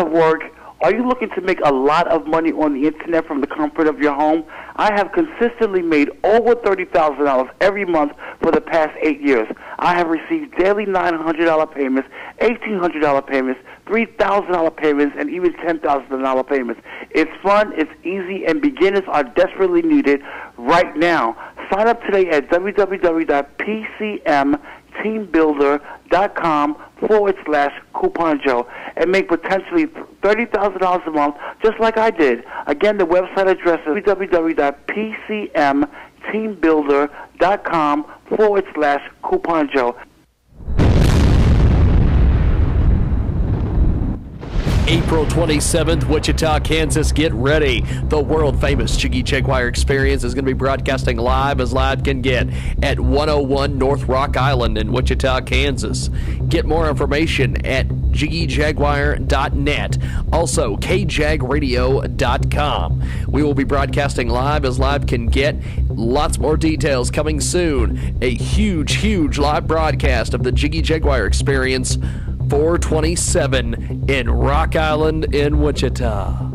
Of work? Are you looking to make a lot of money on the internet from the comfort of your home? I have consistently made over $30,000 every month for the past eight years. I have received daily $900 payments, $1,800 payments, $3,000 payments, and even $10,000 payments. It's fun, it's easy, and beginners are desperately needed right now. Sign up today at www.pcmteambuilder.com forward slash coupon Joe and make potentially $30,000 a month just like I did. Again, the website address is www.pcmteambuilder.com forward slash coupon Joe. April 27th, Wichita, Kansas. Get ready. The world famous Jiggy Jaguar experience is going to be broadcasting live as live can get at 101 North Rock Island in Wichita, Kansas. Get more information at jiggyjaguar.net. Also, kjagradio.com. We will be broadcasting live as live can get. Lots more details coming soon. A huge, huge live broadcast of the Jiggy Jaguar experience 427 in Rock Island in Wichita.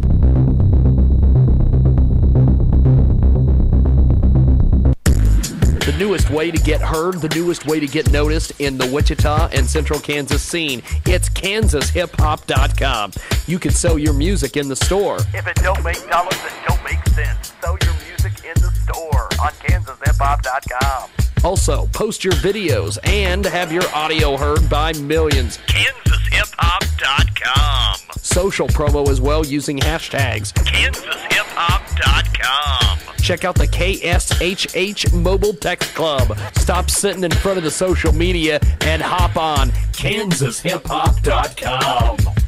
The newest way to get heard, the newest way to get noticed in the Wichita and Central Kansas scene. It's kansashiphop.com. You can sell your music in the store. If it don't make dollars, it don't make sense. Sell your music in the store on kansashiphop.com. Also, post your videos and have your audio heard by millions. kansashiphop.com. Social promo as well using hashtags. kansashiphop.com. Check out the KSHH Mobile Text Club. Stop sitting in front of the social media and hop on kansashiphop.com.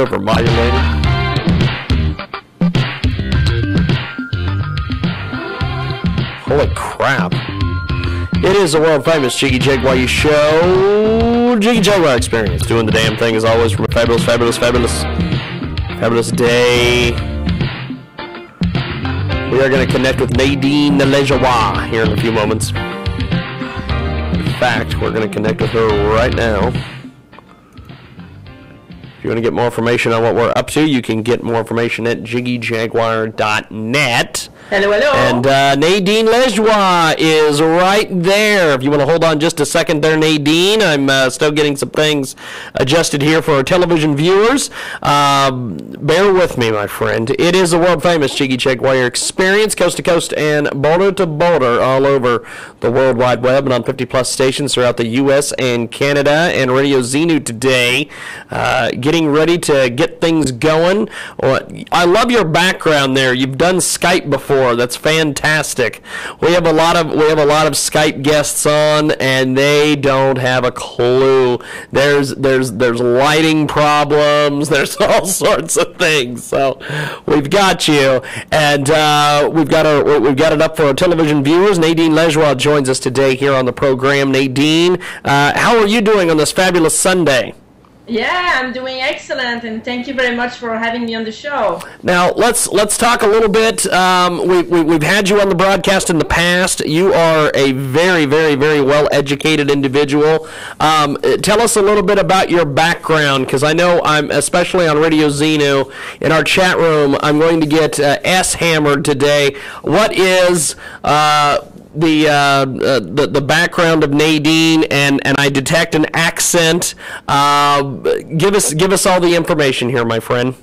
Overmodulated. Holy crap. It is the world famous Jiggy Jaguar show. Jiggy Jaguar experience. Doing the damn thing as always fabulous, fabulous, fabulous, fabulous day. We are going to connect with Nadine Lejoie here in a few moments. In fact, we're going to connect with her right now. If you want to get more information on what we're up to, you can get more information at jiggyjaguar.net. Hello, hello. And uh, Nadine Lejoie is right there. If you want to hold on just a second there, Nadine, I'm uh, still getting some things adjusted here for our television viewers. Um, bear with me, my friend. It is the world famous Jiggy Jaguar experience, coast to coast and border to border, all over the World Wide Web and on 50 plus stations throughout the U.S. and Canada and Radio Xenu today. Uh, getting ready to get things going. I love your background there. You've done Skype before. That's fantastic. We have a lot of we have a lot of Skype guests on, and they don't have a clue. There's there's there's lighting problems. There's all sorts of things. So we've got you, and uh, we've got our we've got it up for our television viewers. Nadine Lejoie joins us today here on the program. Nadine, uh, how are you doing on this fabulous Sunday? Yeah, I'm doing excellent, and thank you very much for having me on the show. Now let's let's talk a little bit. Um, we, we, we've had you on the broadcast in the past. You are a very very very well educated individual. Um, tell us a little bit about your background, because I know I'm especially on Radio Xenu in our chat room. I'm going to get uh, S hammered today. What is uh, the, uh, uh, the the background of Nadine, and, and I detect an accent. Uh, give us give us all the information here, my friend.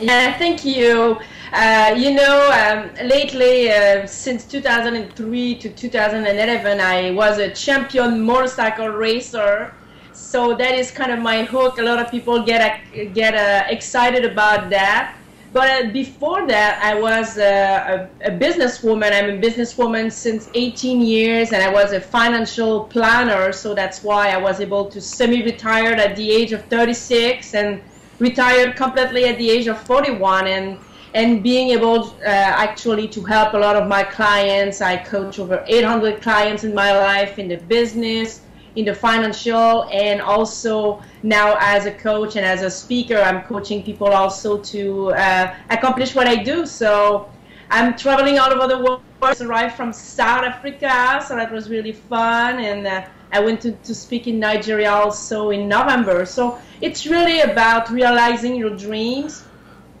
Yeah, thank you. Uh, you know, um, lately, uh, since 2003 to 2011, I was a champion motorcycle racer. So that is kind of my hook. A lot of people get uh, get excited about that. But uh, before that, I was uh, a, a businesswoman. I'm a businesswoman since 18 years, and I was a financial planner. So that's why I was able to semi-retire at the age of 36 and retired completely at the age of 41 and and being able uh, actually to help a lot of my clients. I coach over 800 clients in my life in the business, in the financial, and also now as a coach and as a speaker, I'm coaching people also to uh, accomplish what I do. So I'm traveling all over the world. I arrived from South Africa, so that was really fun. And uh, I went to, to speak in Nigeria also in November. So it's really about realizing your dreams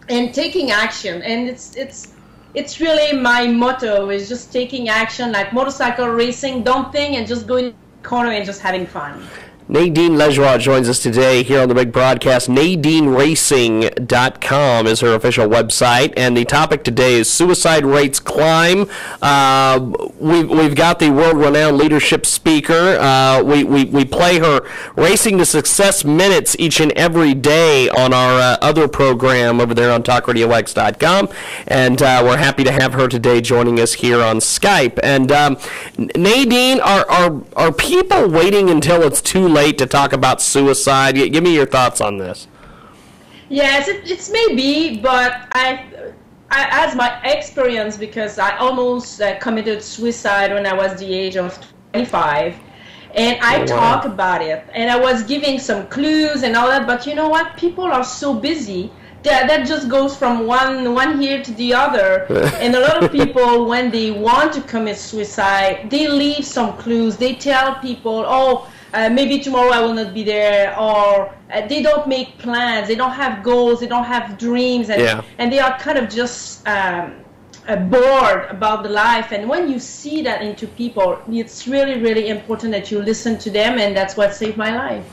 and taking action. And it's it's it's really my motto is just taking action, like motorcycle racing. Don't think and just go in corner and just having fun. Nadine Lejoie joins us today here on the big broadcast. NadineRacing.com is her official website, and the topic today is suicide rates climb. Uh, we've, we've got the world renowned leadership speaker. Uh, we, we, we play her Racing to Success minutes each and every day on our uh, other program over there on TalkRadioX.com, and uh, we're happy to have her today joining us here on Skype. And um, Nadine, are, are, are people waiting until it's too late to talk about suicide? Give me your thoughts on this. Yes, it, it's maybe, but I, I, as my experience, because I almost uh, committed suicide when I was the age of 25, and I Oh, wow. talk about it, and I was giving some clues and all that. But you know what? People are so busy. That, that just goes from one one here to the other, and a lot of people, when they want to commit suicide, they leave some clues. They tell people, "Oh, uh, maybe tomorrow I will not be there," or uh, they don't make plans. They don't have goals. They don't have dreams, and Yeah. and they are kind of just um, uh, bored about the life. And when you see that into people, it's really, really important that you listen to them, and that's what saved my life.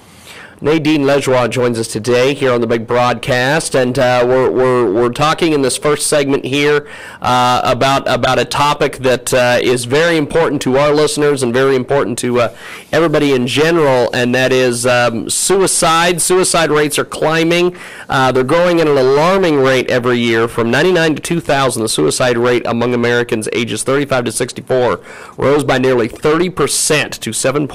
Nadine Lejoie joins us today here on the big broadcast, and uh, we're, we're, we're talking in this first segment here uh, about about a topic that uh, is very important to our listeners and very important to uh, everybody in general, and that is um, suicide. Suicide rates are climbing; uh, they're growing at an alarming rate every year. From 99 to 2000, the suicide rate among Americans ages 35 to 64 rose by nearly 30 percent to 7.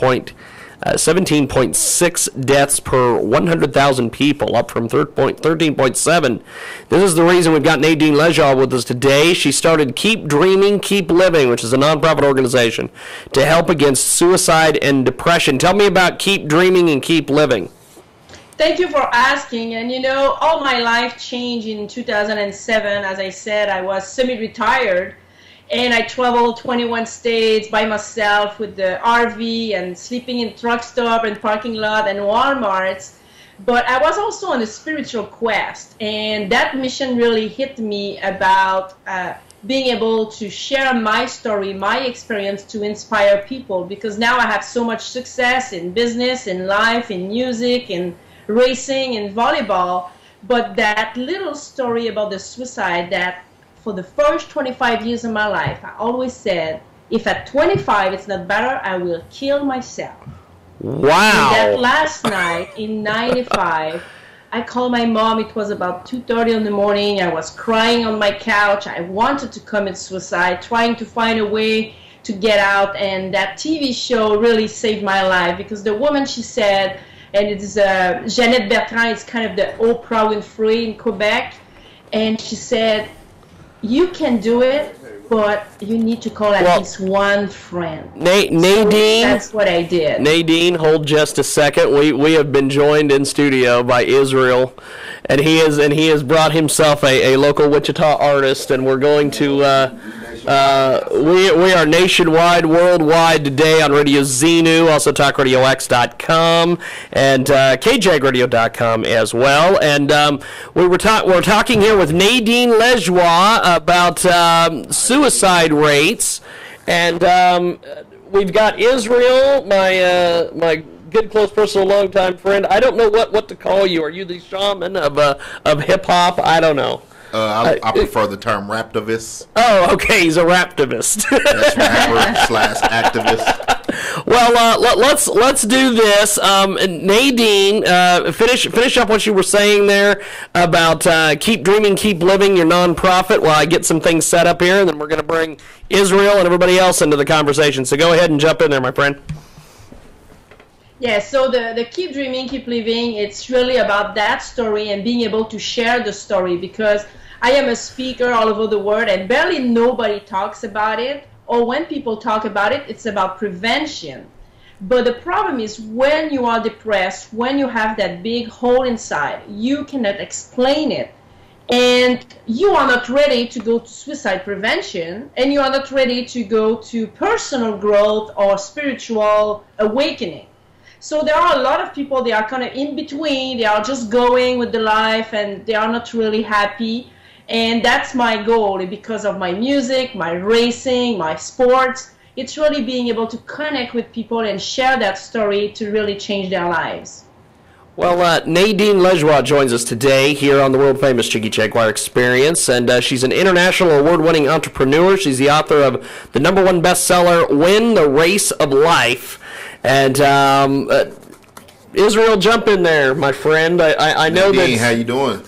Uh, 17.6 deaths per 100,000 people, up from 13.7. This is the reason we've got Nadine Lejoie with us today. She started Keep Dreaming, Keep Living, which is a nonprofit organization to help against suicide and depression. Tell me about Keep Dreaming and Keep Living. Thank you for asking. And you know, all my life changed in 2007. As I said, I was semi-retired, and I traveled 21 states by myself with the RV and sleeping in truck stop and parking lot and WalMarts. But I was also on a spiritual quest, and that mission really hit me about uh, being able to share my story, my experience to inspire people. Because now I have so much success in business, in life, in music, in racing, in volleyball. But that little story about the suicide that for the first 25 years of my life, I always said, if at 25 it's not better, I will kill myself. Wow! That last night in 95, I called my mom. It was about 2:30 in the morning. I was crying on my couch. I wanted to commit suicide, trying to find a way to get out. And that TV show really saved my life because the woman she said, and it is uh, Janette Bertrand. It's kind of the Oprah Winfrey in Quebec, and she said, "You can do it." But you need to call at Well- least one friend. Na- Nadine. That's what I did. Nadine, hold just a second. We we have been joined in studio by Izreal, and he is and he has brought himself a, a local Wichita artist, and we're going to. Uh, uh, we, we are nationwide, worldwide today on Radio Xenu, also TalkRadioX.com, and uh, KJagradio.com as well. And um, we were ta- we're talking here with Nadine Lejoie about um, suicide rates, and um, we've got Izreal, my uh, my good close personal longtime friend. I don't know what, what to call you. Are you the shaman of uh, of hip hop? I don't know. Uh, I, I prefer the term raptivist. Oh, okay, he's a raptivist. That's rapper slash activist. well, uh, let, let's let's do this. Um, Nadine, uh, finish finish up what you were saying there about uh, keep dreaming, keep living, your nonprofit. While I get some things set up here, and then we're going to bring Izreal and everybody else into the conversation. So go ahead and jump in there, my friend. Yeah, so the, the Keep Dreaming, Keep Living, it's really about that story and being able to share the story because I am a speaker all over the world and barely nobody talks about it. Or when people talk about it, it's about prevention. But the problem is when you are depressed, when you have that big hole inside, you cannot explain it. And you are not ready to go to suicide prevention, and you are not ready to go to personal growth or spiritual awakening. So there are a lot of people, they are kind of in between, they are just going with the life and they are not really happy. And that's my goal because of my music, my racing, my sports. It's really being able to connect with people and share that story to really change their lives. Well, uh, Nadine Lejoie joins us today here on the world famous Jiggy Jaguar Experience, and uh, she's an international award winning entrepreneur. She's the author of the number one bestseller, Win the Race of Life. And um, uh, Izreal, jump in there, my friend. I, I, I know Nadine, that. how you doing?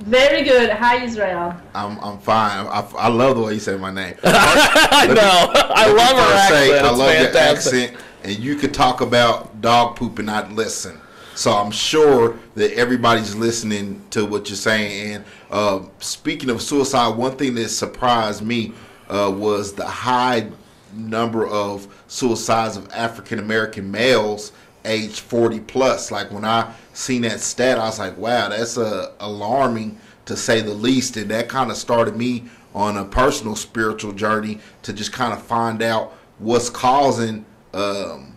Very good. Hi, Izreal. I'm I'm fine. I, I love the way you say my name. I know. I love her accent. say, I It's love your accent, and you could talk about dog poop and not listen. So I'm sure that everybody's listening to what you're saying. And uh, speaking of suicide, one thing that surprised me uh, was the high number of suicides of African American males age 40 plus. Like when I seen that stat, I was like, wow, that's uh, alarming to say the least. And that kind of started me on a personal spiritual journey to just kind of find out what's causing, um,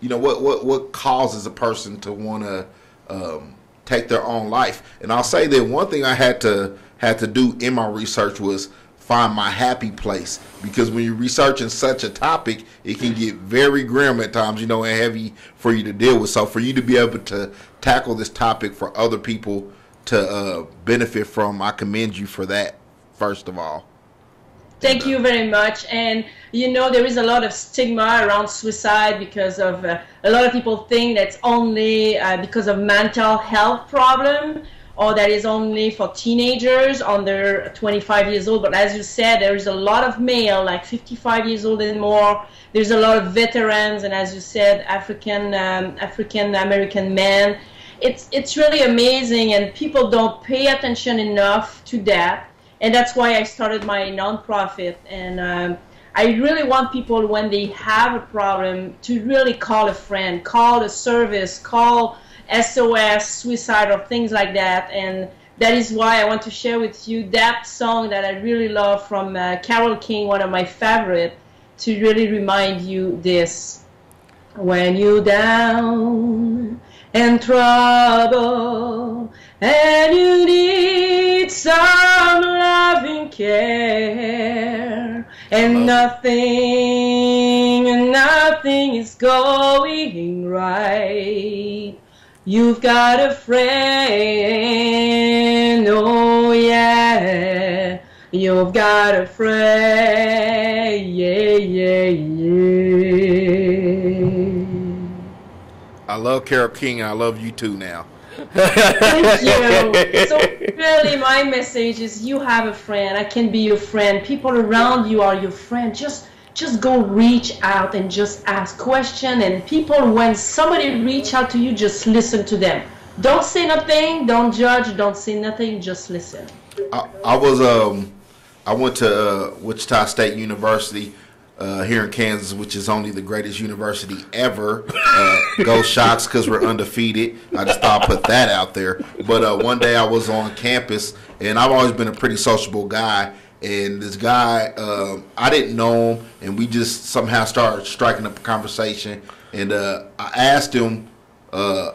you know, what, what, what causes a person to want to um, take their own life. And I'll say that one thing I had to had to do in my research was find my happy place because when you're researching such a topic, it can get very grim at times, you know, and heavy for you to deal with. So for you to be able to tackle this topic for other people to uh, benefit from, I commend you for that. First of all, Thank you very much. And you know, there is a lot of stigma around suicide because of uh, a lot of people think that's only uh, because of mental health problem or that is only for teenagers under 25 years old. But as you said, there is a lot of male, like 55 years old and more. There's a lot of veterans, and as you said, African um, African American men. It's it's really amazing, and people don't pay attention enough to that and that's why I started my nonprofit. And um, I really want people when they have a problem to really call a friend, call a service, call SOS, suicide, or things like that. And that is why I want to share with you that song that I really love from uh, Carole King, one of my favorite, to really remind you this. When you're down and trouble and you need some loving care and nothing and nothing is going right you've got a friend oh yeah you've got a friend yeah yeah yeah I love Carole King. and I love you too now. Thank you. So really, my message is: you have a friend. I can be your friend. People around you are your friend. Just, just go reach out and just ask question. And people, when somebody reach out to you, just listen to them. Don't say nothing. Don't judge. Don't say nothing. Just listen. I, I was um I went to uh, Wichita State University uh, here in Kansas, which is only the greatest university ever. Uh, go Shocks because we're undefeated. I just thought I'd put that out there. But uh, one day I was on campus, and I've always been a pretty sociable guy. And this guy, um I didn't know him, and we just somehow started striking up a conversation. And uh, I asked him, uh,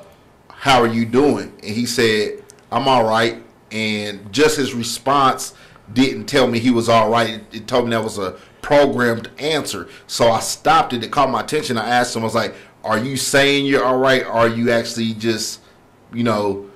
"How are you doing?" And he said, "I'm all right." And just his response didn't tell me he was all right. It, it told me that was a programmed answer. So I stopped it. It caught my attention. I asked him, I was like, Are you saying you're all right? Or are you actually just, you know,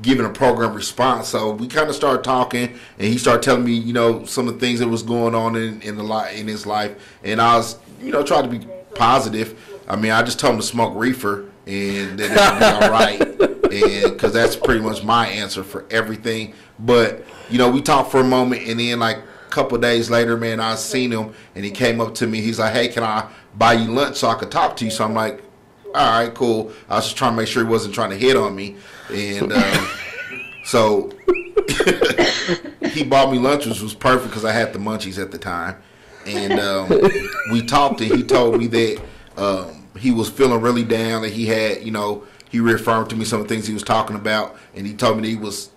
giving a program response? So we kind of started talking, and he started telling me, you know, some of the things that was going on in, in, the li- in his life. And I was, you know, trying to be positive. I mean, I just told him to smoke reefer and then it'll be all right. And because that's pretty much my answer for everything. But you know, we talked for a moment, and then like a couple days later, man, I seen him, and he came up to me. He's like, "Hey, can I buy you lunch so I could talk to you?" So I'm like, all right, cool. I was just trying to make sure he wasn't trying to hit on me, and um, so he bought me lunch, which was perfect because I had the munchies at the time. And um, we talked, and he told me that um, he was feeling really down. That he had, you know, he reaffirmed to me some of the things he was talking about, and he told me that he was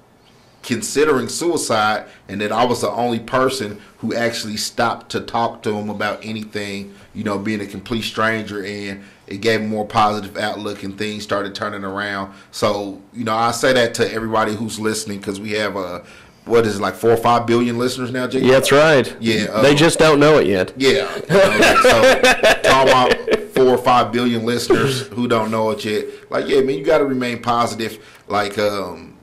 considering suicide, and that I was the only person who actually stopped to talk to him about anything. You know, being a complete stranger, and it gave him more positive outlook, and things started turning around. So, you know, I say that to everybody who's listening because we have a what is it, like four or five billion listeners now, Jake? Yeah, that's right. Yeah, uh, they just don't know it yet. Yeah. You know, like, so talking about four or five billion listeners who don't know it yet. Like, yeah, man, you got to remain positive. Like, um,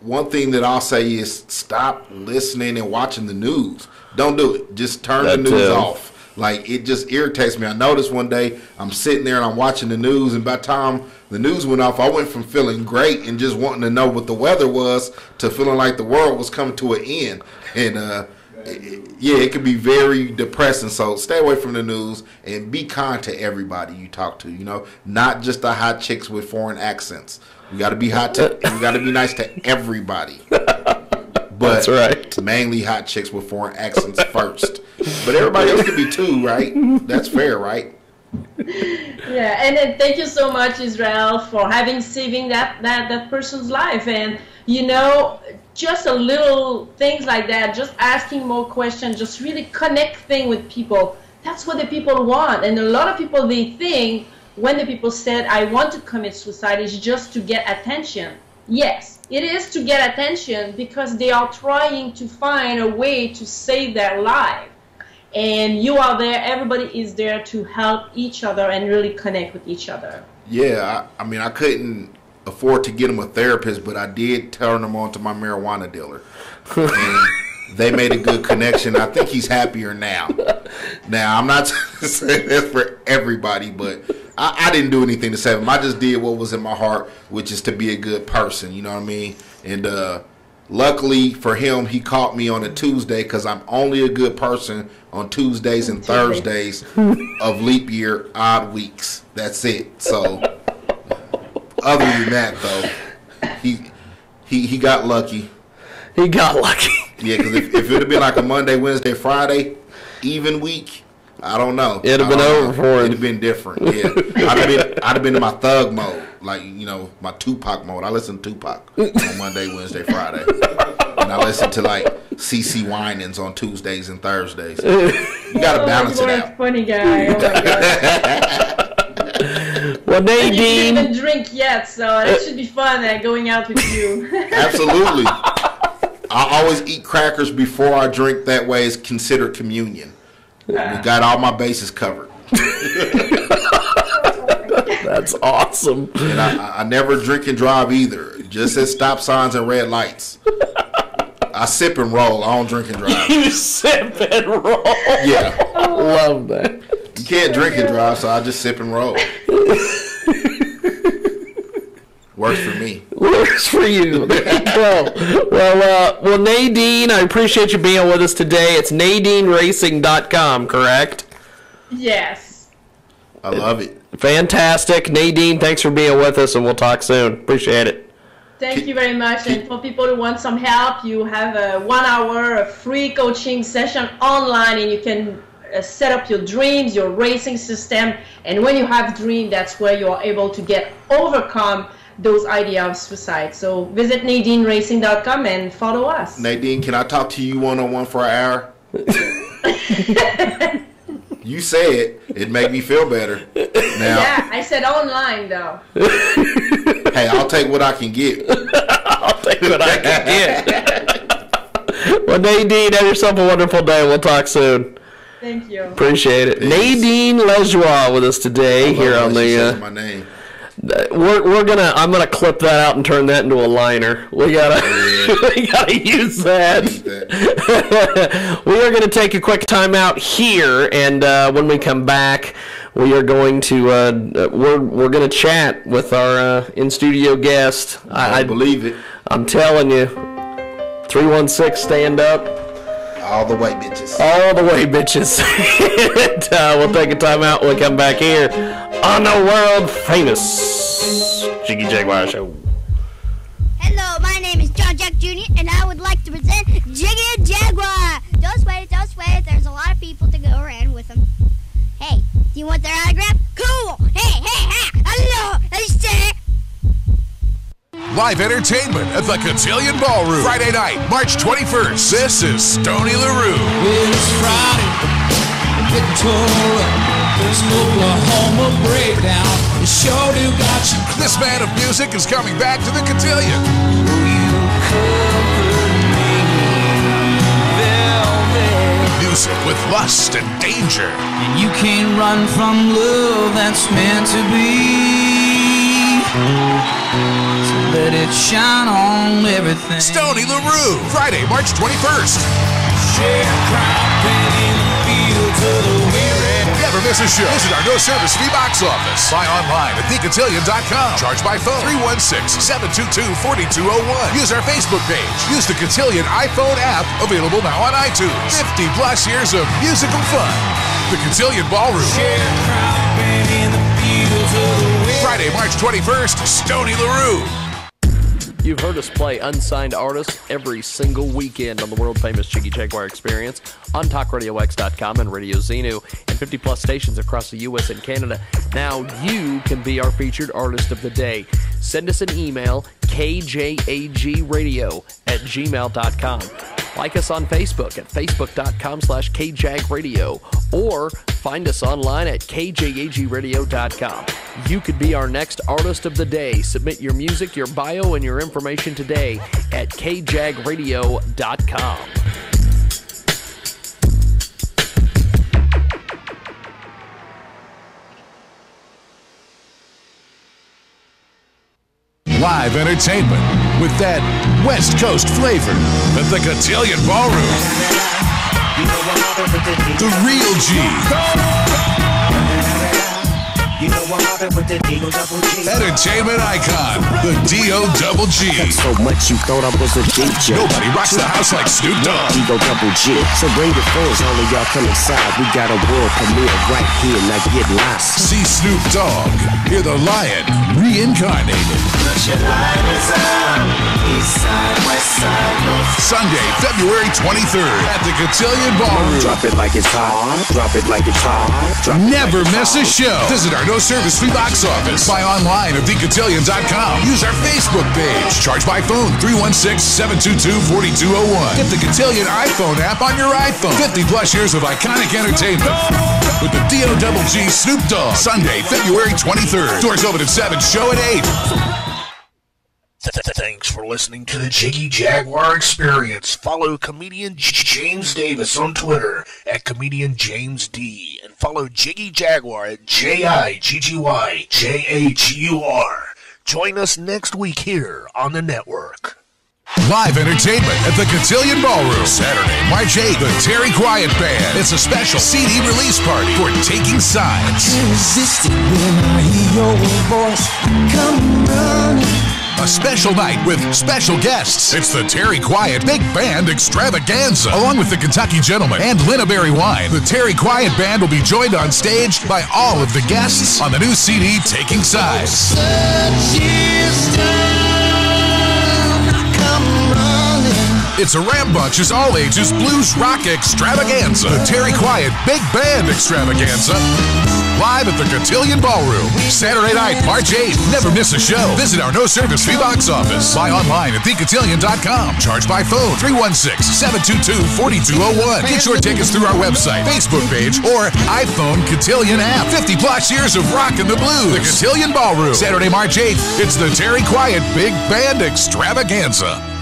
one thing that I'll say is stop listening and watching the news. Don't do it. Just turn That the news too. off. Like it just irritates me. I noticed one day I'm sitting there and I'm watching the news, and by the time the news went off, I went from feeling great and just wanting to know what the weather was to feeling like the world was coming to an end. And uh, it- yeah, it can be very depressing. So stay away from the news and be kind to everybody you talk to. You know, not just the hot chicks with foreign accents. We got to be hot to. we got to be nice to everybody. But That's right. mainly hot chicks with foreign accents first. But everybody else could be too, right? That's fair, right? Yeah, and then thank you so much, Izreal, for having saving that that that person's life. And you know, just a little things like that, just asking more questions, just really connecting with people. That's what the people want. And a lot of people they think when the people said, "I want to commit suicide," is just to get attention. Yes, it is to get attention because they are trying to find a way to save their life and you are there everybody is there to help each other and really connect with each other Yeah, I, I mean, I couldn't afford to get him a therapist, but I did turn him on to my marijuana dealer. And they made a good connection. I think he's happier now. Now, I'm not saying that's for everybody, but I, I didn't do anything to save him. I just did what was in my heart, which is to be a good person. You know what I mean? And uh, luckily for him, he caught me on a Tuesday because I'm only a good person on Tuesdays and Thursdays of leap year odd weeks. That's it. So, other than that, though, he he he got lucky. He got lucky. Yeah, because if, if it would have been like a Monday, Wednesday, Friday, even week, I don't know. It'd have been over know. for him. It'd have been different. Yeah, I'd have been I'd have been in my thug mode, like you know my Tupac mode. I listen to Tupac on Monday, Wednesday, Friday, and I listen to like CeCe Winans on Tuesdays and Thursdays. You got to balance oh, it you're out. funny guy oh my god Well, and you didn't Nadine, even drink yet so that should be fun uh, going out with you Absolutely. I always eat crackers before I drink. That way, it's considered communion. We got all my bases covered. that's awesome. And I, I- I never drink and drive either. Just at stop signs and red lights. I sip and roll. I don't drink and drive. You sip and roll. Yeah, Love that. you can't drink and drive, so I just sip and roll. Works for me. Works for you. There you go. Well, uh, well, Nadine, I appreciate you being with us today. It's NadineRacing.com, correct? yes I love it. Fantastic. Nadine, thanks for being with us, and we'll talk soon. Appreciate it. Thank you very much. And for people who want some help, you have a one hour a free coaching session online, and you can uh, set up your dreams, your racing system. And when you have a dream, that's where you are able to get overcome those idea of suicide. So visit NadineRacing.com and follow us. Nadine, can I talk to you one on one for an hour? you said it make me feel better. Now, Yeah, I said online though. hey, I'll take what I can get. I'll take what I can get. well, Nadine, have yourself a wonderful day. We'll talk soon. Thank you. Appreciate it. Peace. Nadine Lejoie with us today here on when the. Uh, my name. We're, we're gonna I'm gonna clip that out and turn that into a liner. We gotta we gotta use that. That- we are gonna take a quick time out here, and uh, when we come back, we are going to uh, we're we're gonna chat with our uh, in studio guest. I I, I believe it. I'm telling you, three one six stand up. All the way, bitches. All the way, bitches. and, uh, we'll take a time out. We'll come back here on the world famous Jiggy Jaguar Show. Hello, my name is John Jack Jr., and I would like to present Jiggy and Jaguar. Don't sweat it, don't sweat it. There's a lot of people to go around with them. Hey, do you want their autograph? Cool. Hey, hey, hey. Hello, hey, sir. Live entertainment at the Cotillion Ballroom. Friday night, March 21st. This is Stoney LaRue. It's Friday, getting tore up. There's Oklahoma breakdown. The show do got you. This man of music is coming back to the Cotillion. Me. Music with lust and danger. And you can't run from love that's meant to be. So let it shine on everything. Stoney LaRue. Friday, March 21st. Sharecropping in the fields of the weary. Never miss a show. Visit our no service fee box office. Buy online at thecotillion.com. Charge by phone 316-722-4201. Use our Facebook page. Use the Cotillion iPhone app available now on iTunes. 50 plus years of musical fun. The Cotillion Ballroom. Sharecropping in the fields of the weary. Friday, March 21st, Stoney LaRue. You've heard us play unsigned artists every single weekend on the world famous Jiggy Jaguar Experience on TalkRadioX.com and Radio Xenu and 50 plus stations across the U.S. and Canada. Now you can be our featured artist of the day. Send us an email, kjagradio at gmail.com. Like us on Facebook at facebook.com slash kjagradio or find us online at kjagradio.com. You could be our next artist of the day. Submit your music, your bio, and your information today at kjagradio.com. Live entertainment with that West Coast flavor at the Cotillion Ballroom. The real G. Entertainment icon, the D.O. Double G. So much you thought I was a DJ. Nobody rocks the house like Snoop Dogg. Ego double G. So bring your friends, all of y'all come inside. We got a world premiere right here. Now get lost. See Snoop Dogg. Hear the lion reincarnated. Sunday, February 23rd at the Cotillion Ballroom. Drop it like it's hot. Drop it like it's hot. Drop Never like miss a show. Visit our no service free box office. Buy online at thecotillion.com. Use our Facebook page. Charge by phone 316-722-4201. Get the Cotillion iPhone app on your iPhone. 50 plus years of iconic entertainment. With the D.O. Double G Snoop Dogg. Sunday, February 23rd. Doors open at 7, show at 8. Thanks for listening to the Jiggy Jaguar Experience. Follow comedian J- James Davis on Twitter at comedian James D, and follow Jiggy Jaguar at J I G G Y J H U R. Join us next week here on the network. Live entertainment at the Cotillion Ballroom. Saturday, March 8th, the Terry Quiett Band. It's a special CD release party for Taking Sides. A special night with special guests. It's the Terry Quiett Big Band Extravaganza. Along with the Kentucky Gentleman and Linnaberry Wine, the Terry Quiett Band will be joined on stage by all of the guests on the new CD Taking Sides. It's a rambunctious all ages blues rock extravaganza. The Terry Quiett Big Band Extravaganza. Live at the Cotillion Ballroom. Saturday night, March 8th. Never miss a show. Visit our no service fee box office. Buy online at thecotillion.com. Charge by phone 316 722 4201. Get your tickets through our website, Facebook page, or iPhone Cotillion app. 50 plus years of rock and the blues. The Cotillion Ballroom. Saturday, March 8th. It's the Terry Quiett Big Band Extravaganza.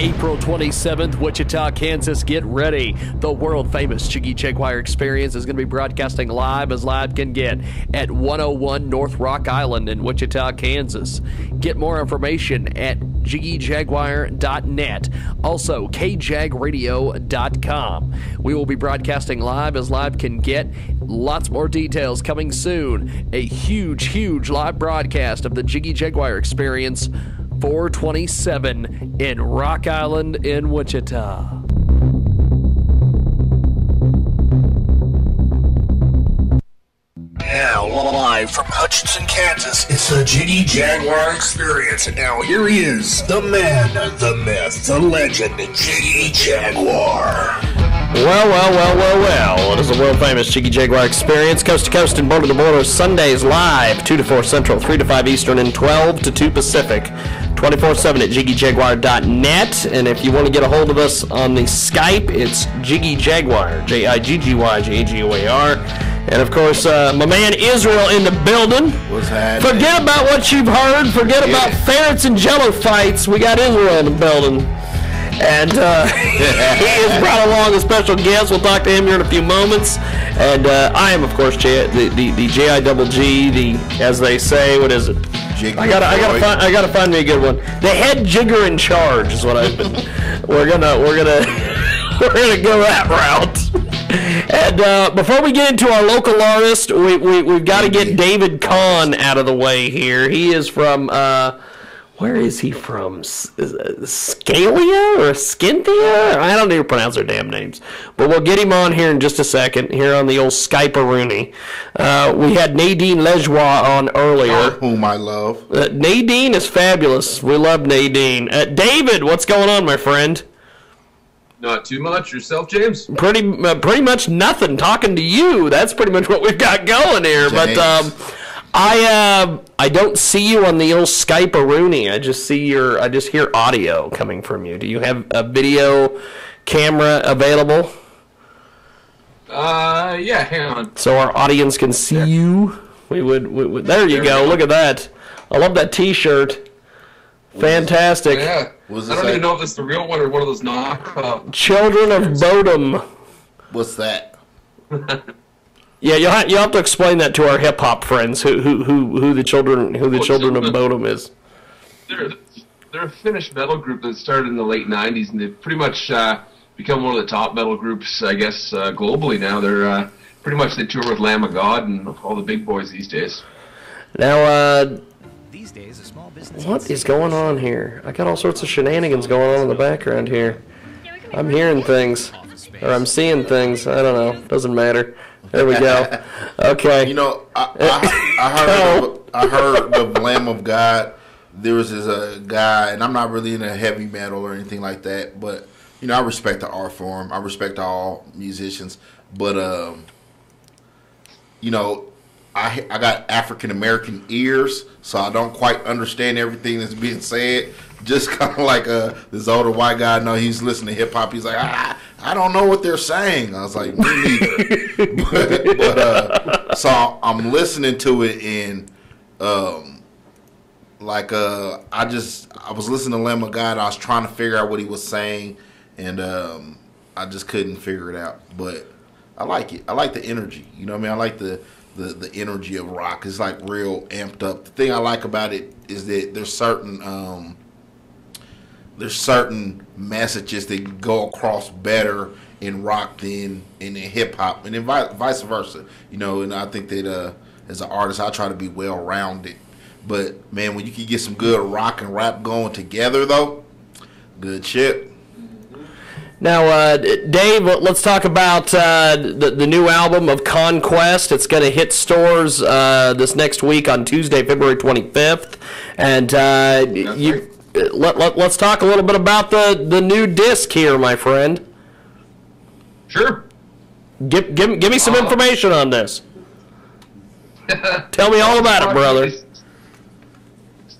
April 27th, Wichita, Kansas. Get ready. The world famous Jiggy Jaguar Experience is going to be broadcasting live as live can get at 101 North Rock Island in Wichita, Kansas. Get more information at jiggyjaguar.net. Also, kjagradio.com. We will be broadcasting live as live can get. Lots more details coming soon. A huge, huge live broadcast of the Jiggy Jaguar Experience 427 in Rock Island in Wichita. Now, live from Hutchinson, Kansas, it's the Jiggy Jaguar Experience. And now here he is, the man, the myth, the legend, Jiggy Jaguar. Well, well, well, well, well. It is the world famous Jiggy Jaguar experience, coast to coast and border to border, Sundays live, 2 to 4 Central, 3 to 5 Eastern, and 12 to 2 Pacific. 24 7 at jiggyjaguar.net. And if you want to get a hold of us on the Skype, it's Jiggy Jaguar, J I G G Y J A G O A R. And of course, uh, my man Izreal in the building. What's happening? Forget about what you've heard. Forget about ferrets and jello fights. We got Izreal in the building. And uh, he has brought along a special guest. We'll talk to him here in a few moments. And uh, I am, of course, J- the, the, the J I double G, the, as they say, what is it? Jigger I gotta, I gotta find, I gotta find me a good one. The head jigger in charge is what I've been. we're gonna, we're gonna, we're gonna go that route. And uh, before we get into our local artist, we, we we've got to get David Kahn out of the way here. He is from. Uh, where is he from? Is Scalia or Skinthia? I don't even pronounce their damn names. But we'll get him on here in just a second, here on the old Skype Rooney. Uh, we had Nadine Lejoie on earlier. Whom I love. Uh, Nadine is fabulous. We love Nadine. Uh, David, what's going on, my friend? Not too much. Yourself, James? Pretty, uh, pretty much nothing. Talking to you. That's pretty much what we've got going here. But um, I, uh, I don't see you on the old Skype Rooney. I just see your, I just hear audio coming from you. Do you have a video camera available Uh, yeah, hang on. so our audience can see you? We would, we would. There you There go. go. Look at that. I love that T-shirt. Fantastic. Yeah. What's I don't say? even know if it's the real one or one of those knockoff. Children of Bodom. What's that? Yeah, you'll have, you'll have to explain that to our hip hop friends who who who who the children who the Oh, children of children. Bodom is. They're they're a Finnish metal group that started in the late '90s, and they've pretty much uh, become one of the top metal groups, I guess, uh, globally now. They're uh, pretty much they tour with Lamb of God and all the big boys these days. Now, uh, what is going on here? I got all sorts of shenanigans going on in the background here. I'm hearing things, or I'm seeing things. I don't know. Doesn't matter. There we go. Okay. You know, I, I, I heard of, I heard the Lamb of God. There was this uh, guy, and I'm not really into heavy metal or anything like that, but you know, I respect the art form. I respect all musicians, but um, you know, I I got African American ears, so I don't quite understand everything that's being said. Just kind of like uh, this older white guy. No, he's listening to hip hop. He's like, ah, I don't know what they're saying. I was like, me neither. but but uh, so I'm listening to it and um, like uh, I just I was listening to Lamb of God. I was trying to figure out what he was saying, and um, I just couldn't figure it out. But I like it. I like the energy. You know what I mean? I like the the, the energy of rock. It's like real amped up. The thing I like about it is that there's certain um, there's certain messages that go across better in rock than in hip hop, and then vice versa. You know, and I think that uh, as an artist, I try to be well rounded. But man, when you can get some good rock and rap going together, though, good shit. Now, uh, Dave, let's talk about uh, the, the new album of Conquest. It's going to hit stores uh, this next week on Tuesday, February 25th. And uh, you, let, let, let's talk a little bit about the, the new disc here, my friend. Sure. Give, give, give me some information on this. Tell me all about it, brother.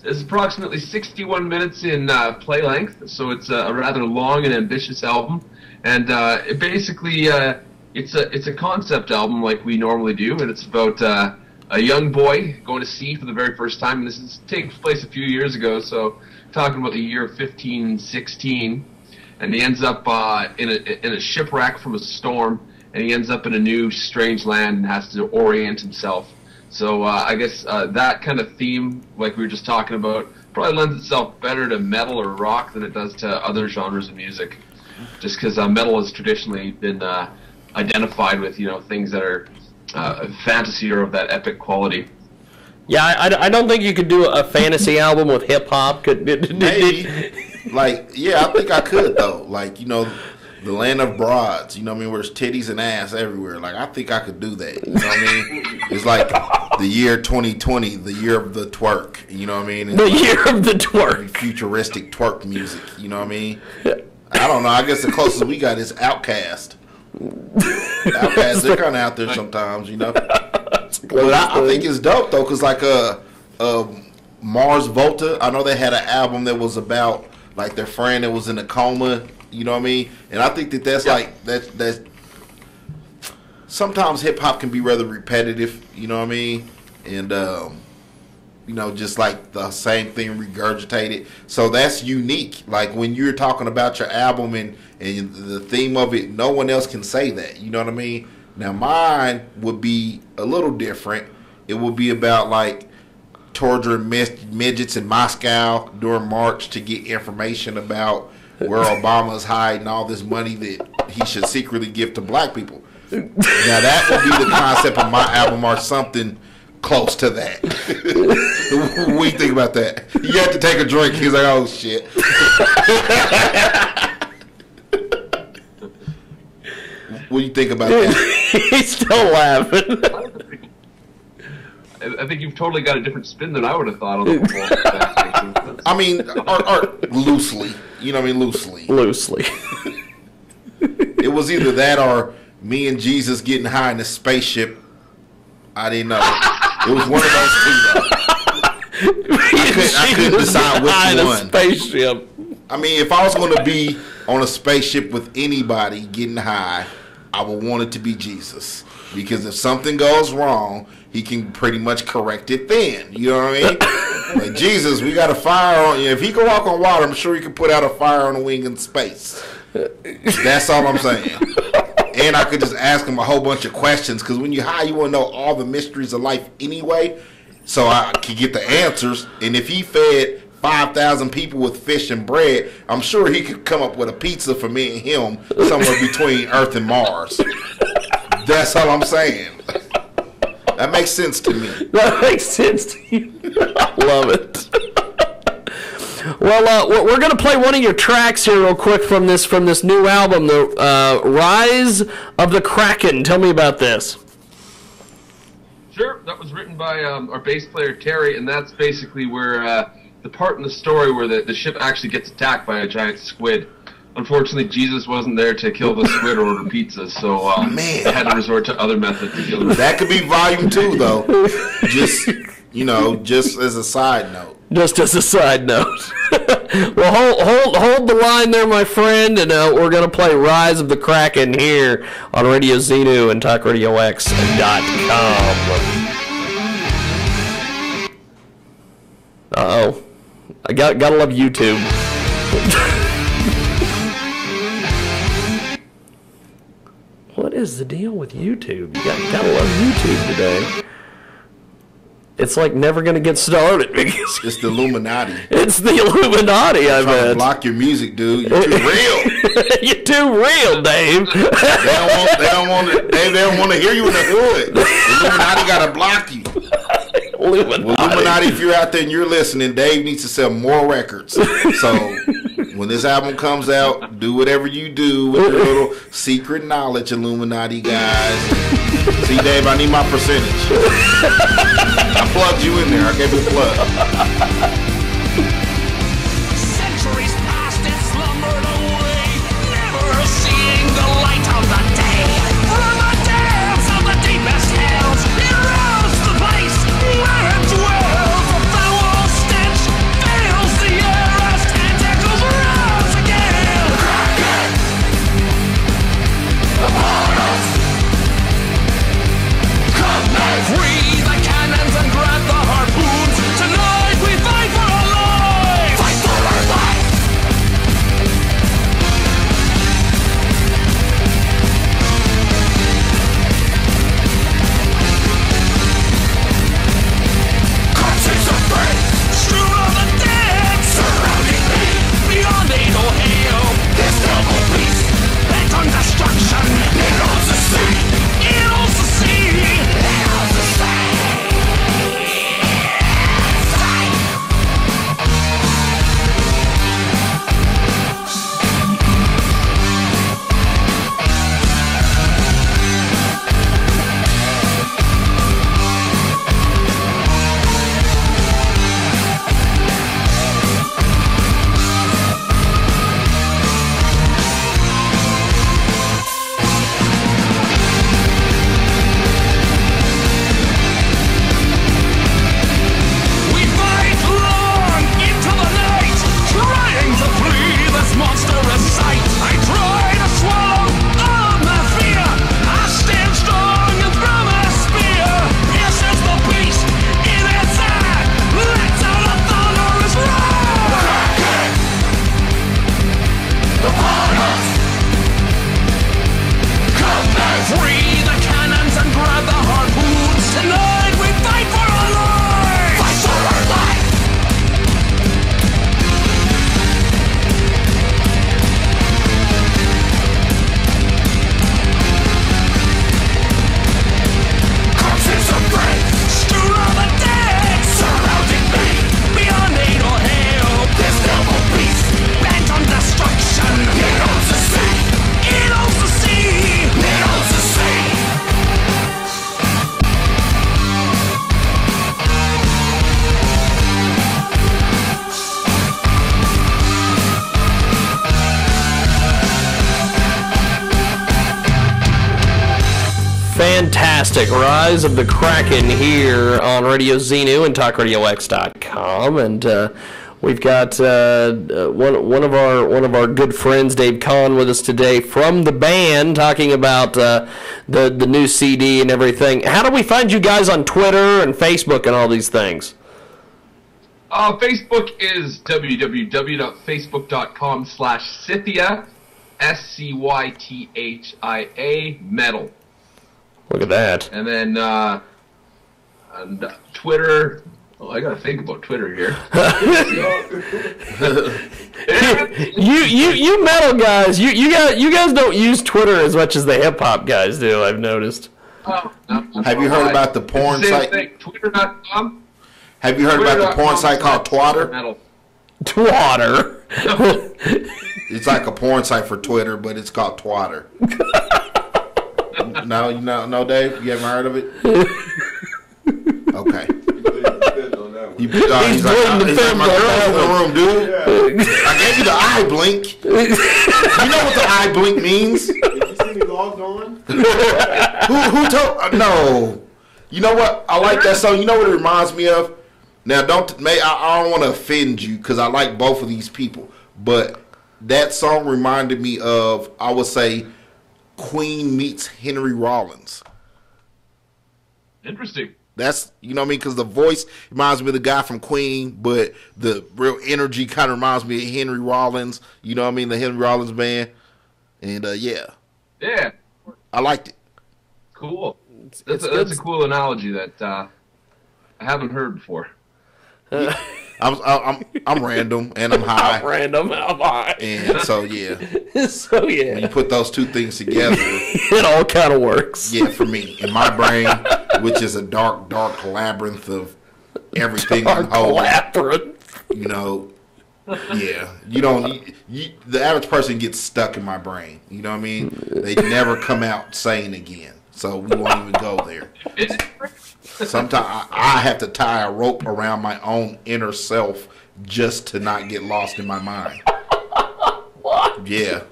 It's approximately 61 minutes in uh, play length, so it's a rather long and ambitious album. And uh, it basically, uh, it's a it's a concept album like we normally do, and it's about uh, a young boy going to sea for the very first time. And this is takes place a few years ago, so talking about the year 1516. And he ends up uh, in a in a shipwreck from a storm, and he ends up in a new strange land and has to orient himself. So uh, I guess uh, that kind of theme, like we were just talking about, probably lends itself better to metal or rock than it does to other genres of music. Just because uh, metal has traditionally been uh, identified with you know things that are uh, fantasy or of that epic quality. Yeah, I, I- don't think you could do a fantasy album with hip hop. Could Maybe. like, yeah, I think I could though. Like, you know, the land of broads. You know what I mean? Where there's titties and ass everywhere. Like, I think I could do that. You know what I mean? It's like the year 2020, the year of the twerk. You know what I mean? It's The like year of the twerk. Futuristic twerk music. You know what I mean? I don't know. I guess the closest we got is OutKast. OutKast, they're kind of out there sometimes, you know. But I, I think it's dope though, cause like uh, uh, Mars Volta, I know they had an album that was about like their friend that was in a coma. You know what I mean? And I think that that's like that's that's. Sometimes hip hop can be rather repetitive. You know what I mean? And um, you know, just like the same thing regurgitated. So that's unique. Like when you're talking about your album and, and the theme of it, no one else can say that. You know what I mean? Now mine would be a little different. It would be about like torturing midgets in Moscow during March to get information about where Obama's hiding all this money that he should secretly give to black people. Now that would be the concept of my album or something close to that. what do you think about that? You have to take a drink. He's like, oh shit. what do you think about that? He's still laughing. I I think you've totally got a different spin than I would have thought on the whole I mean, or, or loosely. You know what I mean? Loosely. Loosely. it was either that or me and Jesus getting high in a spaceship. I didn't know. It was one of those two. Though. I couldn't, I couldn't decide High in which a one. spaceship. I mean, if I was going to be on a spaceship with anybody getting high, I would want it to be Jesus. Because if something goes wrong, he can pretty much correct it then. You know what I mean? like, Jesus, we got a fire on you. If he can walk on water, I'm sure he can put out a fire on a wing in space. That's all I'm saying. And I could just ask him a whole bunch of questions because when you're high, you want to know all the mysteries of life anyway. So I could get the answers. And if he fed 5,000 people with fish and bread, I'm sure he could come up with a pizza for me and him somewhere between Earth and Mars. That's all I'm saying. That makes sense to me. That makes sense to you. I love it. Well, uh, we're- we're going to play one of your tracks here real quick from this from this new album, the uh, Rise of the Kraken. Tell me about this. Sure, that was written by um, our bass player Terry, and that's basically where uh, the part in the story where the, the ship actually gets attacked by a giant squid. Unfortunately, Jesus wasn't there to kill the squid or order pizza, so um, Man. they had to resort to other methods to kill the That could be volume two, though. Just, you know, just as a side note. Just as a side note. well, hold, hold, hold the line there, my friend, and uh, we're going to play Rise of the Kraken here on Radio Xenu and TalkRadioX.com. Uh-oh. I got, gotta love YouTube. what is the deal with YouTube? You got, gotta love YouTube today. It's like never gonna get started because It's the Illuminati. it's the Illuminati, I Trying to bet. block your music, dude. You're too real. You're too real, Dave. They don't want. They don't want. To, they, they don't want to hear you in the hood. The Illuminati got to block you. Illuminati. Illuminati, if you're out there and you're listening, Dave needs to sell more records. So when this album comes out, do whatever you do with your little secret knowledge, Illuminati guys. See, Dave, I need my percentage. I plugged you in there. I gave you a plug. Rise of the Kraken here on Radio Xenu and TalkRadioX.com, and uh, we've got uh, uh, one one of our one of our good friends, Dave Kahn, with us today from the band, talking about uh, the the new CD and everything. How do we find you guys on Twitter and Facebook and all these things? Uh, Facebook is www.facebook.com slash Scythia, S-C-Y-T-H-I-A, metal. Look at that. And then uh, and Twitter. Oh, I gotta think about Twitter here. you you you metal guys, you you guys you guys don't use Twitter as much as the hip hop guys do. I've noticed. Oh, Have you heard about the porn Same site? thing, Twitter.com. Have you heard about the porn Twitter.com site called Twatter? Metal. Twatter. It's like a porn site for Twitter, but it's called Twatter. no, you know, no, Dave, you haven't heard of it. Okay. You, uh, he's like, uh, he's like, my girl's in the room, dude. I gave you the eye blink. You know what the eye blink means? Did you see me logged who who told? Uh, no. You know what? I like that song. You know what it reminds me of? Now, don't may I, I don't want to offend you because I like both of these people, but that song reminded me of I would say Queen meets Henry Rollins. Interesting. That's you know what I mean because the voice reminds me of the guy from Queen, but the real energy kind of reminds me of Henry Rollins. You know what I mean, the Henry Rollins band, and uh, yeah, Yeah. I liked it. Cool. That's, it's a, that's a cool analogy that uh, I haven't heard before. I'm I'm I'm random and I'm high, Random, I'm high. and so yeah, so yeah. when you put those two things together, it all kind of works. yeah, for me in my brain, which is a dark, dark labyrinth of everything Dark unholy. labyrinth. You know, yeah, you don't. You, you, the average person gets stuck in my brain. You know what I mean? They never come out sane again. So we won't even go there. Sometimes I, I have to tie a rope around my own inner self just to not get lost in my mind. Yeah,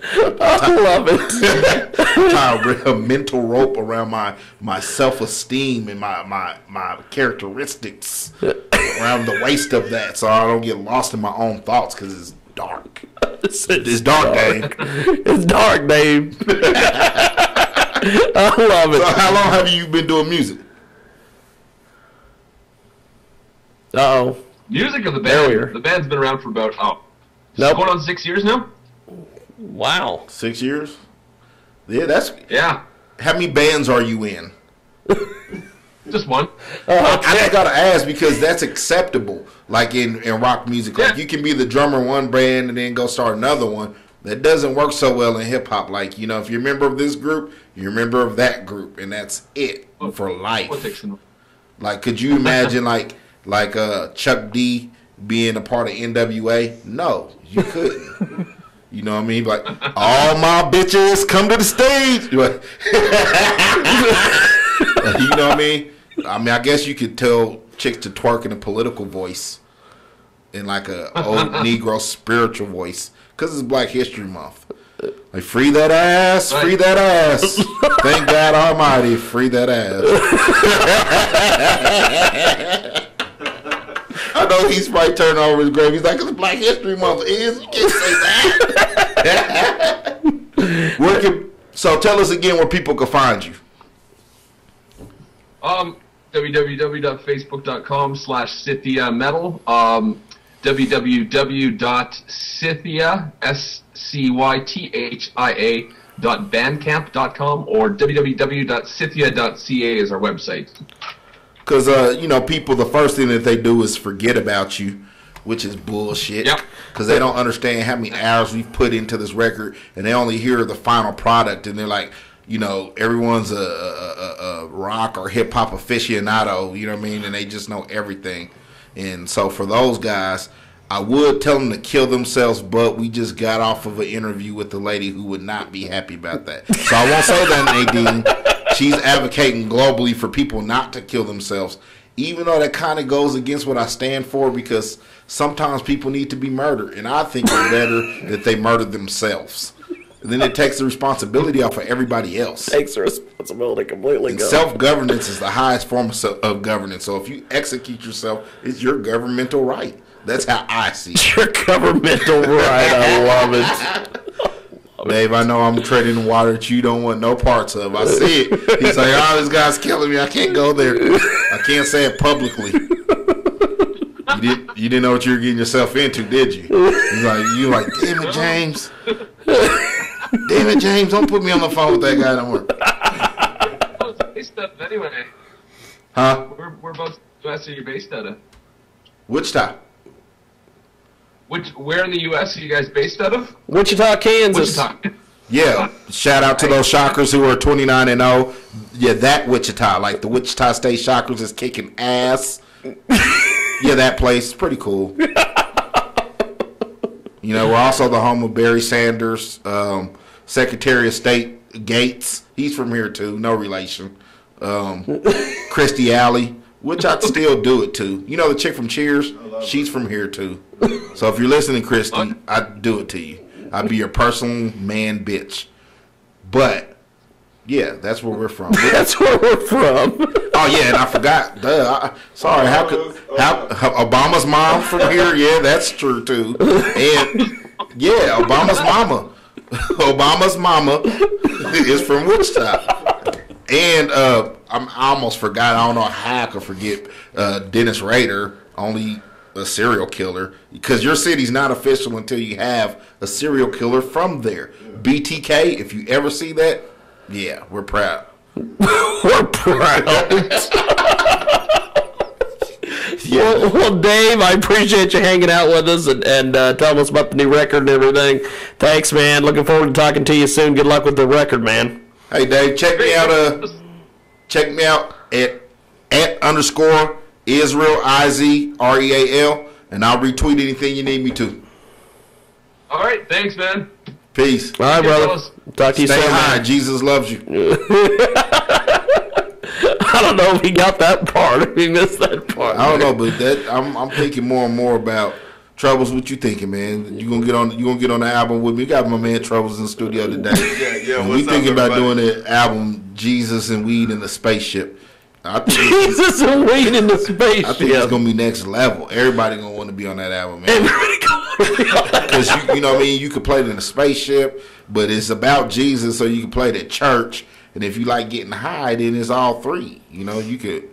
I love it. tie a, a mental rope around my my self esteem and my my my characteristics around the waist of that, so I don't get lost in my own thoughts because it's dark. It's, It's dark, Dave. It's dark, Dave. I love So it. how long have you been doing music? Oh, Music of the There we band. are. The band's been around for about oh, Nope. going on six years now. wow. Six years. Yeah, that's. Yeah, How many bands are you in? just one. I just gotta ask because that's acceptable. Like in, in rock music, like Yeah. you can be the drummer in one band and then go start another one. That doesn't work so well in hip hop. Like you know, if you're a member of this group, you're a member of that group, and that's it for life. Politics Like, could you imagine like like uh Chuck D being a part of NWA? No, you couldn't. You know what I mean? Like, all my bitches come to the stage. You know what I mean? I mean, I guess you could tell chicks to twerk in a political voice, in like a old Negro spiritual voice, because it's Black History Month. Like, free that ass, free that ass. Thank God Almighty, free that ass. I know he's probably turning over his grave. He's like, it's Black History Month. Is. You can't say that. where can, so tell us again where people can find you. Um, www.facebook.com slash Scythia Metal. Um, www.scythia, S-C-Y-T-H-I-A dot bandcamp.com or www.scythia.ca is our website. Because, uh, you know, people, the first thing that they do is forget about you, which is bullshit. Yep. Because they don't understand how many hours we've put into this record, and they only hear the final product, and they're like, you know, everyone's a, a, a, a rock or hip hop aficionado, you know what I mean? And they just know everything. And so for those guys, I would tell them to kill themselves, but we just got off of an interview with the lady who would not be happy about that. So I won't say that, Nadine. She's advocating globally for people not to kill themselves, even though that kind of goes against what I stand for because sometimes people need to be murdered. And I think it's better that they murder themselves. And then it takes the responsibility off of everybody else. Takes the responsibility completely. And self governance is the highest form of governance. So if you execute yourself, it's your governmental right. That's how I see it. Your governmental right. I love it. Dave, I know I'm treading water that you don't want no parts of. I see it. He's like, oh, this guy's killing me. I can't go there. I can't say it publicly. You didn't, you didn't know what you were getting yourself into, did you? He's like, you like, damn it, James. Damn it, James. Don't put me on the phone with that guy no more. Based anyway. Huh? We're, we're both U.S. Are you based out of? Wichita. Which where in the U.S. are you guys based out of? Wichita, Kansas. Wichita. Yeah. Shout out to those Shockers who are 29 and 0. Yeah, that Wichita, like the Wichita State Shockers is kicking ass. yeah, that place is pretty cool. You know, we're also the home of Barry Sanders, um, Secretary of State Gates. He's from here too, no relation. Um, Kirstie Alley, which I'd still do it to. You know the chick from Cheers? She's from here too. So if you're listening, Kirstie, I'd do it to you. I'd be your personal man bitch. But yeah, that's where we're from. That's where we're from. Oh yeah, and I forgot. Duh. I, sorry. How could how, how Obama's mom from here? Yeah, that's true too. And yeah, Obama's mama. Obama's mama is from Wichita. And uh, I'm, I almost forgot. I don't know how I could forget uh, Dennis Rader, only a serial killer, because your city's not official until you have a serial killer from there. BTK, if you ever see that, yeah, we're proud. we're proud. Well, well, Dave, I appreciate you hanging out with us and, and uh, telling us about the new record and everything. Thanks, man. Looking forward to talking to you soon. Good luck with the record, man. Hey Dave, check me out. Uh, check me out at at underscore Izreal I Z R E A L, and I'll retweet anything you need me to. All right, thanks, man. Peace. All right, brother. fellas. Talk to you Stay soon. high. man. Jesus loves you. I don't know if he got that part. If he missed that part. I don't know, but that I'm I'm thinking more and more about Troublz. What you thinking, man? You gonna get on? You gonna get on the album with me? We got my man Troublz in the studio today. Yeah, yeah, what's we up, thinking about everybody? doing the album Jesus and Weed in the Spaceship. I think Jesus and weed in the spaceship. I think it's gonna be next level. Everybody gonna want to be on that album, man. Because you, you know what I mean. You could play it in a spaceship, but it's about Jesus, so you can play it at church. And if you like getting high, then it's all three. You know, you could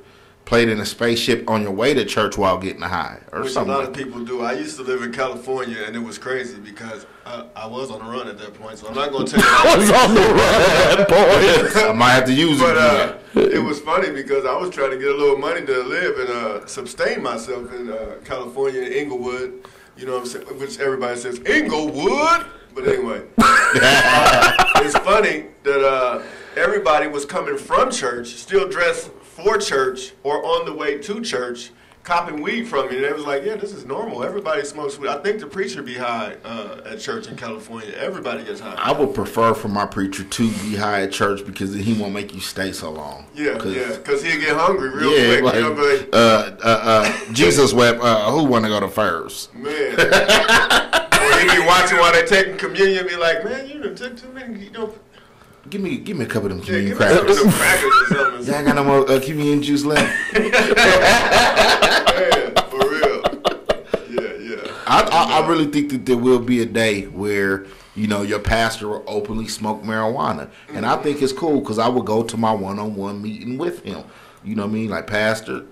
play it in a spaceship on your way to church while getting high, or Which a something. lot Like of people do. I used to live in California, and it was crazy because I, I was on the run at that point. So I'm not going to tell you. I was on the run at that point. I might have to use it. But uh, it was funny because I was trying to get a little money to live and uh, sustain myself in uh, California, in Inglewood. You know what I'm saying? Which everybody says Inglewood. But anyway, uh, it's funny that uh, everybody was coming from church, still dressed for church or on the way to church, copping weed from me. And they was like, "Yeah, this is normal. Everybody smokes weed." I think the preacher be high uh, at church in California. Everybody gets high. I would prefer for my preacher to be high at church because he won't make you stay so long. Yeah, 'Cause- yeah, because he'll get hungry real Yeah, quick. like, you know, but uh, uh, uh, Jesus wept. Uh, who want to go to first? Man. or he be watching while they taking communion and be like, man, you done took too many. You know, Give me, give me a couple of them yeah, communion of crackers. them crackers. Yeah, I got no more uh, communion juice left. Man, for real. Yeah, yeah. I, I, I really think that there will be a day where you know your pastor will openly smoke marijuana, and I think it's cool because I would go to my one-on-one meeting with him. You know what I mean? Like pastor,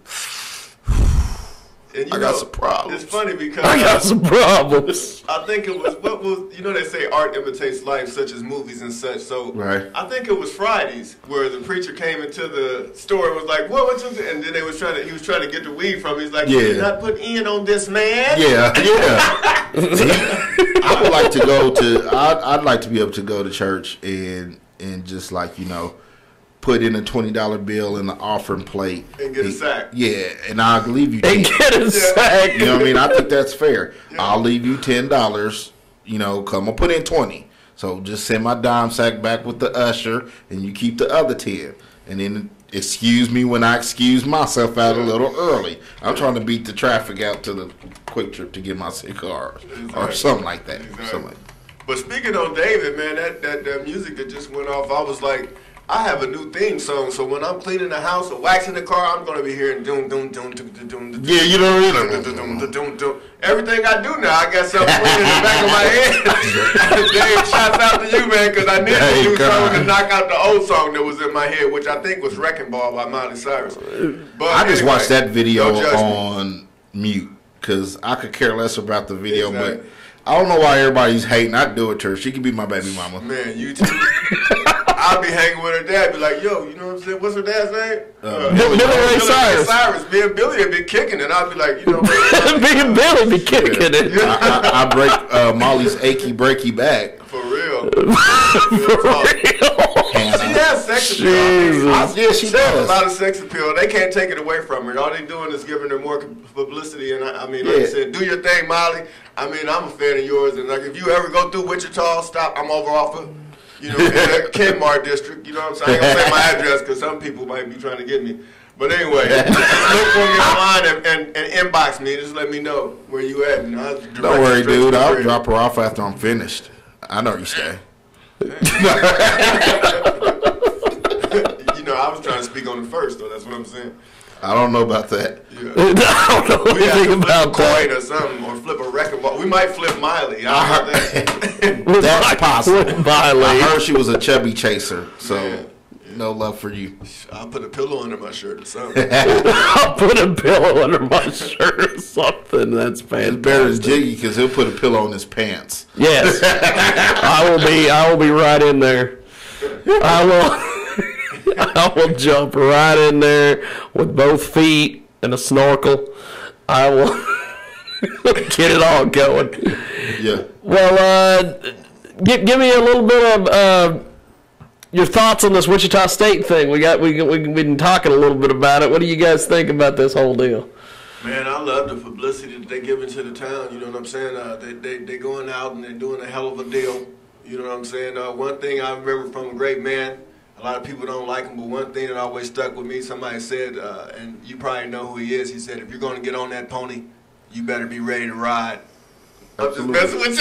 And you I got know, some problems. It's funny because I got some problems. I think it was what was you know they say art imitates life, such as movies and such. So Right. I think it was Fridays where the preacher came into the store and was like, "What? This?" And then they was trying to he was trying to get the weed from. him. He's like, Yeah. "You not put in on this man." yeah, yeah. I would like to go to. I'd, I'd like to be able to go to church and and just like you know. Put in a twenty dollar bill in the offering plate And get a sack. Yeah, and I'll leave you. And get a sack. You know what I mean? I think that's fair. I'll leave you ten dollars. You know, come on, put in twenty. So just send my dime sack back with the usher, and you keep the other ten. And then excuse me when I excuse myself out a little early. I'm trying to beat the traffic out to the quick trip to get my cigars or something like that. Exactly. Something like But speaking on David, man, that, that that music that just went off, I was like, I have a new theme song. So when I'm cleaning the house or waxing the car, I'm gonna be hearing doom doom doom doom doom doom. doom, Yeah, you don't doom, really- doom, doom, doom, doom, doom. Everything I do now, I got something in the back of my head. Dave, shouts out to you, man, because I need Hey, a new song to knock out the old song that was in my head, which I think was Wrecking Ball by Miley Cyrus. But I just anyway, watched that video don't judge me. on mute because I could care less about the video, Exactly. but I don't know why everybody's hating. I do it to her. She can be my baby mama. Man, you too. I'll be hanging with her dad, be like, yo, you know what I'm saying? What's her dad's name? Uh, Billy Ray Cyrus. Cyrus. Me and Billy have been kicking it. I'll be like, you know, Me and Billy be kicking it. I, I, I break uh, Molly's achy breaky back. for real. Hannah. She has sex appeal. I mean, Yeah, she has does. a lot of sex appeal. They can't take it away from her. All they doing is giving her more publicity. And I, I mean, like Yeah. I said, do your thing, Molly. I mean, I'm a fan of yours. And like, if you ever go through Wichita, stop. I'm over off of, you know, in the Kenmar district. You know what I'm saying? I ain't gonna say my address because some people might be trying to get me. But anyway, look for me online and, and, and inbox me. Just let me know where you at. And I'll Don't worry, dude. I'll drop her off after I'm finished. I know you stay. You know, I was trying to speak on it first, though. That's what I'm saying. I don't know about that. Yeah. I don't know We have anything about that. coin or something, or flip a record ball. We might flip Miley. I heard that. That's possible. Miley. I heard she was a chubby chaser, so Yeah. no love for you. I'll put a pillow under my shirt or something. I'll put a pillow under my shirt or something. That's It's better than fantastic. Jiggy because he'll put a pillow on his pants. Yes, I will be. I will be right in there. I will. I will jump right in there with both feet and a snorkel. I will get it all going. Yeah. Well, uh, give, give me a little bit of uh, your thoughts on this Wichita State thing. We got we we we've been talking a little bit about it. What do you guys think about this whole deal? Man, I love the publicity that they give into the town. You know what I'm saying? Uh, they they they going out and they're doing a hell of a deal. You know what I'm saying? Uh, one thing I remember from a great man. A lot of people don't like him, but one thing that always stuck with me. Somebody said, uh, and you probably know who he is. He said, "If you're going to get on that pony, you better be ready to ride." I'm just messing with you.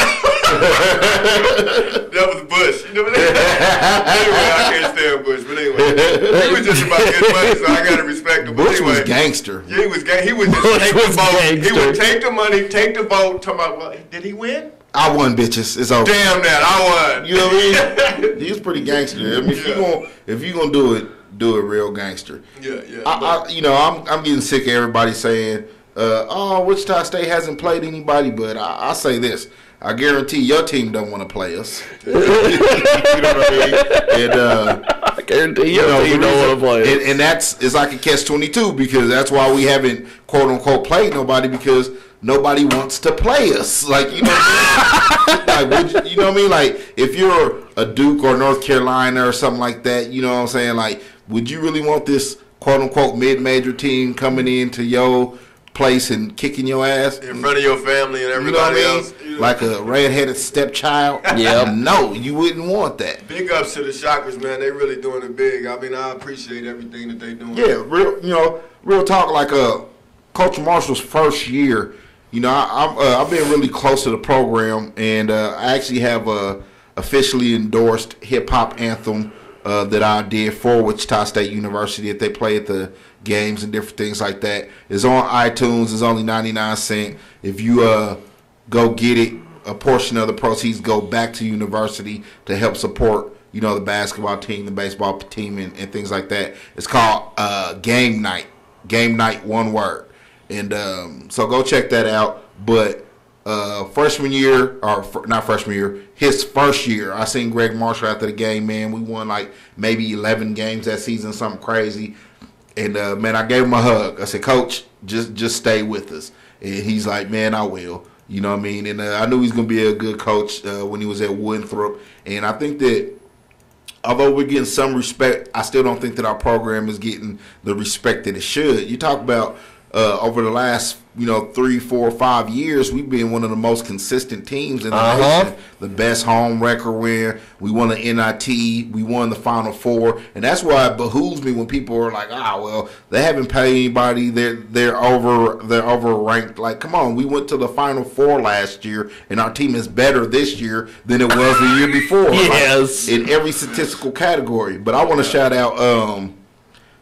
that was Bush. You know what anyway, I can't stand Bush, but anyway, he was just about getting money, so I gotta respect him. But Bush anyway, was gangster. yeah, he was ga- he would just Bush take was the vote. He would take the money, take the vote. Talking about, well, did he win? I won, bitches. It's over. Damn that, I won. You know what I mean? He's pretty gangster. I mean, if you Yeah. gonna if you gonna do it, do it real gangster. Yeah, yeah. I, I, you know, I'm I'm getting sick of everybody saying, uh, "Oh, Wichita State hasn't played anybody," but I, I say this: I guarantee your team don't want to play us. you know what I mean? And uh, I guarantee you, you know, you the know what reason- I'm. And, and that's it's like a catch twenty two because that's why we haven't quote unquote played nobody because nobody wants to play us. Like you know, what I mean? like would you, you know what I mean? Like if you're a Duke or North Carolina or something like that, you know what I'm saying? Like, would you really want this quote unquote mid major team coming into your place and kicking your ass? in front of your family and You know what everybody I mean? else. You know. Like a redheaded stepchild? yeah, No, you wouldn't want that. Big ups to the Shockers, man. They really doing it big. I mean, I appreciate everything that they doing. Yeah, real. You know, real talk. Like uh, Coach Marshall's first year. You know, I, I'm uh, I've been really close to the program, and uh, I actually have a officially endorsed hip hop anthem uh, that I did for Wichita State University that they play at the games and different things like that. It's on iTunes. It's only ninety nine cent. If you uh go get it, a portion of the proceeds go back to university to help support you know the basketball team, the baseball team, and, and things like that. It's called uh, Game Night. Game Night, one word. And um, so go check that out. But uh, freshman year, or fr- not freshman year, his first year, I seen Greg Marshall after the game. Man, we won like maybe eleven games that season, something crazy. And uh, man, I gave him a hug. I said, Coach, just just stay with us. And he's like, Man, I will. You know what I mean? And uh, I knew he's gonna be a good coach uh, when he was at Winthrop. And I think that although we're getting some respect, I still don't think that our program is getting the respect that it should. You talk about uh, over the last you know, three, four, five years, we've been one of the most consistent teams in the Uh-huh. nation. The best home record win. We won the NIT. We won the Final Four, and that's why it behooves me when people are like, "Ah, well, they haven't paid anybody. They're they're over they're overranked." Like, come on, we went to the Final Four last year, and our team is better this year than it was the year before. Like, Yes. in every statistical category. But I want to shout out. um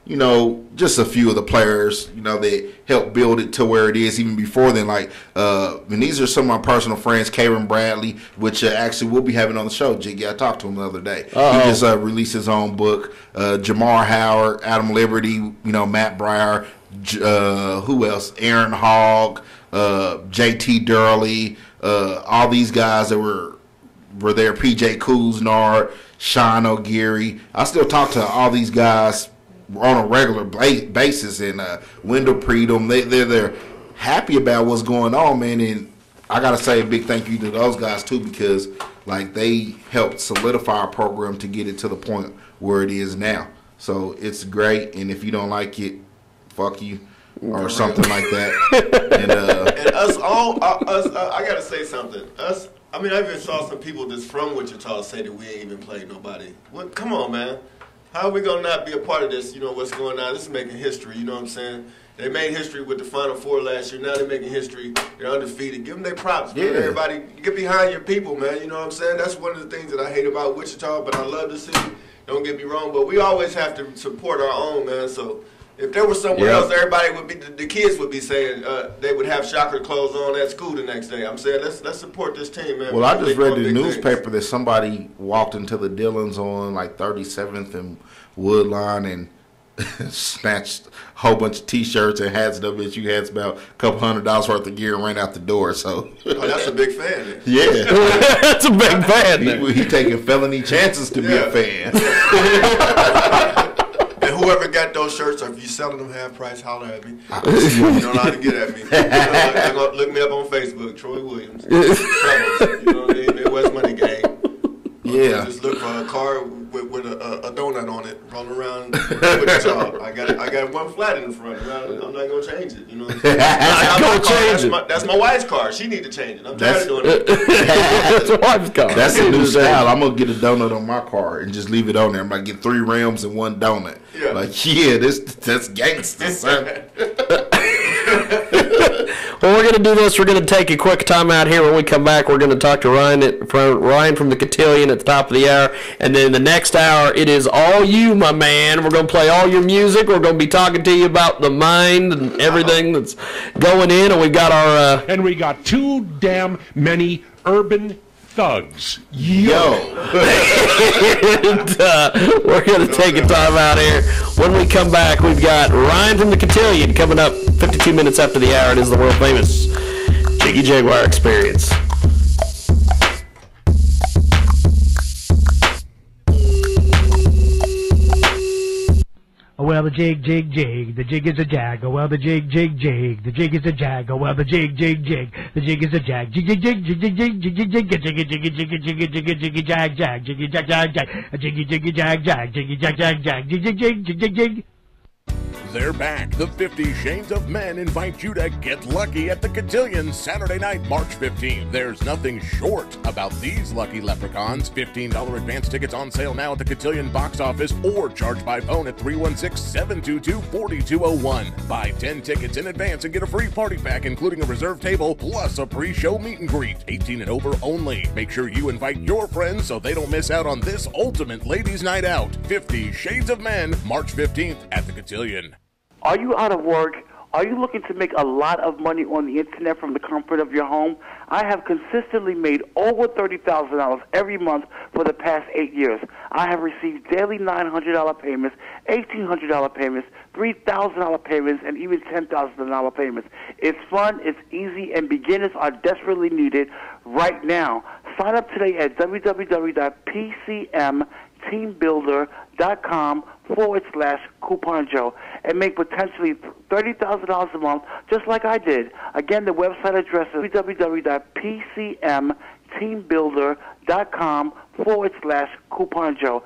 you know, just a few of the players, you know, that helped build it to where it is even before then. Like, uh, and these are some of my personal friends, Karon Bradley, which uh, actually we'll be having on the show. Jiggy, I talked to him the other day. Uh-oh. He just uh, released his own book. Uh, Jamar Howard, Adam Liberty, you know, Matt Braeuer, uh, who else? Aaron Hogg, uh, JT Durley, uh, all these guys that were were there. PJ Couisnard, Sean Ogirri. I still talk to all these guys on a regular basis, and uh, Wendell Preadom. They they're they're happy about what's going on, man. And I gotta say a big thank you to those guys too, because like they helped solidify our program to get it to the point where it is now. So it's great, and if you don't like it, fuck you. Or something like that, and uh, and us all, uh, us, uh, I gotta say something. Us, I mean, I even saw some people that's from Wichita say that we ain't even played nobody. What? Come on, man. How are we gonna not be a part of this? You know what's going on? This is making history. You know what I'm saying? They made history with the Final Four last year. Now they're making history. They're undefeated. Give them their props. man. Yeah. Everybody, get behind your people, man. You know what I'm saying? That's one of the things that I hate about Wichita, but I love the city. Don't get me wrong, but we always have to support our own, man. So if there was somewhere Yep. else, everybody would be the, the kids would be saying uh, they would have shocker clothes on at school the next day. I'm saying let's let's support this team, man. Well, I just doing read the big things. newspaper that somebody walked into the Dillons on like 37th and Woodlawn and snatched a whole bunch of T-shirts and hats. That bitch, you had about a couple hundred dollars worth of gear and ran out the door. So, Oh, that's a big fan. Then. yeah, That's a big fan. he, he taking felony chances to Yeah. be a fan. Whoever got those shirts, or if you're selling them half price, holler at me. you know how to get at me. You know, look, look me up on Facebook, Troy Williams. Troublz, you know what I mean? Midwest Money Gang. Yeah. Just look for a car with, with a, a, a donut on it, rolling around with the top. I got I got one flat in the front. I'm not, gonna change it. You know. What I'm saying? That's, Not my gonna car. change that's, it. My, that's my wife's car. She need to change it. I'm That's- tired of doing it. That's what I've got. That's a new style. I'm gonna get a donut on my car and just leave it on there. I'm gonna get three rims and one donut. Yeah. Like, yeah, this that's gangster, son. Well, we're going to do this. We're going to take a quick time out here. When we come back, we're going to talk to Ryan at, from Ryan from the Cotillion at the top of the hour, and then the next hour it is all you, my man. We're going to play all your music. We're going to be talking to you about the mind and everything that's going in, and we've got our. Uh, and we got too damn many urban thugs. Yo. and, uh, we're going to take a time out here. When we come back, we've got Ryan from the Cotillion coming up 52 minutes after the hour. It is the world famous Jiggy Jaguar Experience. Well, the jig, jig, jig. The jig is a jag. Oh, well, the jig, jig, jig. The jig is a jag. Oh, well, the jig, jig, jig. The jig is a jag. Jig, jig, jig, jig, jig, jig, jig, jig, jig, jiggy, jiggy, jiggy, jiggy, jiggy, jiggy, jag, jag, jiggy, jag, jag, jag, a jiggy, jiggy, jag, jag, jiggy, jag, jag, jag, jig, jig, jig, jig, jig, jig. They're back. The 50 Shades of Men invite you to get lucky at the Cotillion Saturday night, March 15th. There's nothing short about these lucky leprechauns. $15 advance tickets on sale now at the Cotillion box office or charge by phone at 316 722 4201. Buy 10 tickets in advance and get a free party pack, including a reserved table plus a pre show meet and greet. 18 and over only. Make sure you invite your friends so they don't miss out on this ultimate ladies' night out. 50 Shades of Men, March 15th at the Cotillion. Are you out of work? Are you looking to make a lot of money on the internet from the comfort of your home? I have consistently made over $30,000 every month for the past eight years. I have received daily $900 payments, $1,800 payments, $3,000 payments, and even $10,000 payments. It's fun, it's easy, and beginners are desperately needed right now. Sign up today at www.pcmteambuilder.com forward slash coupon Joe and make potentially $30,000 a month just like I did. Again, the website address is www.pcmteambuilder.com forward slash coupon Joe.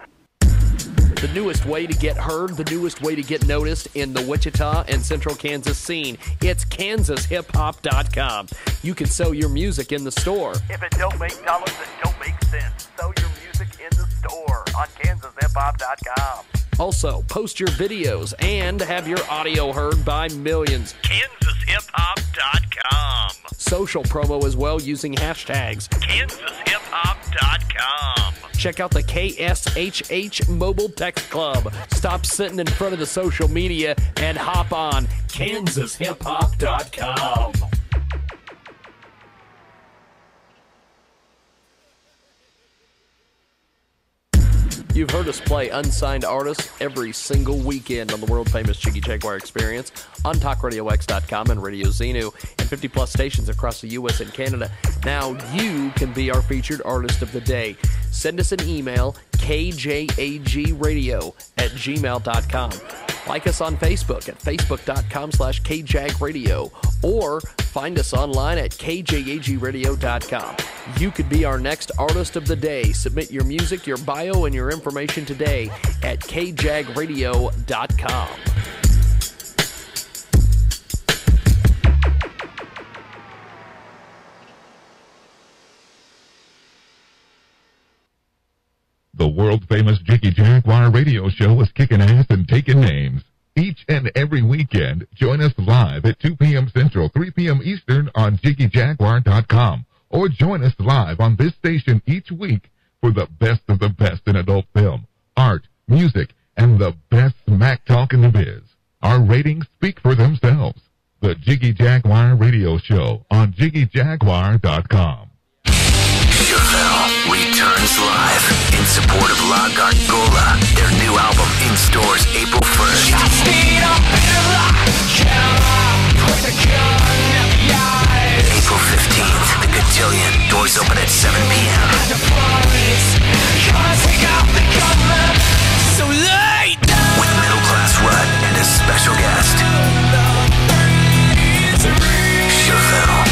The newest way to get heard, the newest way to get noticed in the Wichita and Central Kansas scene. It's kansashiphop.com. You can sell your music in the store. If it don't make dollars, it don't make sense. Sell your music in the store on kansashiphop.com. Also, post your videos and have your audio heard by millions. kansashiphop.com. Social promo as well using hashtags. kansashiphop.com. Check out the KSHH Mobile Text Club. Stop sitting in front of the social media and hop on kansashiphop.com. You've heard us play unsigned artists every single weekend on the world famous Jiggy Jaguar Experience on TalkRadioX.com and Radio Xenu and 50 plus stations across the U.S. and Canada. Now you can be our featured artist of the day. Send us an email, kjagradio at gmail.com. Like us on Facebook at facebook.com slash kjagradio or find us online at kjagradio.com. You could be our next artist of the day. Submit your music, your bio, and your information today at kjagradio.com. The world famous Jiggy Jaguar radio show is kicking ass and taking names. Each and every weekend, join us live at 2 p.m. Central, 3 p.m. Eastern on JiggyJaguar.com or join us live on this station each week for the best of the best in adult film, art, music, and the best smack talk in the biz. Our ratings speak for themselves. The Jiggy Jaguar radio show on JiggyJaguar.com. Chevelle returns live in support of La Gargola. Their new album in stores April 1st. April 15th, The Cotillion. Doors open at 7 p.m. With Middle Class Rut and a special guest. Chevelle.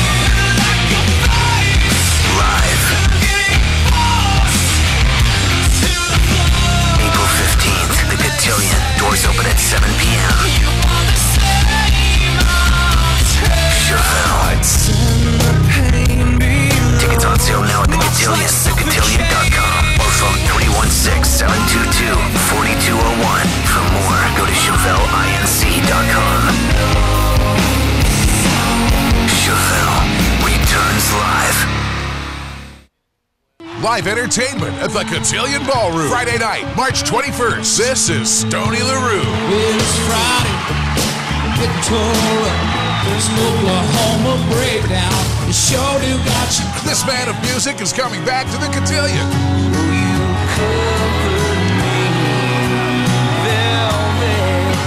Live. April 15th, The Cotillion. Doors open at 7 p.m. Tickets on sale now at The Cotillion, thecotillion.com, or phone 316-722-4201. For more, go to ChevelleINC.com. Chevelle returns live. Live entertainment at the Cotillion Ballroom. Friday night, March 21st. This is Stoney LaRue. It's Friday, Victoria. There's an Oklahoma breakdown. You sure do got you. This man of music is coming back to the Cotillion.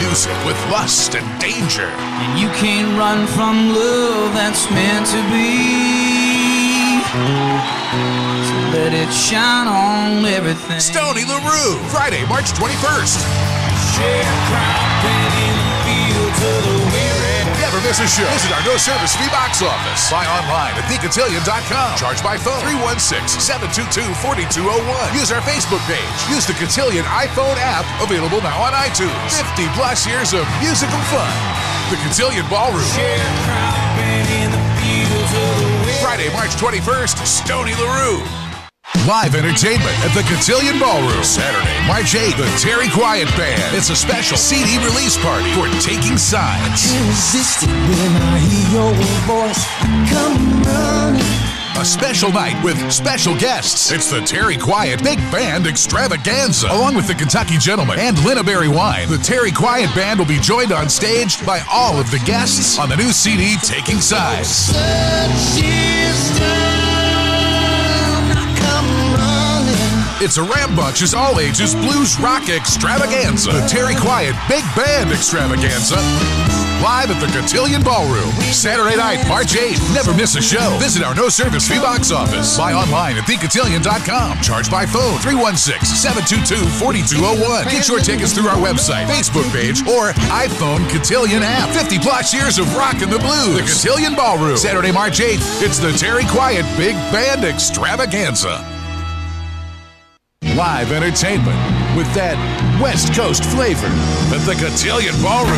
Music with lust and danger. And you can't run from love that's meant to be. So let it shine on everything. Stoney LaRue. Friday, March 21st. Miss a show. Visit our no service fee box office. Buy online at thecotillion.com. Charge by phone 316-722-4201. Use our Facebook page. Use the Cotillion iPhone app available now on iTunes. 50 plus years of musical fun. The Cotillion Ballroom. Sharecropping in the fields of the. Friday, March 21st, Stoney LaRue. Live entertainment at the Cotillion Ballroom. Saturday, March 8th, the Terry Quiett Band. It's a special CD release party for Taking Sides. Resisted when I hear your voice. Come running. A special night with special guests. It's the Terry Quiett Big Band Extravaganza. Along with the Kentucky Gentlemen and Linnaberry Wine, the Terry Quiett Band will be joined on stage by all of the guests on the new CD Taking Sides. It's a rambunctious all ages blues rock extravaganza. The Terry Quiett Big Band Extravaganza. Live at the Cotillion Ballroom. Saturday night, March 8th. Never miss a show. Visit our no service fee box office. Buy online at thecotillion.com. Charge by phone 316-722-4201. Get your tickets through our website, Facebook page, or iPhone Cotillion app. 50 plus years of rock and the blues. The Cotillion Ballroom. Saturday, March 8th. It's the Terry Quiett Big Band Extravaganza. Live entertainment with that West Coast flavor. At the Cotillion Ballroom.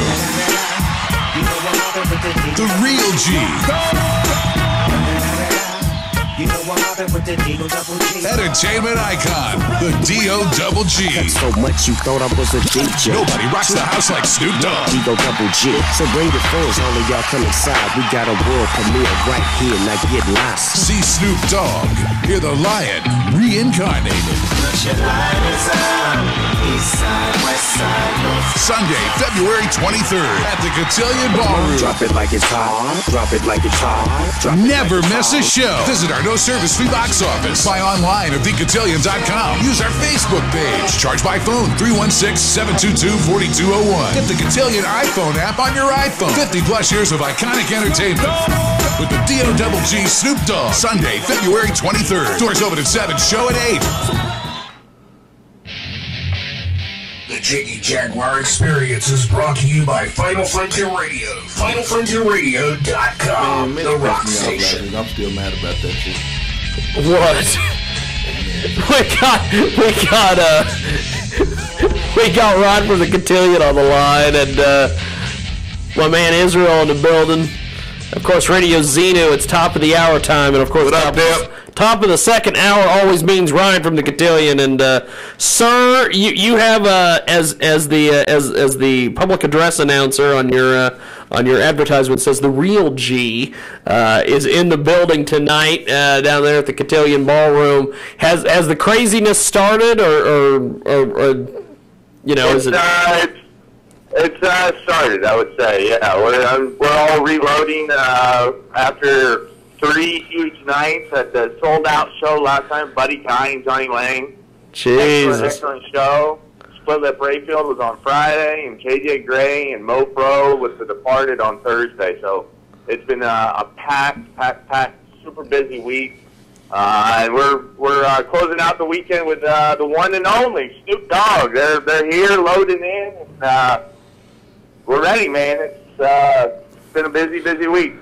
The real G. Entertainment icon, the D.O. Double G. So much you thought I was a DJ. Nobody rocks the house like Snoop Dogg. D-O double G. So bring your friends, all of y'all come inside. We got a world premiere right here, now get lost. See Snoop Dogg, hear the lion reincarnated. Sunday, February 23rd at the Cotillion Ballroom. Drop it like it's hot. Drop it like it's hot. Drop it Never like miss it's a show. Visit our no service free box office. Buy online at thecotillion.com. Use our Facebook page. Charge by phone 316 722 4201. Get the Cotillion iPhone app on your iPhone. 50 plus years of iconic entertainment. With the DO Double G Snoop Dogg. Sunday, February 23rd. Doors open at 7, show at 8. Jiggy Jaguar Experience is brought to you by Final Frontier Radio. FinalFrontierRadio.com. The rock station. I'm still mad about that shit. What? We got, we got, uh, we got Ron from the Cotillion on the line, and uh, my man Izreal in the building. Of course, Radio Xenu. It's top of the hour time, and of course, top, top of the second hour always means Ryan from the Cotillion. And uh, sir, you you have uh, as as the uh, as as the public address announcer on your. Uh, on your advertisement says the real G uh, is in the building tonight uh, down there at the Cotillion Ballroom. Has has the craziness started, or or, or, or you know, is it's, it? uh, it's, it's started, I would say. Yeah, we're um, we're all reloading uh, after three huge nights at the sold out show last time. Buddy Guy and Jonny Lang. Jesus. Excellent, excellent show. Split Lip Rayfield was on Friday, and KJ Gray and Mo Pro was The Departed on Thursday. So it's been a, a packed, packed, packed, super busy week. Uh, and we're we're uh, closing out the weekend with uh, the one and only Snoop Dogg. They're they're here loading in, and uh, we're ready, man. It's uh, it's been a busy, busy week.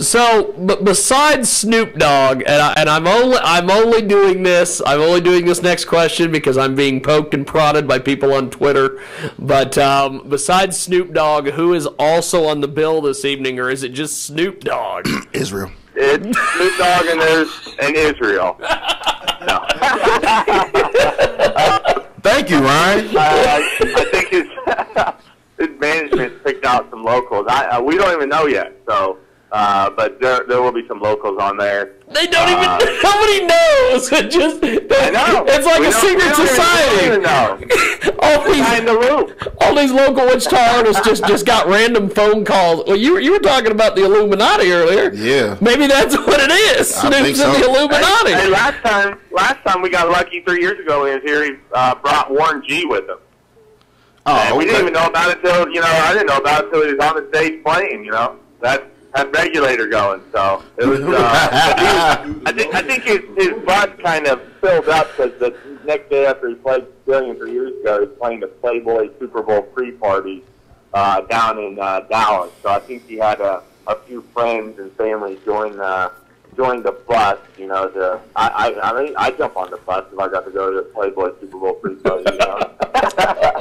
So, but besides Snoop Dogg, and, I, and I'm only I'm only doing this I'm only doing this next question because I'm being poked and prodded by people on Twitter. But um, besides Snoop Dogg, who is also on the bill this evening, or is it just Snoop Dogg? Izreal. It's Snoop Dogg and there's and Izreal. Thank you, Ryan. Uh, I think his his management picked out some locals. I, uh, we don't even know yet. So, uh, but there there will be some locals on there. They don't Uh, even nobody knows. It just I know. it's like We a secret we don't even- society. we don't even know. all these in the loop. all these local Wichita artists just just got random phone calls. Well, you were- you were talking about the Illuminati earlier. Yeah. Maybe that's what it is. I Snoop's think in so. the Illuminati. Hey, hey, last time last time we got lucky three years ago. He was here. He uh, brought Warren G with him. Oh, And we didn't even know about it till you know I didn't know about it till he was on the stage playing. You know that had regulator going. So it was. Uh, I think I think his his bus kind of filled up because the next day after he played Billion three years ago, he was playing the Playboy Super Bowl pre-party uh, down in uh, Dallas. So I think he had a a few friends and family join the join the bus. You know, to I I I mean I jump on the bus if I got to go to the Playboy Super Bowl pre-party. You know.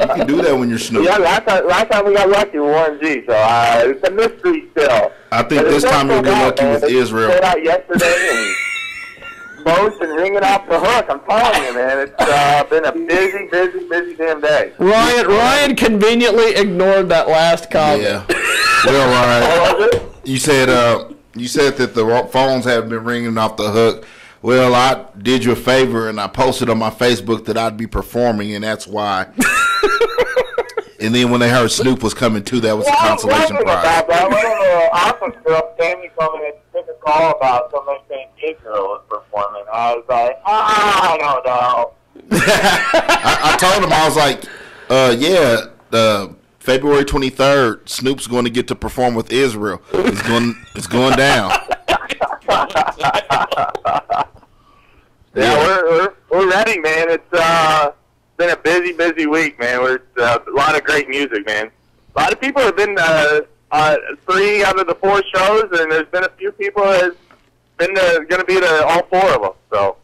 You can do that when you're Snoop. Yeah, last time, last time we got lucky with Warren G. So uh, it's a mystery still. I think But this time not you'll get lucky man. with They Izreal. Sold out yesterday and boats and ringing off the hook. I'm telling you, man, it's uh, been a busy, busy, busy damn day. Ryan Ryan conveniently ignored that last comment. Yeah. Well, Ryan, you said uh, you said that the phones have been ringing off the hook. Well, I did you a favor and I posted on my Facebook that I'd be performing, and that's why. and then when they heard Snoop was coming too, that was a consolation prize. about that, one of the office girls, Tammy, told me to took a call about somebody saying Izreal was performing. I was like, ah, I don't know. I, I told him I was like, uh, yeah, uh, February twenty third, Snoop's going to get to perform with Izreal. It's going, it's going down. Yeah, we're, we're we're ready, man. It's uh been a busy, busy week, man. We're uh, a lot of great music, man. A lot of people have been uh, uh three out of the four shows, and there's been a few people that's been uh, going to be to all four of them. So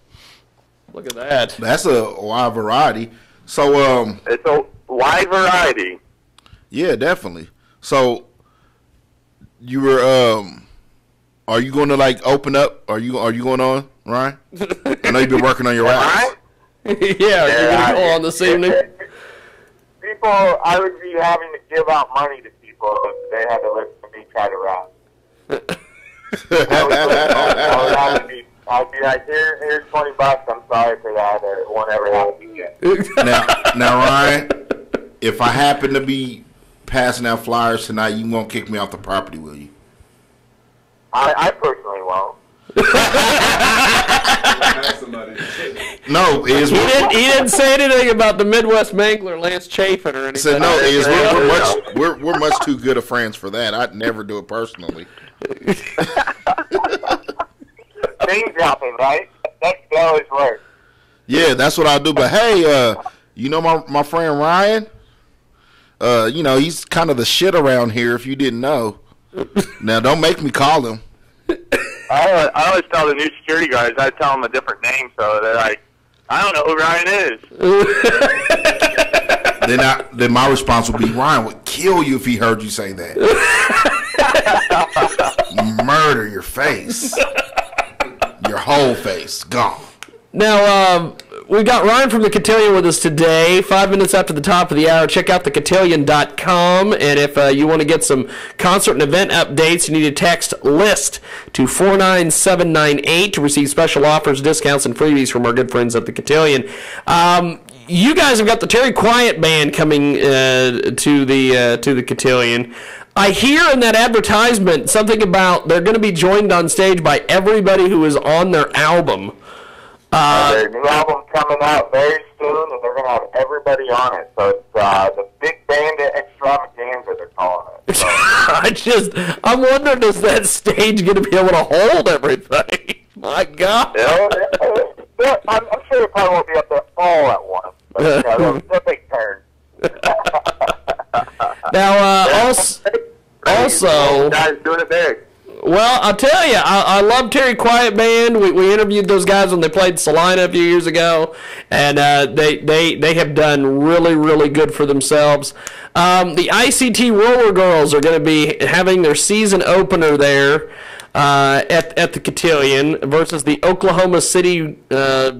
Look at that. That's a wide variety. So um, It's a wide variety. Yeah, definitely. So you were um, are you going to like open up? Are you are you going on, Ryan? I know you've been working on your raps. yeah, you're gonna go on this evening. People, I would be having to give out money to people if they had to listen to me try to rap. I would, I would have to be, I'd be like, Here, here's 20 bucks, I'm sorry for that, it won't ever happen again. now, now, Ryan, if I happen to be passing out flyers tonight, you won't kick me off the property, will you? I, I personally won't. No, is He didn't, he didn't say anything about the Midwest Mangler, Lance Chafin, or anything. said no. Is we're, we're much we're, we're much too good of friends for that. I'd never do it personally. Name dropping, right? That's always work. Yeah, that's what I'll do. But hey, uh, you know my my friend Ryan. Uh, you know he's kind of the shit around here. If you didn't know, now don't make me call him. I always, I always tell the new security guards, I tell them a different name, so they're like, I don't know who Ryan is. Then I then my response would be Ryan would kill you if he heard you say that. Murder your face, your whole face gone. Now, um, we got Ryan from the Cotillion with us today. Five minutes after the top of the hour, check out thecotillion.com. And if uh, you want to get some concert and event updates, you need to text LIST to 49798 to receive special offers, discounts, and freebies from our good friends at the Cotillion. Um, you guys have got the Terry Quiett Band coming uh, to the uh, to the Cotillion. I hear in that advertisement something about they're going to be joined on stage by everybody who is on their album. Uh, Their new album coming out very soon, and they're going to have everybody on it. So it's uh, the Big Band Extravaganza, they're calling it. So, I just, I'm wondering, is that stage going to be able to hold everything? My God. uh, I'm, I'm sure it probably won't be up there all at once. But, you know, they'll, they'll take turns. Now, uh, also, also, guys doing it big. Well, I'll tell you, I, I love Terry Quiett Band. We, we interviewed those guys when they played Salina a few years ago, and uh, they, they, they have done really, really good for themselves. Um, the ICT Roller Girls are going to be having their season opener there uh, at, at the Cotillion versus the Oklahoma City uh,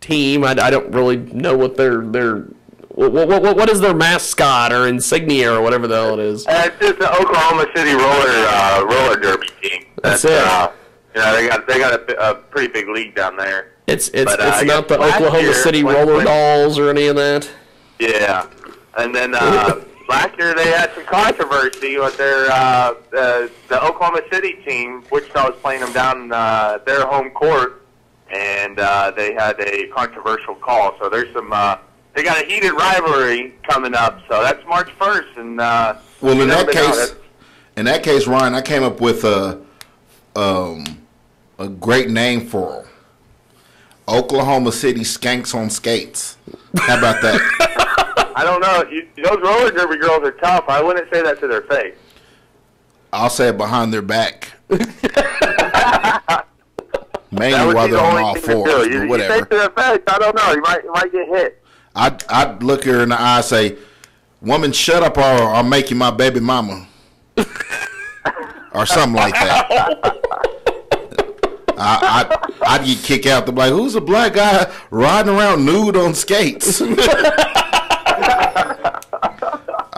team. I, I don't really know what their their what, what, what, what is their mascot or insignia or whatever the hell it is. Uh, it's just the Oklahoma City roller uh, roller derby team. That's it. Uh, you know, they got they got a, a pretty big league down there. It's it's But, uh, it's I not the Oklahoma year, City roller dolls or any of that. Yeah, and then uh, last year they had some controversy with their uh, the, the Oklahoma City team. Wichita was playing them down uh, their home court, and uh, they had a controversial call. So there's some. Uh, they got a heated rivalry coming up. So that's March 1st, and uh, Well, in that case, in that case, Ryan, I came up with a um, a great name for 'em. Oklahoma City Skanks on Skates. How about that? I don't know. You, those roller derby girls are tough. I wouldn't say that to their face. I'll say it behind their back. Mainly while they're on all fours, You, you say to their face, I don't know. You might you might get hit. I'd, I'd look her in the eye and say, Woman, shut up or I'll make you my baby mama. or something like that. I, I'd, I'd get kicked out. They'd be like, Who's a black guy riding around nude on skates?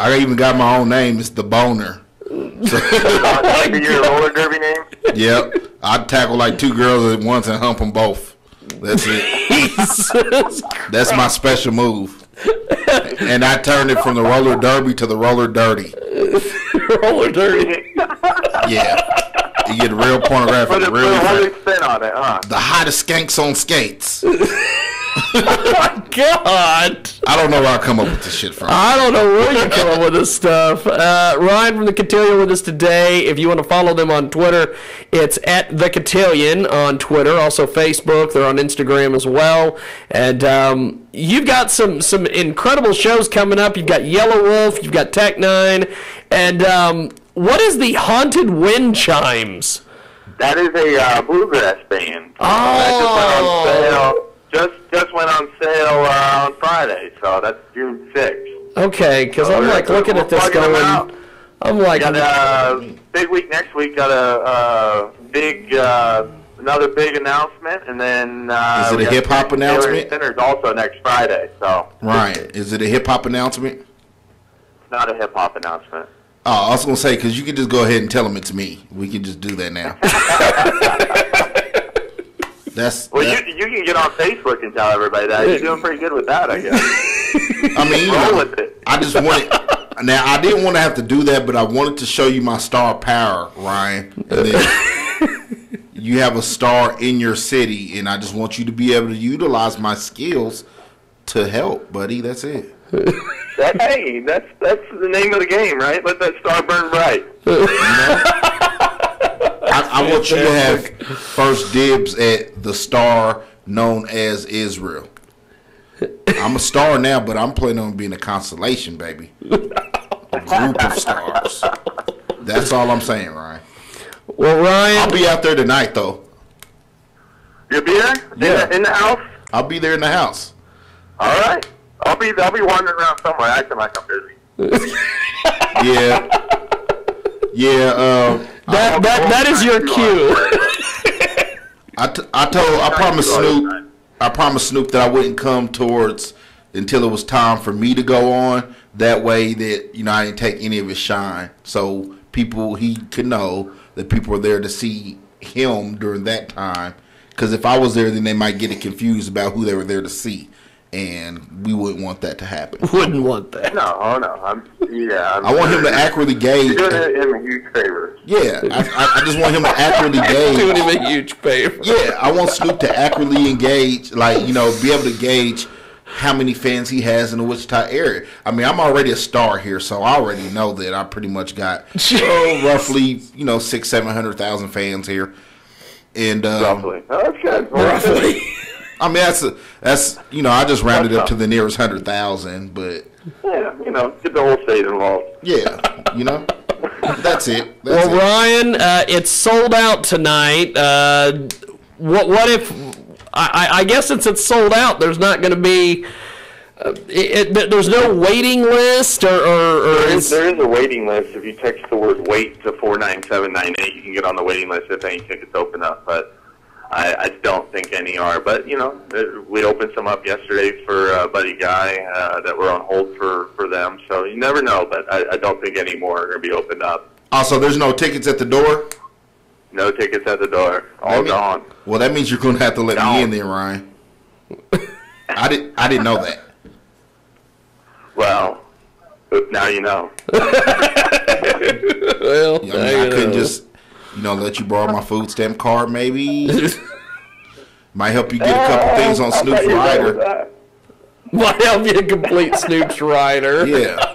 I even got my own name. It's the boner. like your roller derby name. Yep. I'd tackle like two girls at once and hump them both. That's it. That's my special move. And I turned it from the roller derby to the roller dirty. roller dirty. Yeah. You get real pornographic. Put a, put real a whole spin on it, huh? the hottest skanks on skates. God. I don't know where I come up with this shit from. I don't know where you come up with this stuff. Uh, Ryan from the Cotillion with us today. If you want to follow them on Twitter, it's at the Cotillion on Twitter. Also Facebook. They're on Instagram as well. And um, you've got some some incredible shows coming up. You've got Yelawolf. You've got Tech N9ne. And um, what is the Haunted Wind Chimes? That is a uh, bluegrass band. Oh. That just went on sale just just went on sale uh, on Friday, so that's June sixth. Okay, because I'm Oh, like looking at this going. out. I'm like, got a big week next week. Got a uh, big uh, another big announcement, and then uh, Is it a hip-hop Taylor announcement? Centers also next Friday, so right, is it a hip hop announcement? not a hip hop announcement. Oh, I was gonna say because you can just go ahead and tell them it's me. We can just do that now. That's. Well, that- you you can get on Facebook and tell everybody that. You're doing pretty good with that, I guess. I mean, you Roll know, with it. I just wanted. Now I didn't want to have to do that, but I wanted to show you my star power, Ryan. And then you have a star in your city, and I just want you to be able to utilize my skills to help, buddy. That's it. That, hey, that's that's the name of the game, right? Let that star burn bright. I, I want you to have first dibs at the star known as Izreal. I'm a star now, but I'm planning on being a constellation, baby. A group of stars. That's all I'm saying, Ryan. Well, Ryan, I'll be out there tonight, though. You'll be there Yeah. in, the, in the house. I'll be there in the house. All right. I'll be I'll be wandering around somewhere, acting like I'm busy. Yeah. Yeah. Um, that that that is your cue. I, t- I told I promised Snoop I promised Snoop that I wouldn't come towards until it was time for me to go on. That way that you know I didn't take any of his shine, so people he could know that people were there to see him during that time. Because if I was there, then they might get it confused about who they were there to see, and we wouldn't want that to happen. Wouldn't want that. No, oh no. I'm yeah. I'm I want him to accurately gauge. You're doing him a huge favor. Yeah, I, I, I just want him to accurately gauge. Doing him a huge favor. Yeah, I want Snoop to accurately engage, like you know, be able to gauge how many fans he has in the Wichita area. I mean, I'm already a star here, so I already know that I pretty much got oh, roughly, you know, six, seven hundred thousand fans here, and um, roughly. That's good. roughly. I mean, that's a, that's you know, I just rounded up to the nearest hundred thousand, but Yeah, you know, get the whole state involved. yeah, you know, that's it. That's Well, it. Ryan, uh, it's sold out tonight. Uh, what what if? I, I I guess since it's sold out, there's not going to be. Uh, it, it, there's no waiting list, or, or, or There is, is, there is a waiting list. If you text the word "wait" to four nine seven nine eight, you can get on the waiting list if any tickets open up. But I, I don't think any are. But you know, we opened some up yesterday for uh, Buddy Guy uh, that were on hold for for them. So you never know. But I, I don't think any more are going to be opened up. Also, there's no tickets at the door. No tickets at the door. All mean- gone. Well, that means you're going to have to let me in there, Ryan. I didn't. I didn't know that. Well, now you know. well, I, mean, I couldn't just, you know, let you borrow my food stamp card. Maybe might help you get a couple things on Snoop's rider. might help you a complete Snoop's rider. Yeah.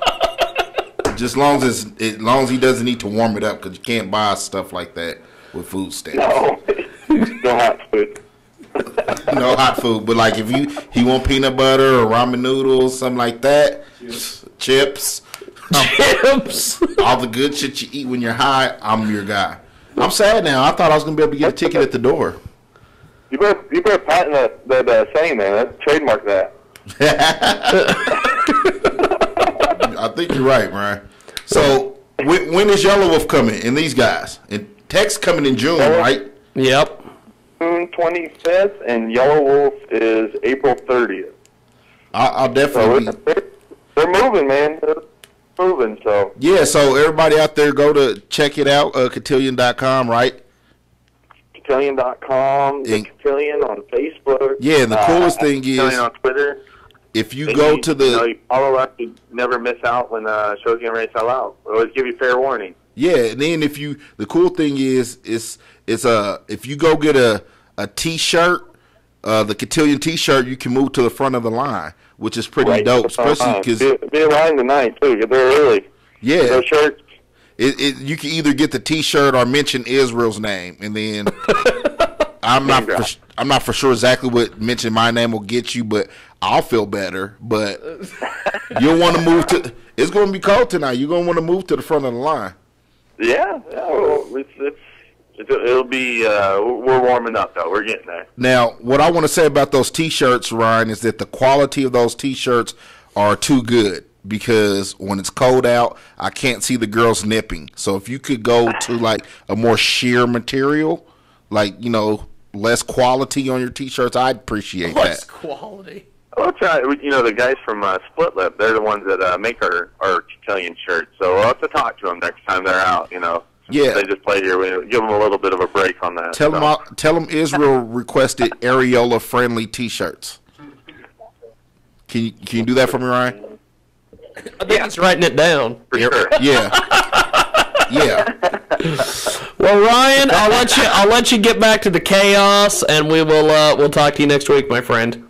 Just long as as long as he doesn't need to warm it up because you can't buy stuff like that with food stamps. No, no hot food. no hot food, but like if you he want peanut butter or ramen noodles, something like that, chips, chips, all the good shit you eat when you're high. I'm your guy. I'm sad now. I thought I was gonna be able to get a ticket at the door. You better you better patent that that uh, saying, man. That trademark that. I think you're right, Ryan. So when, when is Yelawolf coming? And these guys and Tex coming in June, right? Yep. June 25th, and Yelawolf is April 30th. I, I'll definitely. it's- they're, they're moving, man. They're moving. So Yeah, so everybody out there, go to check it out, uh, cotillion.com, right? Cotillion.com, the And- Cotillion on Facebook. Yeah, and the uh, coolest at thing is- Cotillion on Twitter. If you And go to the you, know, you follow us, you never miss out when uh, shows getting ready to sell out. We always give you fair warning. Yeah, and then if you the cool thing is it's it's a if you go get a a t-shirt, uh, the Cotillion t-shirt, you can move to the front of the line, which is pretty Right. dope, especially Uh, because be, be line tonight too. Get there early. yeah, No shirts. it, it you can either get the t-shirt or mention Izreal's name, and then I'm not for, I'm not for sure exactly what mention my name will get you, but I'll feel better. But you'll want to move to. It's going to be cold tonight. You're going to want to move to the front of the line. Yeah, yeah. Well, it's it's it'll be. Uh, we're warming up though. We're getting there. Now, what I want to say about those T-shirts, Ryan, is that the quality of those T-shirts are too good because when it's cold out, I can't see the girls nipping. So if you could go to like a more sheer material, like you know, less quality on your T-shirts, I'd appreciate What's that. quality? We'll try. You know, the guys from uh, Split Lip, they're the ones that uh, make our our Chilean shirts. So we'll have to talk to them next time they're out. You know. Yeah. They just play here. We give them a little bit of a break on that. Tell so. them, tell them Izreal requested areola friendly T-shirts. Can you can you do that for me, Ryan? I think he's writing it down. For sure. Yeah. yeah. Well, Ryan, I'll let you. I'll let you get back to the chaos, and we will. Uh, we'll talk to you next week, my friend.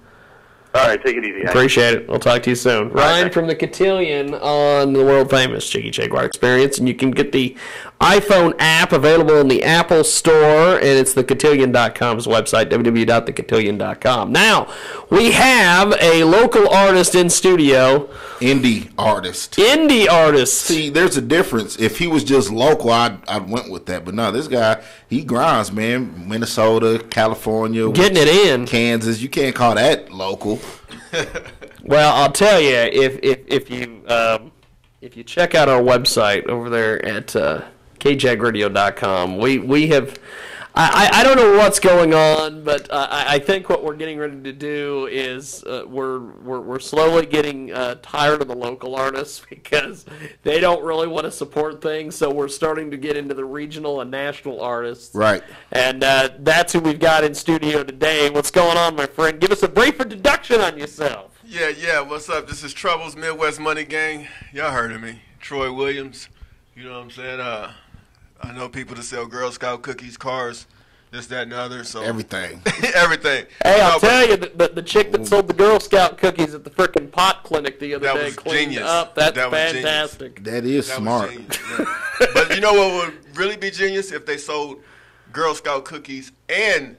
All right, take it easy. Appreciate it. We'll talk to you soon. Ryan from the Cotillion on the world famous Jiggy Jaguar Experience, and you can get the iPhone app available in the Apple Store, and it's thecotillion.com's website, www.thecotillion.com. Now, we have a local artist in studio. Indie artist. Indie artist. See, there's a difference. If he was just local, I'd, I'd went with that. But no, this guy, he grinds, man. Minnesota, California. Getting it in. Kansas. You can't call that local. Well, I'll tell you if if if you um, if you check out our website over there at uh, kjagradio.com, we we have. I, I I don't know what's going on, but uh, I, I think what we're getting ready to do is uh, we're, we're we're slowly getting uh, tired of the local artists because they don't really want to support things. So we're starting to get into the regional and national artists. Right. And uh, that's who we've got in studio today. What's going on, my friend? Give us a brief introduction on yourself. Yeah, yeah. What's up? This is Troublz Midwest Money Gang. Y'all heard of me, Troy Williams. You know what I'm saying? I know people that sell Girl Scout cookies, cars, this, that, and the other. So everything, everything. Hey, I'll No, tell you, the, the, the chick that sold the Girl Scout cookies at the frickin' pot clinic the other That day was cleaned genius. up. That's That was genius. fantastic. That is That was smart. genius, yeah. but you know what would really be genius if they sold Girl Scout cookies and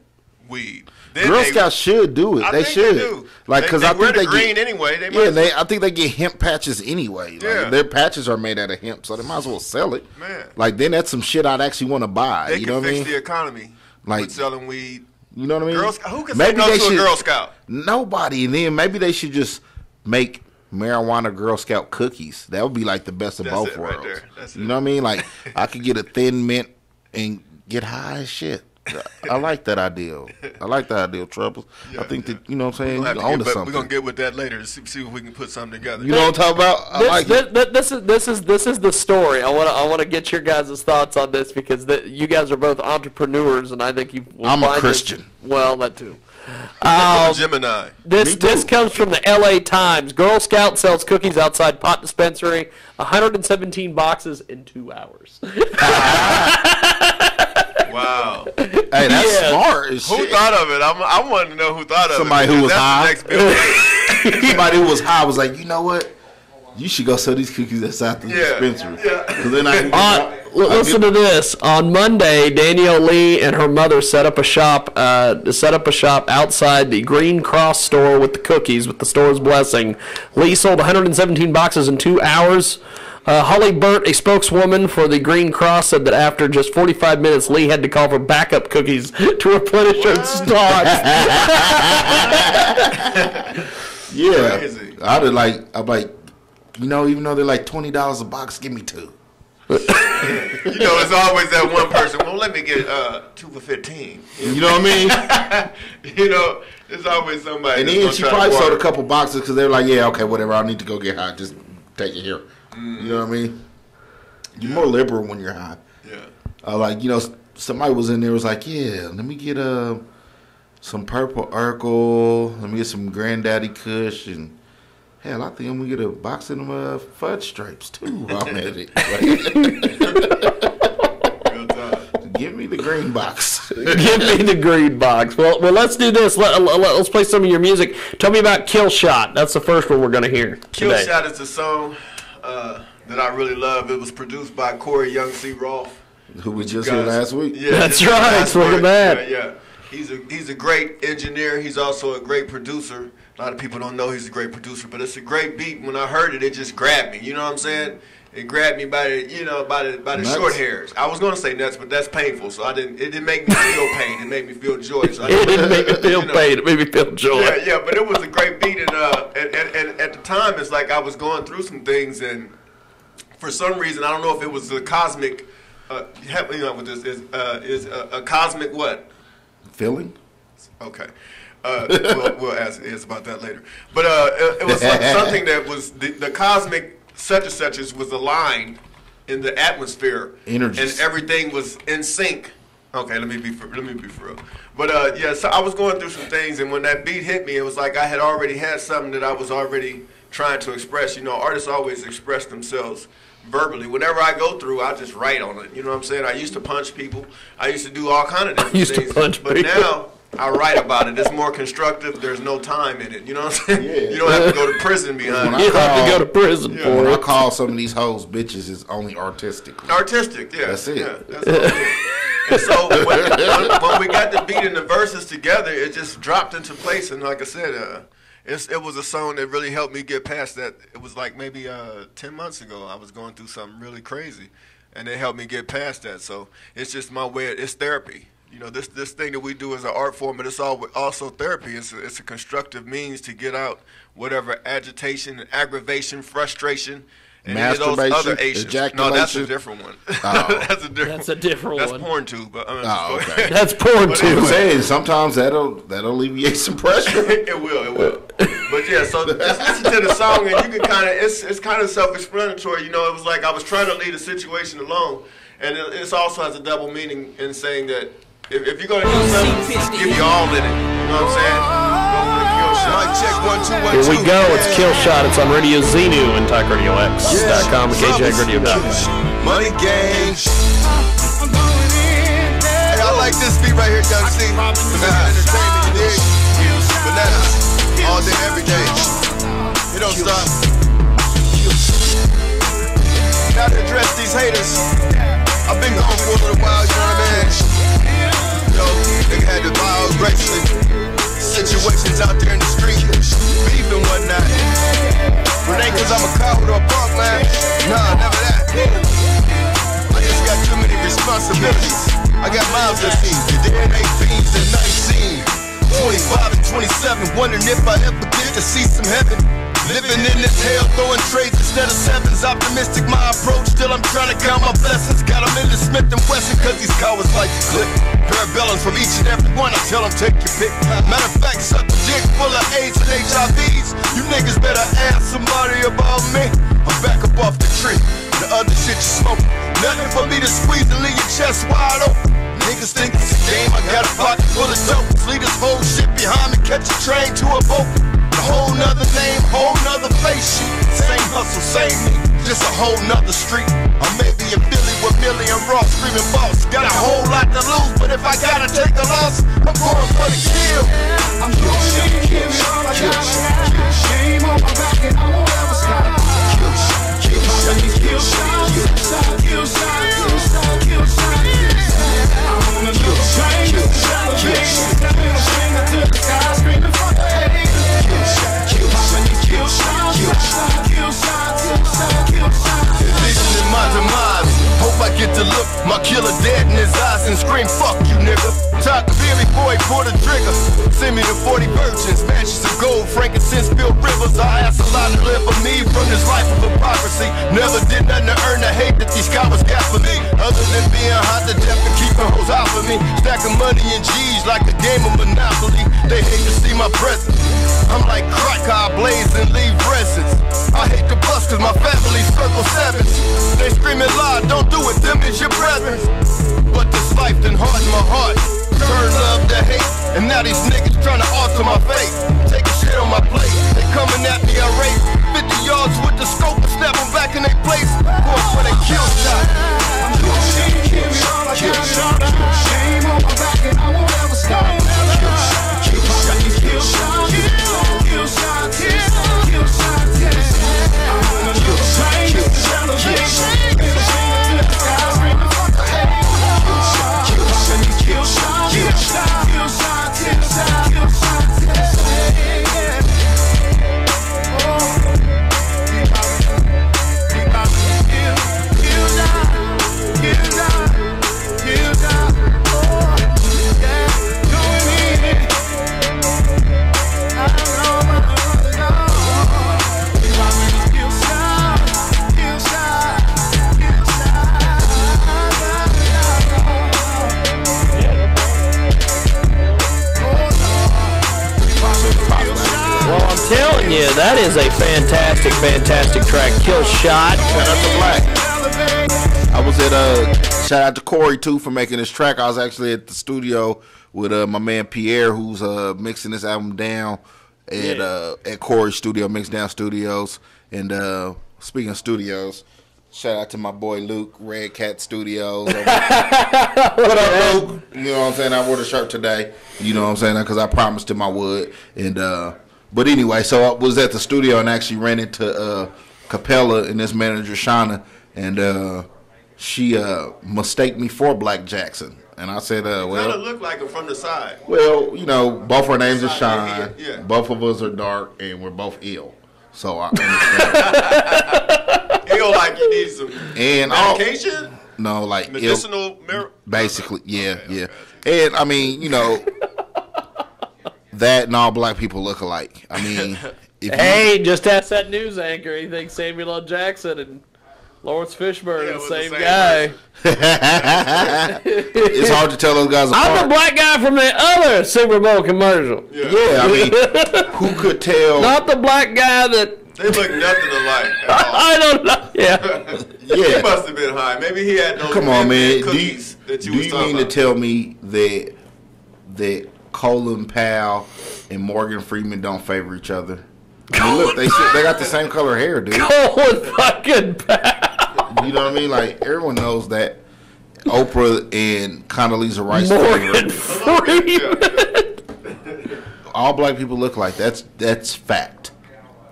weed. Then Girl they- Scouts should do it. I they should. they do. Like because I think they green get, anyway. They yeah, they. I think they get hemp patches anyway. Like, Yeah. their patches are made out of hemp, so they might as well sell it. Man. Like then that's some shit I'd actually want to buy. They you can know what I fix mean? the economy Like- with selling weed. You know what I mean? Girl who can say no they to a Girl Scout? Nobody. And then maybe they should just make marijuana Girl Scout cookies. That would be like the best of That's both right worlds. That's you know what I mean? Like I could get a thin mint and get high as shit. I like that idea. I like that idea, Troublz. I think that you know what I'm saying. We'll have You're to get, something. we're gonna get with that later to see, see if we can put something together. You know what I'm talking about? I This, like this, it. this, this is this is this is the story. I want to I want to get your guys' thoughts on this because the, you guys are both entrepreneurs, and I think you. Will I'm a find this- Christian. well, that too. I'm a Um, Gemini. This this comes from the L.A. Times. Girl Scout sells cookies outside pot dispensary. 117 boxes in two hours. Wow. Hey, that's Yeah. smart. as Who shit. thought of it? I'm, I want to know who thought of Somebody it. Somebody who was that's high. The next Bill Gates. Somebody who was high was like, you know what? You should go sell these cookies outside the Yeah, dispensary. yeah. 'Cause then I can get On, my- l- I listen get- to this. On Monday, Danielle Lee and her mother set up a shop. Uh, set up a shop outside the Green Cross store with the cookies, with the store's blessing. Lee sold 117 boxes in two hours. Uh, Holly Burt, a spokeswoman for the Green Cross, said that after just 45 minutes, Lee had to call for backup cookies to replenish her stock. Yeah, Crazy. I'd have like, I'm like, you know, even though they're like twenty dollars a box, give me two. You know, it's always that one person. Well, let me get uh, two for fifteen. You know what I mean? You know, it's always somebody. and then she probably sold a couple boxes because they're like, yeah, okay, whatever. I need to go get high. Just take it here. You know what I mean? You're more liberal when you're high. Yeah. Uh, like you know, somebody was in there was like, yeah, let me get uh, some purple Urkel. Let me get some Granddaddy Kush and. Hell, I think I'm gonna get a box of them uh, fudge stripes too. while I'm at it. Real. Give me the green box. Give me the green box. Well, well, let's do this. Let, let, us play some of your music. Tell me about Kill Shot. That's the first one we're going to hear. Kill today. Shot is a song uh, that I really love. It was produced by Corey Young C. Rolfe. Who we You just here last week. Yeah, That's right. last Look at week. that. Yeah, yeah. He's a he's a great engineer. He's also a great producer. A lot of people don't know he's a great producer, but it's a great beat. When I heard it, it just grabbed me. You know what I'm saying? And grabbed me by the, you know, by the by the Nuts? short hairs. I was gonna say nuts, but that's painful, so I didn't. It didn't make me feel pain. It made me feel joy. So I It didn't make me feel you know. pain. It made me feel joy. Yeah, yeah, but it was a great beat, and uh, and, and, and at the time, it's like I was going through some things, and for some reason, I don't know if it was the cosmic, uh, me out with this is uh, is a, a cosmic what? Feeling? Okay. Uh, we'll, we'll ask is about that later. But uh, it, it was something that was the, the cosmic such and such as was aligned in the atmosphere, Energies. and everything was in sync. Okay, let me be for, let me be for real. But uh, yeah, so I was going through some things, and when that beat hit me, it was like I had already had something that I was already trying to express. You know, artists always express themselves verbally. Whenever I go through, I just write on it. You know what I'm saying? I used to punch people. I used to do all kind of different used to punch but people. now I write about it. It's more constructive. There's no time in it. You know what I'm saying? You don't have to go to prison behind When it. I call- Yeah. When I call some of these hoes bitches, it's only artistic. Artistic, yeah. That's it. Yeah, that's all it is. And so when, when, when we got the beat and the verses together, it just dropped into place. And like I said, uh, it's, it was a song that really helped me get past that. It was like maybe uh, 10 months ago, I was going through something really crazy. And it helped me get past that. So it's just my way, it's therapy. You know, this, this thing that we do is an art form, but it's all, also therapy. It's a, it's a constructive means to get out whatever agitation, aggravation, frustration, and any of those other Masturbation, Asians. No, that's a different one. Oh. that's a different. That's a different that's one. porn too, but I mean, Oh, okay. That's porn But too. I'm anyway. saying sometimes that'll that'll alleviate some pressure. it will, it will. But yeah, so just listen to the song, and you can kind of it's it's kind of self-explanatory. You know, it was like I was trying to leave the situation alone, and it it's also has a double meaning in saying that if, if you're gonna do something, give you all in it. You know what I'm saying? Go for the kill shot. Mic check one two one Here we go. It's Kill Shot. It's on Radio Xenu and TalkRadioX.com and KJRadio.com. Money games. Hey, I like this beat right here, Young C. Dominican entertainment, you dig? Bananas. All day, every day. It don't stop. Gotta address these haters. Many. I got miles to see. You did 18s and 19. 25 and 27, wondering if I ever get to see some heaven. Living in this hell, throwing trades instead of sevens. Optimistic, my approach. Still, I'm trying to count my blessings. Got in the Smith and Wesson, cause these cowards like to click. Parabellums from each and every one. I tell them, take your pick. Matter of fact, suck a dick full of AIDS and HIVs. You niggas better ask somebody about me. I'm back up off the tree. The other shit you smoke. Nothing for me to squeeze and leave your chest wide open. Niggas think it's a game, I got a pocket full of dope. Leave this whole shit behind me, catch a train to a boat. A whole nother name, whole nother face sheet. Same hustle, same me, just a whole nother street. I may be in Philly with Millie and Ross screaming boss. Got a whole lot to lose, but if I gotta take a loss, I'm going for the kill. I'm going for the kill. Shame on my back and I won't ever stop. Kill shot, kill shot, kill shot, kill shot, kill shot, kill shot, kill shot. I'm on a new train, new elevation. Stepping a finger to the sky, screaming fuck the hate. Hope I get to look my killer dead in his eyes and scream, fuck you, nigga. Talk to Billy boy, pull the trigger. Send me the 40 virgins, mansions of gold, frankincense filled rivers. I ask a lot to live for me from this life of hypocrisy. Never did nothing to earn the hate that these cowards got for me. Other than being hot to death and keeping hoes out for me. Stacking money in G's like a game of Monopoly. They hate to see my presence. I'm like crack, I blaze and leave presents. I hate the bus cause my family circle sevens. They screaming loud, don't do it, them is your brethren. But this life done hardened my heart. Turn love to hate. And now these niggas trying to alter my fate. Taking shit on my plate. They coming at me irate. 50 yards with the scope and snap them back in their place. Going for that kill shot. Doing shit, kill shot, kill shot. Shame on my back and I won't ever stop. Kill shot, kill shot, kill shot, that is a fantastic, fantastic track. Kill Shot. Shout out to Black. I was at uh shout out to Corey too for making this track. I was actually at the studio with uh my man Pierre who's uh mixing this album down at uh at Corey's studio, Mix Down Studios. And uh speaking of studios, shout out to my boy Luke, Red Cat Studios. what up, Luke? You know what I'm saying? I wore the shirt today. You know what I'm saying? Because I promised him I would. And uh but anyway, so I was at the studio and actually ran into uh Capella and this manager Shauna and uh she uh mistaked me for Black Jackson. And I said, uh Kind well of look like him from the side. well, you know, both our names are Shine. Yeah. Both of us are dark, and we're both ill. So I understand. Feel like you need some and all, medication, no, like ill, medicinal. Mir- basically, yeah, yeah. And I mean, you know, that and all black people look alike. I mean, if you- Hey, just ask that news anchor. He thinks Samuel L. Jackson and Laurence Fishburne are the same, guy. it's hard to tell those guys apart. I'm the black guy from the other Super Bowl commercial. Yeah, I mean, who could tell? Not the black guy that. They look nothing alike. At all. I don't know. Yeah. Yeah. he must have been high. Maybe he had those Come on, man. Do you, that do you was you talking mean to tell me that that Colin Powell and Morgan Freeman don't favor each other? I mean, look, they they got the same color hair, dude. Colin fucking Powell. You know what I mean? Like everyone knows that Oprah and Condoleezza Rice. Morgan Freeman. All black people look like that's that's fact.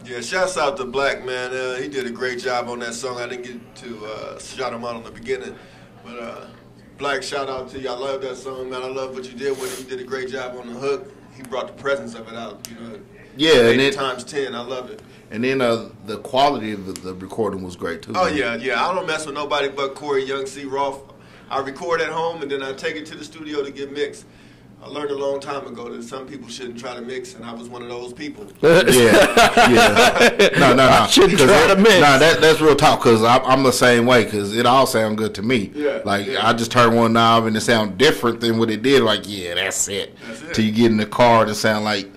Yeah, shouts out to Black man. Uh, he did a great job on that song. I didn't get to uh, shout him out on the beginning, but uh, Black, shout out to you. I love that song, man. I love what you did with it. You did a great job on the hook. He brought the presence of it out. You know, Yeah, and it- times ten. I love it. And then uh, the quality of the, the recording was great too. Oh yeah, yeah. I don't mess with nobody but Corey Young C. Roth. I record at home and then I take it to the studio to get mixed. I learned a long time ago that some people shouldn't try to mix, and I was one of those people. yeah, yeah. No, no, no. I shouldn't 'Cause try that- to mix. Nah, that, that's real talk because I'm the same way because it all sound good to me. Yeah, Like yeah. I just turn one knob and it sound different than what it did. Like yeah, that's it. That's it. Till you get in the car and it sound like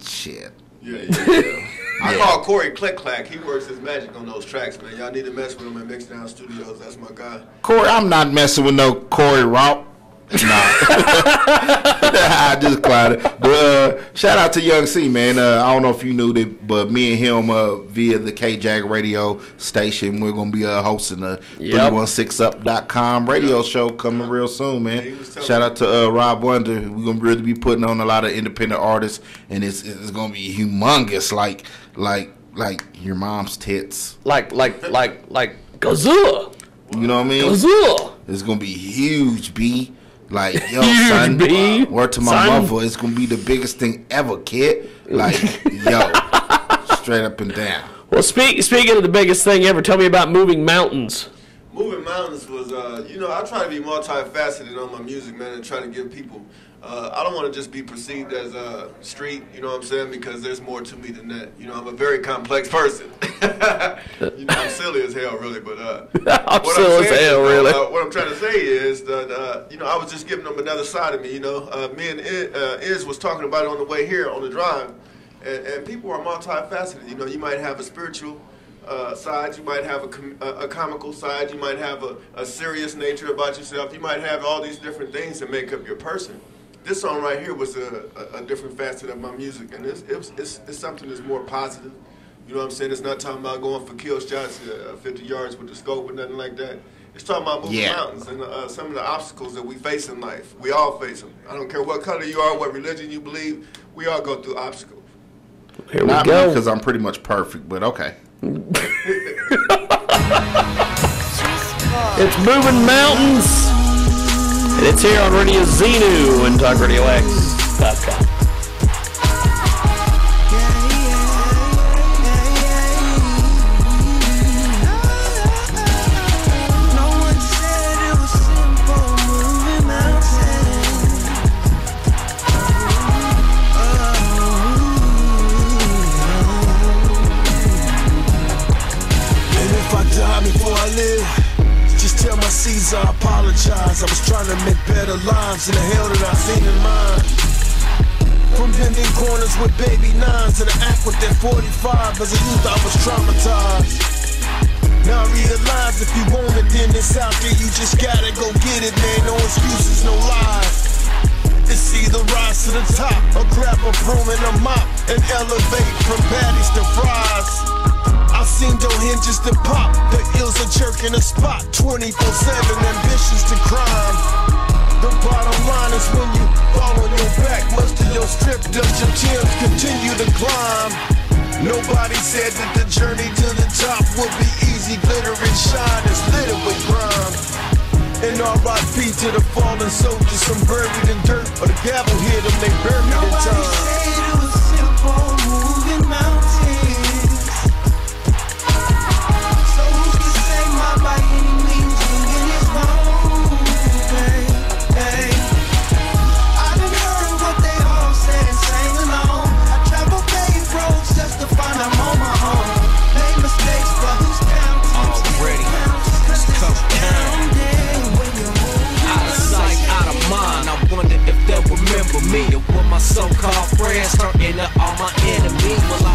shit. Yeah, yeah, yeah. I call Corey Click Clack. He works his magic on those tracks, man. Y'all need to mess with him at Mixdown Studios. That's my guy. Corey, I'm not messing with no Corey Rock. Nah, I just clouded. But uh, shout out to Young C, man. Uh, I don't know if you knew that, but me and him uh, via the KJAG radio station, we're gonna be uh, hosting a Yep. 316up.com radio show coming real soon, man. Shout out to uh, Rob Wonder. We're gonna really be putting on a lot of independent artists, and it's it's gonna be humongous, like like like your mom's tits. Like like like like Godzilla. You know what I mean? Godzilla. It's gonna be huge, B. Like, yo, Huge, son, B. word to my Son. mother, it's gonna be the biggest thing ever, kid. Like, yo, straight up and down. Well, speak, speaking of the biggest thing ever, tell me about moving mountains. Moving Mountains was, uh, you know, I try to be multifaceted on my music, man, and try to give people. Uh, I don't want to just be perceived as a street, you know what I'm saying? Because there's more to me than that. You know, I'm a very complex person. you know, I'm silly as hell, really, but uh, I'm what silly as saying hell, uh, really. uh, what I'm trying to say is that, uh, you know, I was just giving them another side of me. You know, uh, me and uh, Iz was talking about it on the way here on the drive, and, and people are multifaceted. You know, you might have a spiritual uh, side, you might have a, com- a, a comical side, you might have a, a serious nature about yourself, you might have all these different things that make up your person. This song right here was a, a, a different facet of my music, and it's, it's, it's, it's something that's more positive. You know what I'm saying? It's not talking about going for kill shots uh, 50 yards with the scope or nothing like that. It's talking about moving Yeah. mountains and uh, some of the obstacles that we face in life. We all face them. I don't care what color you are, what religion you believe, we all go through obstacles. Here we Not go. because I'm pretty much perfect, but okay. It's moving mountains, and it's here on Radio Xenu and TalkRadioX.com. Live, tell my Caesar I apologize. I was trying to make better lives in the hell that I seen in mine. From bending corners with baby nines to the act with that 45. As a youth, I was traumatized. Now I realize if you want it, then it's out there. You just gotta go get it, man. No excuses, no lies. It's either rise to the top or grab a broom and a mop and elevate from patties to fries. I've seen dough hinges to pop, the ills are jerking a spot 24-7, ambitious to crime. The bottom line is when you fall on your back, most of your strip does your Timbs continue to climb. Nobody said that the journey to the top would be easy, glitter and shine is littered with grime. And R.I.P. to the fallen soldiers, some buried in dirt, or the gavel hit them, they buried in time. Already. My so-called friends turn into all my enemies. Well, I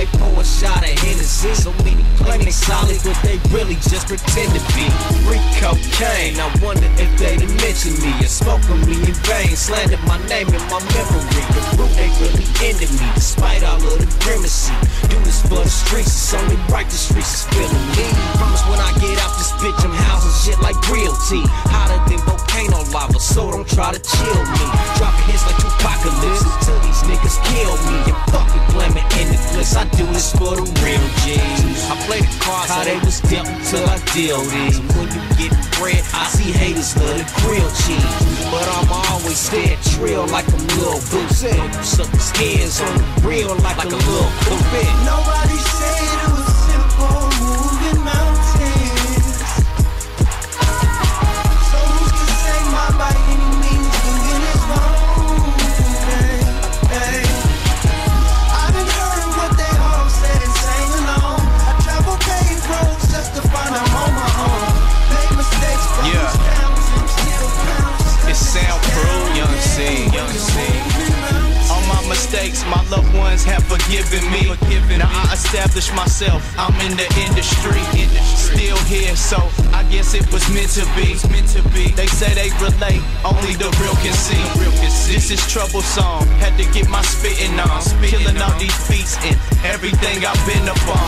they pour a shot of Hennessy? So many claim they solid, but they really just pretend to be. Free cocaine. I wonder if they mention me or spoke of me in vain. Slandered my name in my memory. The root they really ended me, despite all of the grimacy. Do this for the streets, it's only right the streets is feeling me. Promise when I get out this bitch, I'm housing shit like realty. Hotter than volcano lava, so don't try to chill me. Dropping hits like apocalypse until these niggas kill me. And fuck the glamour and the glitz, I do this for the real G's. I play the cards how they was dealt until I deal these. When you get bread, I see haters love the grilled cheese. But I'm always staying trill like a little boost. Suckers heads on the real like, a little bit. Nobody said it was mistakes, my loved ones have forgiven me. Now I established myself, I'm in the industry. Still here, so I guess it was meant to be. They say they relate, only the real can see. This is trouble song, had to get my spitting on. Killing all these beats and everything I've been upon.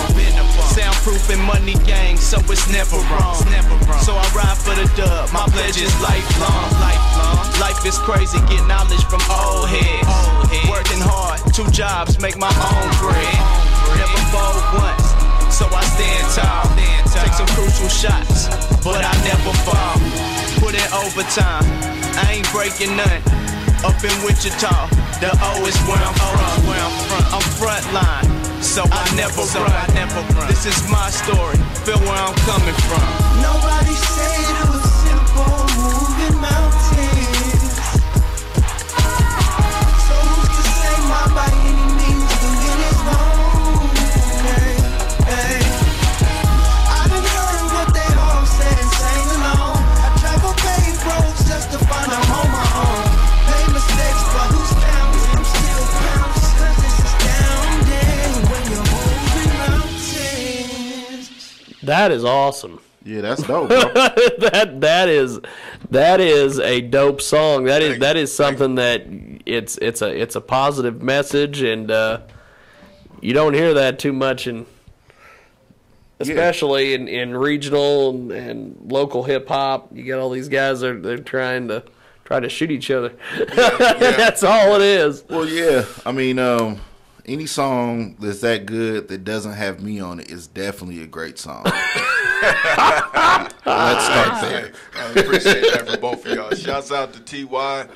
Soundproof and money gang, so it's never wrong. So I ride for the dub, my pledge is lifelong. Lifelong. Life is crazy, get knowledge from old heads. Working hard, two jobs, make my own bread. Never fold once, so I stand tall. Take some crucial shots, but I never fall. Put in overtime, I ain't breaking none. Up in Wichita, the O is where I'm from. Where I'm from, I'm frontline, so I never run. This is my story, feel where I'm coming from. Nobody said it was That is awesome. Yeah, that's dope. Bro. that that is that is a dope song. That is that is something that it's it's a it's a positive message, and uh, you don't hear that too much in, especially in, in regional and, and local hip hop. You get all these guys that are they're trying to try to shoot each other. That's all it is. Well, yeah. I mean, um, any song that's that good that doesn't have me on it is definitely a great song. Let's start there. I appreciate that for both of y'all. Shouts out to Ty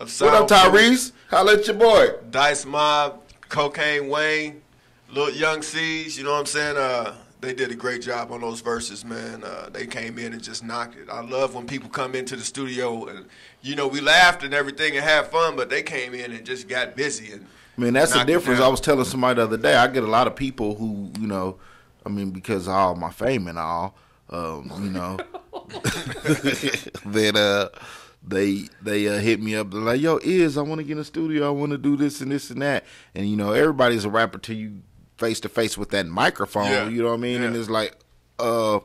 of What up, Tyrese? Holla at your boy. Dice Mob, Cocaine Wayne, Little Young C's. You know what I'm saying? Uh, they did a great job on those verses, man. Uh, they came in and just knocked it. I love when people come into the studio and you know we laughed and everything and had fun, but they came in and just got busy and. I mean, that's the difference. I was telling somebody the other day. I get a lot of people who, you know, I mean, because of all my fame and all, um, you know, that uh, they they uh, hit me up. They're like, "Yo, is I want to get in the studio. I want to do this and this and that." And you know, everybody's a rapper till you face to face with that microphone. Yeah. You know what I mean? And it's like, uh.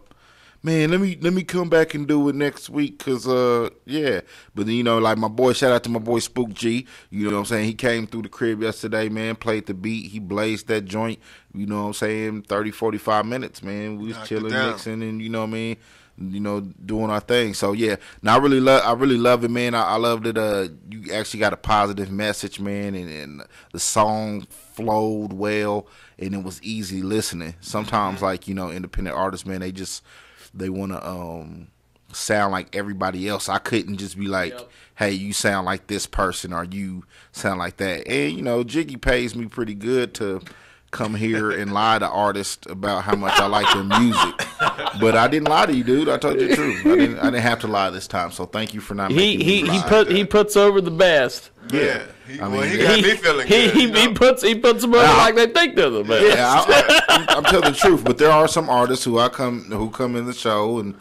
Man, let me let me come back and do it next week, cause uh yeah. But then, you know, like my boy, shout out to my boy Spook G. You know what I'm saying? He came through the crib yesterday, man. Played the beat. He blazed that joint. You know what I'm saying? 30, 45 minutes, man. We was Knocked chilling, mixing, and you know what I mean. You know, doing our thing. So yeah, now I really love. I really love it, man. I, I love that. Uh, you actually got a positive message, man, and, and the song flowed well, and it was easy listening. Sometimes, Mm-hmm. like you know, independent artists, man, they just they want to um sound like everybody else. I couldn't just be like, "Hey, you sound like this person," or "You sound like that." And you know, Jiggy pays me pretty good to come here and lie to artists about how much I like their music. But I didn't lie to you, dude. I told you the truth. I didn't. I didn't have to lie this time. So thank you for not. He making me he he lie. put he puts over the best. Yeah. He, I well, mean, he got he- me feeling He good. he, you know? he puts he puts them over Yeah. like they think they're the best. Yeah, I, I, I'm, I'm telling the truth. But there are some artists who I come who come in the show and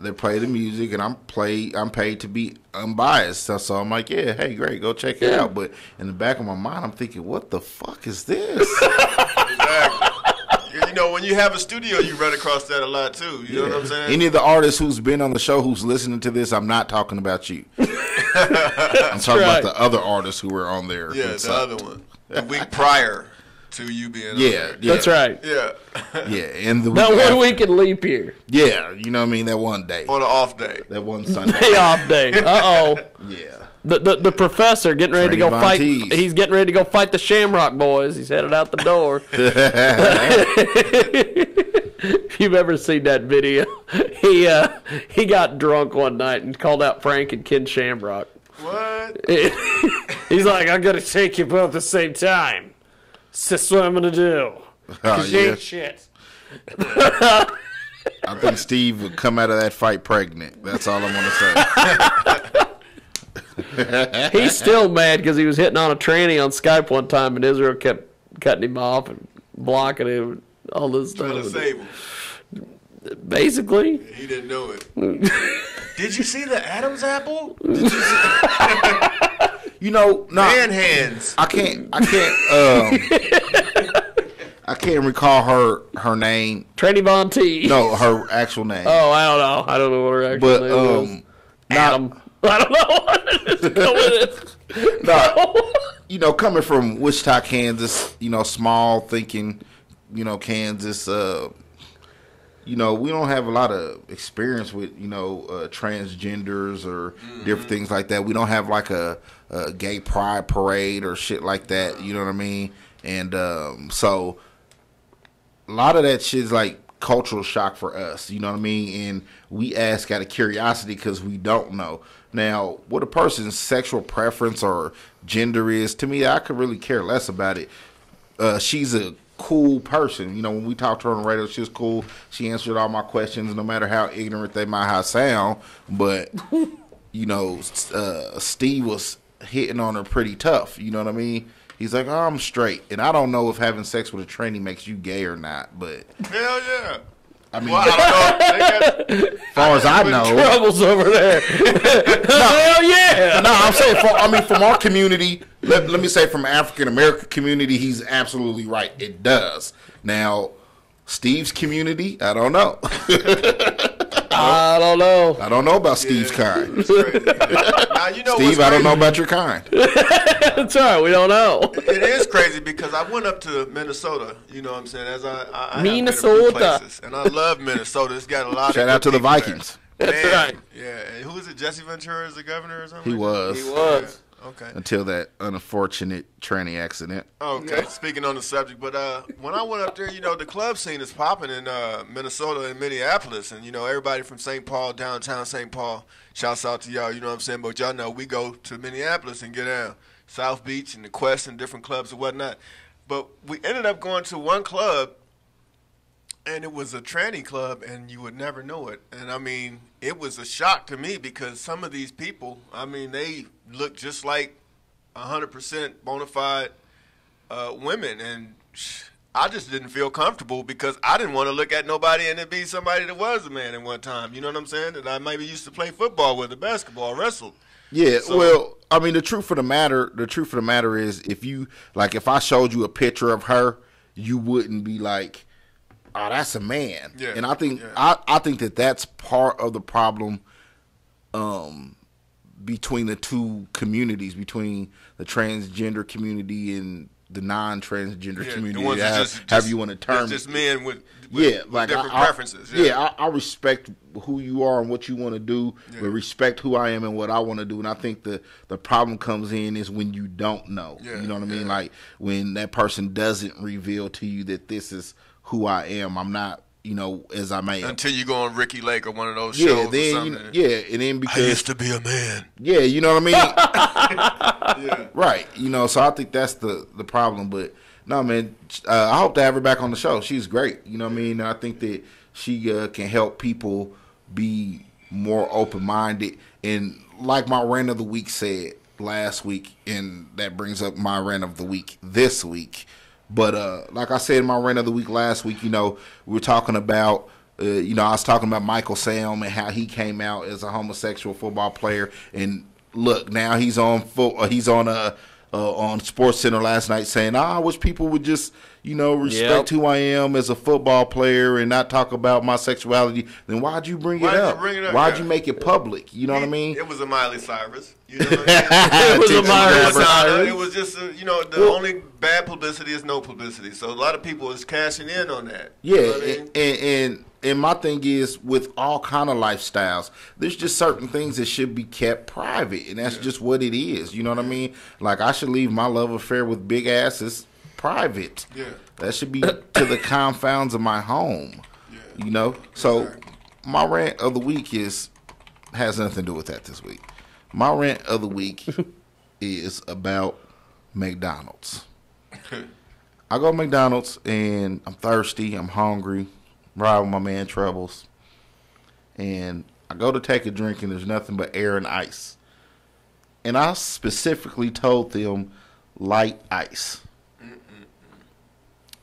they play the music, and I'm play I'm paid to be unbiased. So, so I'm like, yeah, hey, great, go check it Yeah. out. But in the back of my mind, I'm thinking, what the fuck is this? Yeah, You know, when you have a studio, you run across that a lot too. You know what I'm saying? Any of the artists who's been on the show who's listening to this, I'm not talking about you. I'm talking right. about the other artists who were on there. yeah, the sucked. other one, the week prior to you being. Yeah, yeah. That's right. Yeah. Yeah, and the That week one after- week in leap year. Yeah, you know what I mean. That one day on an off day. That one Sunday. Day off day. Uh oh. Yeah. The, the the professor getting ready to go Von fight. Teese. He's getting ready to go fight the Shamrock Boys. He's headed out the door. if you've ever seen that video, he uh, he got drunk one night and called out Frank and Ken Shamrock. What? He's like, I'm gonna take you both at the same time. So That's what I'm gonna do. Oh, Cause you Oh, yeah. ain't shit. I think Steve would come out of that fight pregnant. That's all I'm gonna say. He's still mad because he was hitting on a tranny on Skype one time, and Izreal kept cutting him off and blocking him. And all this Trying to stuff. save him. Basically, He didn't know it. Did you see the Adam's apple? Did you see? You know, no, Man hands. I can't. I can't. Um, I can't recall her her name. Tranny Von T. No, her actual name. Oh, I don't know. I don't know what her actual but name um, is. Adam. I don't know. Go with no, you know, coming from Wichita, Kansas, you know, small thinking, you know, Kansas. Uh, you know, we don't have a lot of experience with you know uh, transgenders or different things like that. We don't have like a, gay pride parade or shit like that. You know what I mean? And um, so a lot of that shit is like cultural shock for us. You know what I mean? And we ask out of curiosity because we don't know. Now, what a person's sexual preference or gender is, to me, I could really care less about it. Uh, she's a cool person. You know, when we talked to her on the radio, she was cool. She answered all my questions, no matter how ignorant they might have sound. But you know, uh, Steve was hitting on her pretty tough. You know what I mean? He's like, oh, I'm straight, and I don't know if having sex with a tranny makes you gay or not. But Hell yeah. I mean, Well, I know. as far as I know, Troublz over there. Hell yeah. no, I'm saying, for, I mean, from our community, let, let me say from African American community, he's absolutely right. It does. Now, Steve's community, I don't know. I don't know. I don't know about Steve's kind. Now you know Steve, I don't know about your kind. That's all right. We don't know. It is crazy because I went up to Minnesota. You know what I'm saying? As I, I, I have been a few Minnesota. places, and I love Minnesota. It's got a lot. Shout of out to the people there. Vikings. That's Man, right. Yeah, and who is it? Jesse Ventura is the governor or something? He like that? was. He was. Okay. Until that unfortunate tranny accident. Okay, speaking on the subject, but uh, when I went up there, you know, the club scene is popping in uh, Minnesota and Minneapolis, and you know, everybody from St. Paul, downtown St. Paul, shouts out to y'all. You know what I'm saying? But y'all know we go to Minneapolis and get down South Beach and the Quest and different clubs and whatnot. But we ended up going to one club, and it was a tranny club, and you would never know it. And I mean, it was a shock to me because some of these people, I mean, they look just like 100% bona fide uh, women, and I just didn't feel comfortable because I didn't want to look at nobody and it be somebody that was a man at one time. You know what I'm saying? That I maybe used to play football with, or basketball, or wrestled. Yeah, So- well, I mean, the truth of the matter, the truth of the matter is, if you like, if I showed you a picture of her, you wouldn't be like, "Oh, that's a man." Yeah, and I think I, I think that that's part of the problem, um, between the two communities, between the transgender community and the non-transgender Yeah, community. the have- just- however just- you want to term just men with- with- yeah, with like different I, preferences, Yeah, yeah. I, I respect who you are and what you want to do, but respect who I am and what I want to do. And I think the the problem comes in is when you don't know. Yeah, you know what I mean? Like when that person doesn't reveal to you that this is who I am. I'm not, you know, as I may. Until you go on Ricki Lake or one of those yeah, shows or then you something. know, yeah, and then because I used to be a man. Yeah, you know what I mean. Right. You know, so I think that's the the problem. But no, man, uh, I hope to have her back on the show. She's great. You know what I mean. And I think that she uh, can help people be more open minded. And like my rant of the week said last week, and that brings up my rant of the week this week. But uh, like I said in my rant of the week last week, you know, we were talking about. Uh, you know, I was talking about Michael Sam and how he came out as a homosexual football player, and look, now he's on fo- uh, he's on a uh, on Sports Center last night saying, "Ah, I wish people would just, you know, respect Yep. who I am as a football player and not talk about my sexuality." Then why'd you bring Why'd it you up? bring it up? Why'd Yeah. you make it public? You know what I mean? It was a Miley Cyrus. You know what It was a Miley uh, Cyrus. It was just, uh, you know, the Well- only bad publicity is no publicity. So a lot of people is cashing in on that. Yeah, You know what I mean? and, and and and my thing is with all kind of lifestyles, there's just certain things that should be kept private, and that's just what it is. You know what I mean? Like I should leave my love affair with big asses private. Yeah. that should be to the confounds of my home. yeah. You know, so my rant of the week is has nothing to do with that this week. My rant of the week is about McDonald's. I go to McDonald's and I'm thirsty, I'm hungry, ride with my man Troublz, and I go to take a drink and there's nothing but air and ice. And I specifically told them light ice.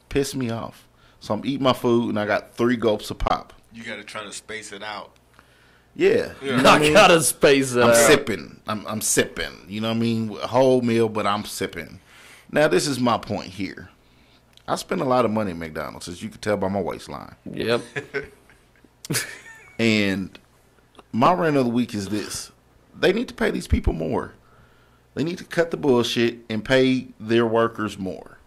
Pissed me off. So I'm eating my food and I got three gulps of pop. You got to try to space it out. Yeah. Yeah. You know I mean? gotta space it I'm out. sipping. I'm, I'm sipping. You know what I mean? Whole meal, but I'm sipping. Now, this is my point here. I spend a lot of money at McDonald's, as you can tell by my waistline. Yep. and my rant of the week is this they need to pay these people more. They need to cut the bullshit and pay their workers more.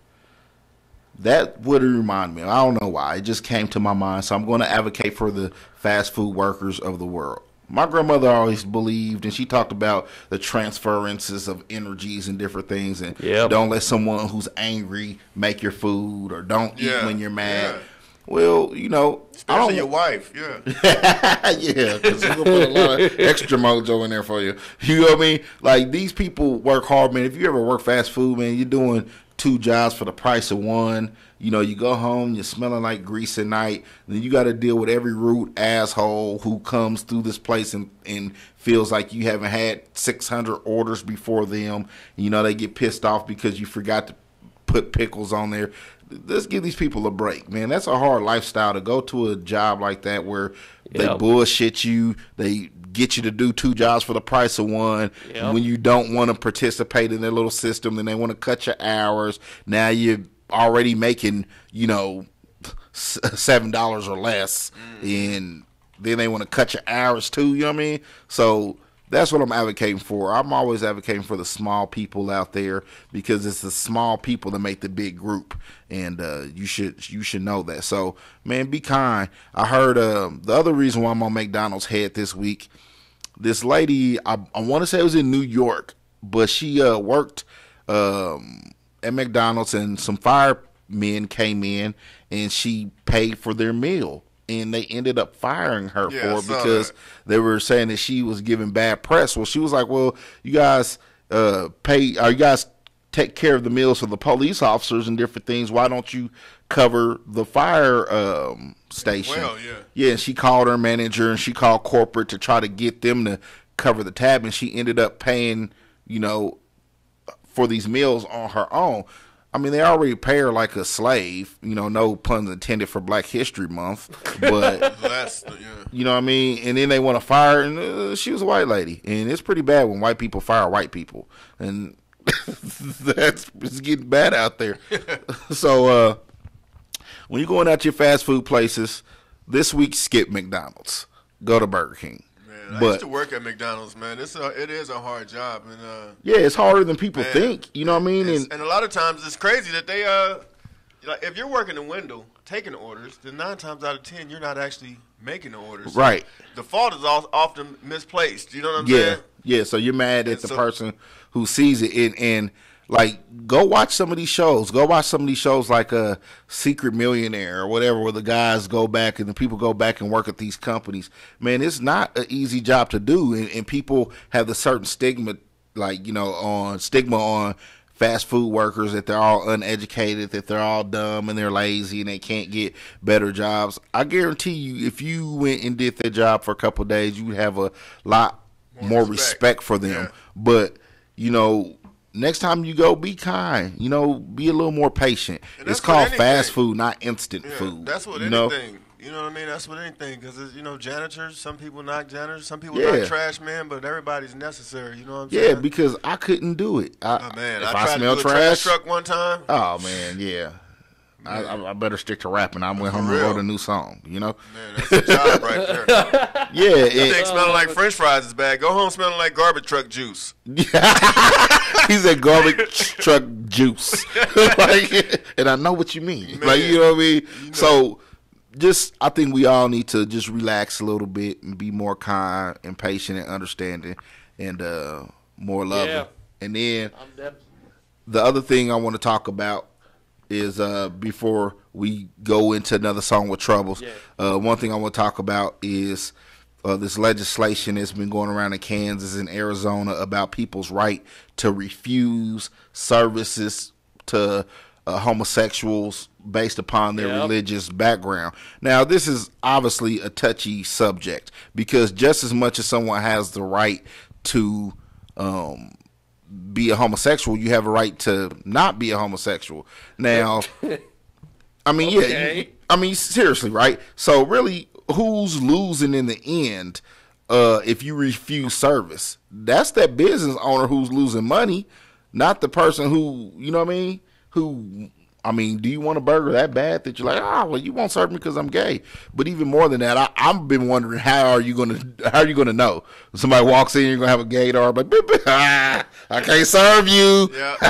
That would remind me. I don't know why. It just came to my mind. So I'm going to advocate for the fast food workers of the world. My grandmother always believed, and she talked about the transferences of energies and different things. And Yep. don't let someone who's angry make your food, or don't Yeah, eat when you're mad. yeah. Well, you know, I don't your wife. Yeah. yeah, because we're gonna put a lot of extra mojo in there for you. You know what I mean? Like these people work hard, man. If you ever work fast food, man, you're doing two jobs for the price of one. You know, you go home, you're smelling like grease at night. Then you got to deal with every rude asshole who comes through this place and, and feels like you haven't had 600 orders before them. You know, they get pissed off because you forgot to put pickles on there. Let's give these people a break, man. That's a hard lifestyle to go to a job like that where they bullshit you. They get you to do two jobs for the price of one. Yep. When you don't want to participate in their little system, then they want to cut your hours. Now you're already making, you know, seven dollars or less, mm. and then they want to cut your hours too. You know what I mean? So that's what I'm advocating for. I'm always advocating for the small people out there because it's the small people that make the big group, and uh, you should you should know that. So man, be kind. I heard uh, the other reason why I'm on McDonald's head this week. This lady, I, I want to say it was in New York, but she uh, worked um, at McDonald's, and some firemen came in, and she paid for their meal, and they ended up firing her Yeah, for it because that. they were saying that she was giving bad press. Well, she was like, "Well, you guys uh, pay, or you guys take care of the meals for the police officers and different things. Why don't you cover the fire um, station?" Well, yeah. Yeah, and she called her manager and she called corporate to try to get them to cover the tab, and she ended up paying, you know, for these meals on her own. I mean, they already pay her like a slave. You know, no puns intended for Black History Month, but That's yeah. you know what I mean. And then they want to fire, and uh, she was a white lady, and it's pretty bad when white people fire white people, and that's it's getting bad out there. so uh, when you're going out to your fast food places, this week skip McDonald's, go to Burger King. Man, I but used to work at McDonald's, man. It's a, it is a hard job, and uh, yeah, it's harder than people Man, think. You know what I mean? And and a lot of times it's crazy that they uh, like if you're working the window taking orders, then nine times out of ten you're not actually making the orders. Right. The fault is often misplaced. You know what I'm yeah, saying? yeah. So you're mad at And the so- person who sees it, and, and like go watch some of these shows. Go watch some of these shows like a Secret Millionaire or whatever, where the guys go back and the people go back and work at these companies. Man, it's not an easy job to do, and, and people have the certain stigma, like you know, on stigma on fast food workers that they're all uneducated, that they're all dumb and they're lazy and they can't get better jobs. I guarantee you, if you went and did their job for a couple of days, you would have a lot more, respect. for them. But you know, next time you go, be kind. You know, be a little more patient. It's called anything. fast food, not instant Yeah, food. That's what you know? anything. You know what I mean? That's what anything. Because you know, janitors. Some people not janitors. Some people Yeah. not trash men. But everybody's necessary. You know what I'm Yeah, saying? because I couldn't do it. I, Oh, man, if I I, tried to smell do a trash trash, truck one time. Oh man, yeah. I, I, I better stick to rapping. I went home and real. wrote a new song. You know. Man, that's a job right there. Yeah, You it- think smelling like French fries is bad? Go home smelling like garbage truck juice. He's a garbage truck juice. like, and I know what you mean. like, you know what I mean? So, just, I think we all need to just relax a little bit and be more kind and patient and understanding and uh, more loving. Yeah. And then I'm the other thing I want to talk about is uh, before we go into another song with Troublz. Uh, one thing I want to talk about is uh, this legislation that's been going around in Kansas and Arizona about people's right to refuse services to uh, homosexuals based upon their Yep. religious background. Now, this is obviously a touchy subject because just as much as someone has the right to um, be a homosexual, you have a right to not be a homosexual. Now, I mean, yeah, you- I mean, seriously, right? So, really, who's losing in the end uh, if you refuse service? That's that business owner who's losing money, not the person who, you know what I mean? Who, I mean, do you want a burger that bad that you're like, ah, well, you won't serve me because I'm gay? But even more than that, I, I've been wondering how are you gonna, how are you gonna know? Somebody walks in, you're gonna have a gaydar, but beep, beep, ah, I can't serve you.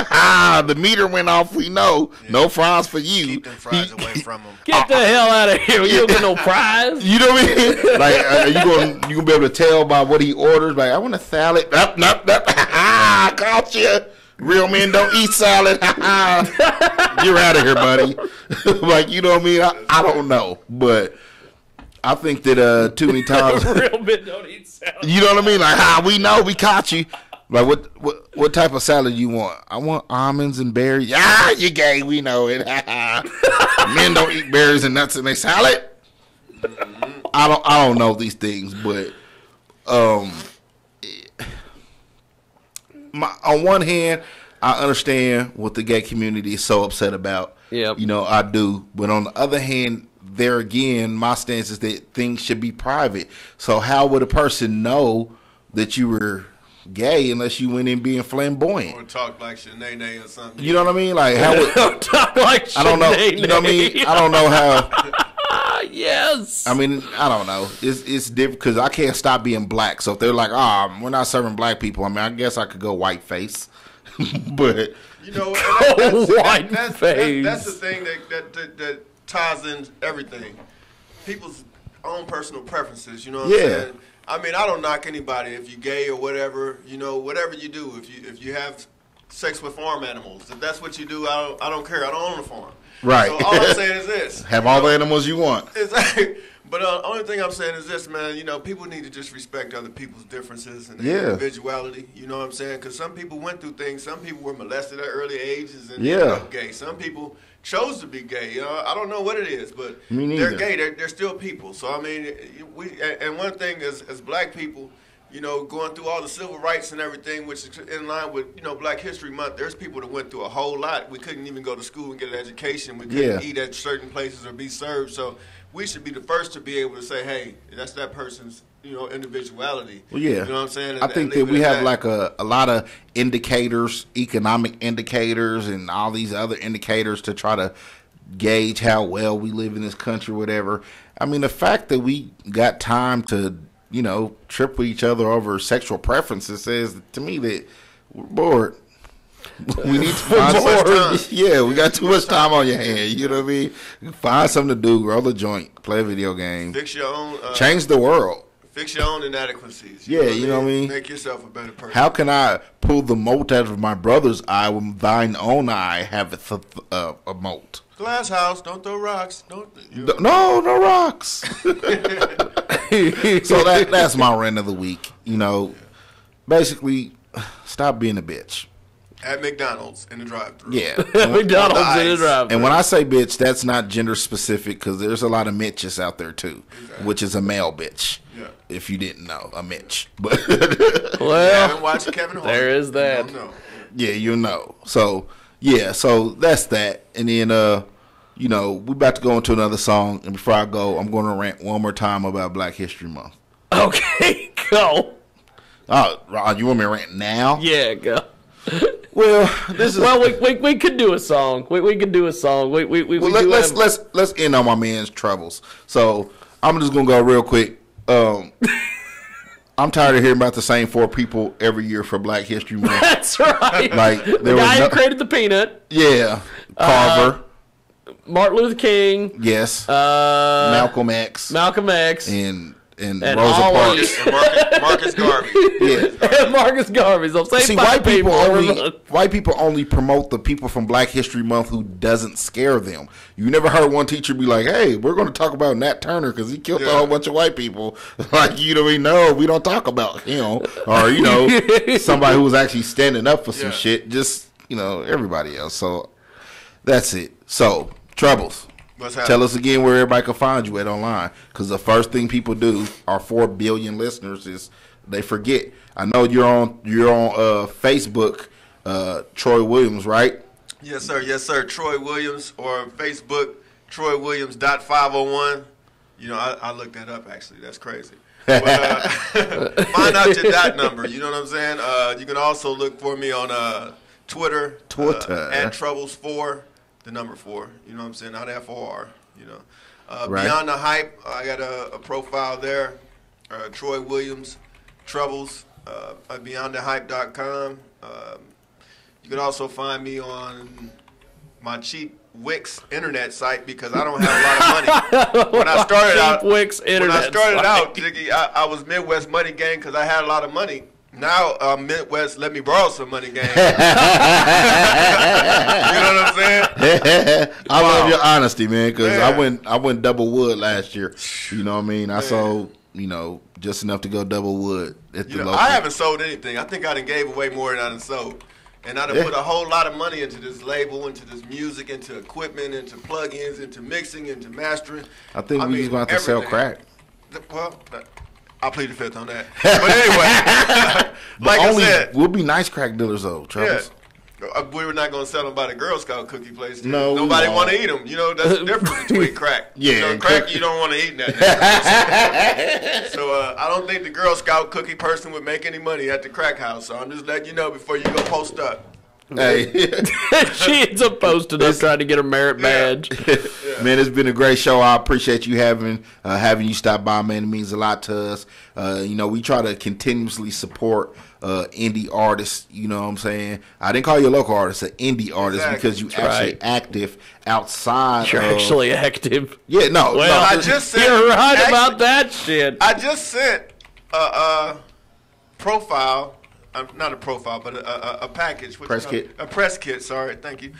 the meter went off. We know, no fries for you. Keep them fries away from them. Get the hell out of here. You don't get no fries. You know what I mean? Like, uh, are you going? You gonna be able to tell by what he orders? Like, I want a salad. Nope, nope, nope. I caught you. Real men don't eat salad. You're out of here, buddy. like, you know what I mean? I, I don't know, but I think that uh, too many times. Real men don't eat salad. You know what I mean? Like, ah, we know we caught you. Like, what what what type of salad you want? I want almonds and berries. Ah, you gay? We know it. Men don't eat berries and nuts in their salad. I don't I don't know these things, but um, my, on one hand, I understand what the gay community is so upset about. Yep. You know, I do. But on the other hand, there again, my stance is that things should be private. So how would a person know that you were gay unless you went in being flamboyant? Or talk like Shanae or something. You know what I mean? Like how would talk like I don't know. You know what I mean? I don't know how. yes. I mean, I don't know. It's it's different because I can't stop being black. So if they're like, "Ah, we're not serving black people," I mean, I guess I could go white face. but You know, and that, that's, White that, that's, face. That, that's the thing that, that, that, that ties in everything. People's own personal preferences, you know what Yeah. I'm saying? I mean, I don't knock anybody if you're gay or whatever, you know, whatever you do. If you if you have sex with farm animals, if that's what you do, I don't, I don't care. I don't own a farm. Right. So all I'm saying is this. have all the animals you want. Exactly. But uh, only thing I'm saying is this, man. You know, people need to just respect other people's differences and their Yeah. individuality. You know what I'm saying? Because some people went through things. Some people were molested at early ages and Yeah. gay. Some people chose to be gay. You know, I don't know what it is, but they're gay. They're, they're still people. So I mean, we and- and one thing is, as black people, you know, going through all the civil rights and everything, which is in line with, you know, Black History Month, there's people that went through a whole lot. We couldn't even go to school and get an education. We couldn't Yeah. eat at certain places or be served. So we should be the first to be able to say, hey, that's that person's, you know, individuality. Well, yeah. You know what I'm saying? I think that we have like a, a lot of indicators, economic indicators, and all these other indicators to try to gauge how well we live in this country, whatever. I mean, the fact that we got time to, you know, trip with each other over sexual preferences says to me that we're bored. We need to find Too much some- time. Yeah, we got too much time on your hand. You know what I mean? Find something to do, roll a joint, play a video game, Fix your own. Uh, change the world. Fix your own inadequacies. Yeah, you know what I mean? Make yourself a better person. How can I pull the mote out of my brother's eye when thine own eye haveth a, a, a mote? Glass house, don't throw rocks. Don't. You D- No, no rocks. so that that's my rant of the week. You know, basically, stop being a bitch. At McDonald's in the drive-through. Yeah, McDonald's in the drive-thru. And when I say bitch, that's not gender specific because there's a lot of Mitches out there too, which is a male bitch. Yeah. If you didn't know, a Mitch. But Well, haven't watched Kevin Hart. there is that. You know. Yeah, you know. So yeah, so that's that. And then uh, you know, we're about to go into another song. And before I go, I'm going to rant one more time about Black History Month. Okay, go. Oh, Rod, you want me to rant now? Yeah, go. Well, this is Well, we, we, we could do a song. We, we could do a song. We we we, Well, we let, let's have- let's let's end on my man's Troublz. So I'm just gonna go real quick. Um, I'm tired of hearing about the same four people every year for Black History Month. That's right. Like, the there was guy no- who created the peanut, yeah, Carver, Martin Luther King, yes, uh, Malcolm X, Malcolm X, and and, and Rosa Parks. these- Marcus, Marcus Garvey. Yeah. and Marcus Garvey. So say See, white people every only white people only promote the people from Black History Month who doesn't scare them. You never heard one teacher be like, "Hey, we're going to talk about Nat Turner because he killed a whole bunch of white people." like, you know, we know we don't talk about him, or you know, somebody who was actually standing up for some Yeah. shit. Just you know, everybody else. So that's it. So Troublz. Tell us again where everybody can find you at online. Because the first thing people do, our four billion listeners, is they forget. I know you're on you're on uh, Facebook, uh, Troy Williams, right? Yes, sir. Yes, sir. Troy Williams or Facebook, Troy Williams dot five hundred one. You know, I, I looked that up actually. That's crazy. But, uh, find out your dot number. You know what I'm saying? Uh, you can also look for me on uh, Twitter. Twitter. Uh, at Troublz Four, the number four. You know what I'm saying? Not F O R. You know. Uh, Right. Beyond the hype, I got a, a profile there. Uh, Troy Williams, Troublz. Uh, at BeyondTheHype.com. Um, you can also find me on my cheap Wix internet site because I don't have a lot of money. when I started Cheap out, Wix when I started site. out, Jiggy, I, I was Midwest Money Gang because I had a lot of money. Now uh, Midwest let me borrow some money gang. you know what I'm saying? I love your honesty, man. Because I went I went double wood last year. You know what I mean? I sold you know just enough to go double wood at the know, local. I haven't sold anything. I think I done gave away more than I done sold. And I done Yeah. put a whole lot of money into this label, into this music, into equipment, into plugins, into mixing, into mastering. I think I we mean, just going to have to sell crack. Th- Well, I'll plead the fifth on that. But anyway, But like only, I said, we'll be nice crack dealers though, yeah, Travis. uh, we were not going to sell them by the Girl Scout cookie place. No, nobody want to eat them. You know, that's the difference between crack. Yeah, you know, crack cook- you don't want to eat that. so uh, I don't think the Girl Scout cookie person would make any money at the crack house. So I'm just letting you know before you go post up. Hey. she ends up posting up trying to get her merit badge. Man, it's been a great show. I appreciate you having uh, having you stop by, man. It means a lot to us. Uh, you know, we try to continuously support uh, indie artists. You know what I'm saying? I didn't call you a local artist, an indie artist, Exactly. because you That's actually right. active outside. You're of- actually active. Yeah, no, Well, no. I just sent, You're right actually, about that shit. I just sent a, a profile, uh, not a profile, but a, a, a package. Press kit. A press kit. Sorry, thank you.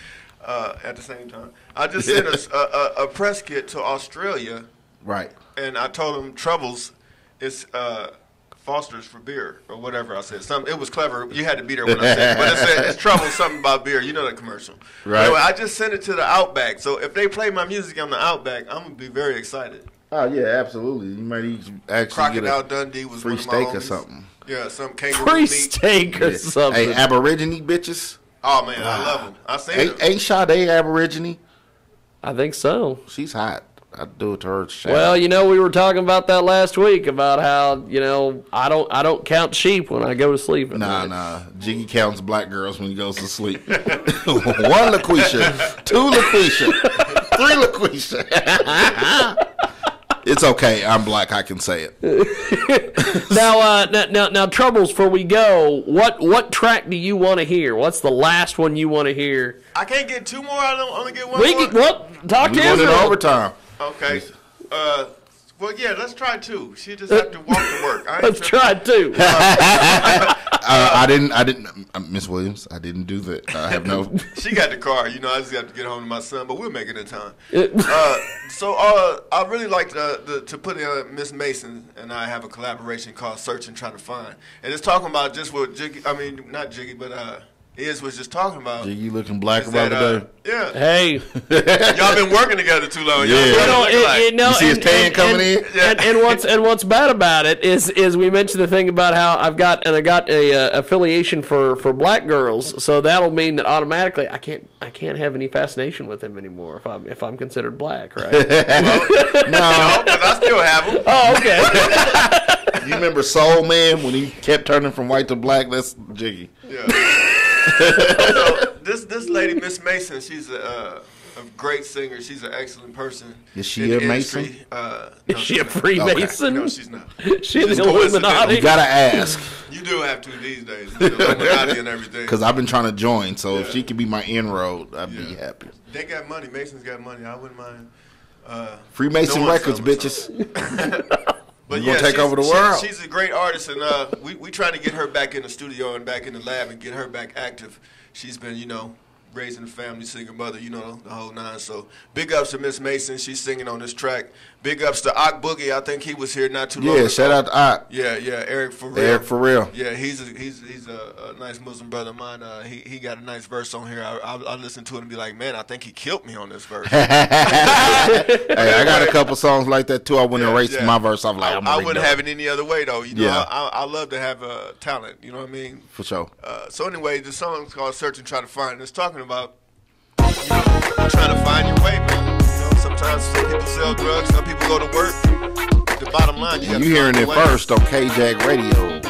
Uh, at the same time, I just sent a, a, a press kit to Australia, right. and I told them Troublz is uh, Foster's for beer or whatever I said. Some it was clever. You had to be there when I said, it. but it said it's Troublz something about beer. You know that commercial, Right. Anyway, I just sent it to the Outback. So if they play my music on the Outback, I'm gonna be very excited. Oh yeah, absolutely. You might even actually Crocodile get Dundee a was free one of my steak or something. Yeah, some kangaroo Free meat. steak or something. Hey, Aborigine bitches. Oh man, I love them. I seen Ain't, them. ain't Sade Aborigine? I think so. She's hot. I'd do it to her. Shame. Well, you know, we were talking about that last week about how you know I don't I don't count sheep when I go to sleep. At Nah, night. nah. Jiggy counts black girls when he goes to sleep. One LaQuisha, two LaQuisha, three LaQuisha. it's okay. I'm black. I can say it. now, uh, now, now, now, Troublz. Before we go, what what track do you want to hear? What's the last one you want to hear? I can't get two more. I don't only get one We more. get what? Talk We to going into Izreal. overtime. Okay. Uh, well, yeah. Let's try two. She just have to walk to work. I Let's try two. Uh, I didn't. I didn't. Uh, Miss Williams. I didn't do that. I have no. She got the car, you know. I just have to get home to my son, but we'll make it in time. uh, so uh, I really like uh, the, to put in uh, Miss Mason and I have a collaboration called Search and Try to Find, and it's talking about just what Jiggy. I mean, not Jiggy, but Iz was just talking about. Jiggy looking black about that, uh, today. yeah. Hey, Y'all been working together too long. Y'all Yeah. You know, it, alike. you know, You see his and- tan and- coming and- in? and, and what's and what's bad about it is is we mentioned the thing about how I've got and I got a uh, affiliation for for black girls, so that'll mean that automatically I can't I can't have any fascination with him anymore if I'm if I'm considered black, right? no, but I still have them. oh, okay. you remember Soul Man when he kept turning from white to black? That's Jiggy. Yeah. So this this lady, Miss Mason, she's a, uh, a great singer. She's an excellent person. Is she in the a Mason? industry. Uh, Is she a she's not. Freemason? No, she's not. She She's the coincidental. Illuminati? You gotta ask You do have to these days. You Illuminati and everything. because I've been trying to join. So if she could be my inroad, I'd be happy. They got money. Mason's got money. I wouldn't mind. Uh, Freemason Records, bitches. But gonna take over the she- world. She's a great artist, and uh, we we trying to get her back in the studio and back in the lab and get her back active. She's been, you know, raising a family, single mother, you know, the whole nine. So big ups to Miss Mason. She's singing on this track. Big ups to Ock Boogie. I think he was here not too long Yeah, ago. shout out to Ock. Yeah, yeah, Eric for real. Eric for real. Yeah, he's a, he's he's a, a nice Muslim brother of mine. Uh, he he got a nice verse on here. I, I I listen to it and be like, man, I think he killed me on this verse. hey, I got a couple songs like that too. I wouldn't Yeah, erase yeah. my verse. I'm like, I, I'm I wouldn't have it any other way though. You know, Yeah. I, I, I love to have uh, talent. You know what I mean? for sure. Uh, so anyway, the song's called "Search and Try to Find." It's talking about you know trying to find your way, man. Sometimes some people sell drugs, some people go to work. The bottom line, you, You hearing it first on KJAG Radio,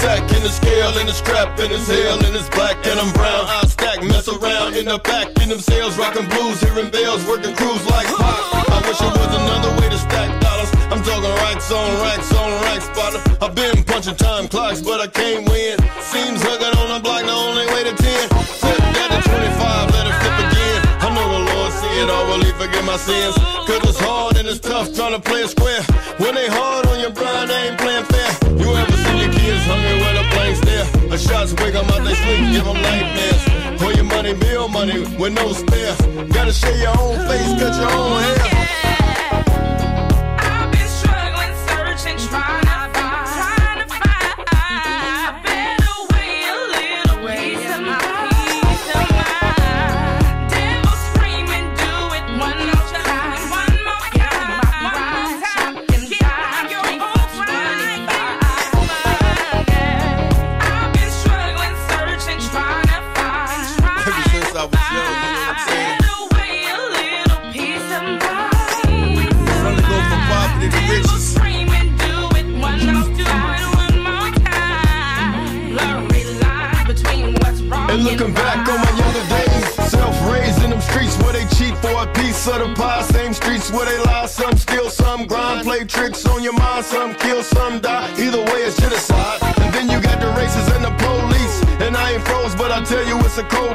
sack and the scale and the strap and it's hell and it's black and I'm brown. I stack, mess around in the back in them sales, rocking blues, hearing bells, working crews like Pac. I wish it was another way to stack dollars. I'm talking racks on racks on racks, spotter. I've been punching time clocks, but I can't win. Seems hugging on the block, the only way to 10. Flip that to 25, let it flip again. I know the Lord see it all, will he forgive my sins? Cause it's hard and it's tough trying to play it square. When they hard on your blind, they ain't playing Shots wake 'em out they sleep, give 'em nightmares. Pour your money, bill money with no spare. Gotta shave your own face, cut your own hair.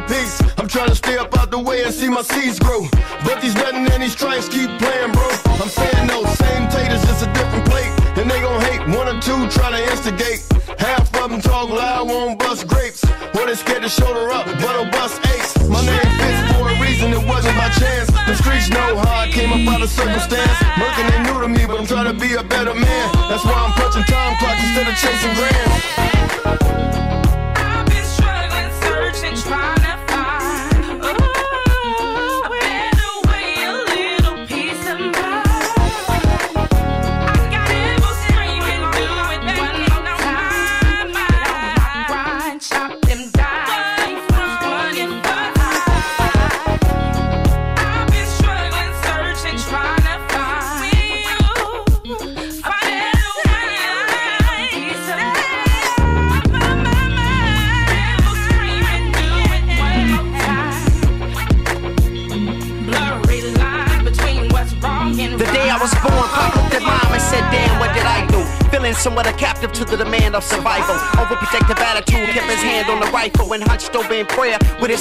Piece. I'm trying to stay up out the way and see my seeds grow.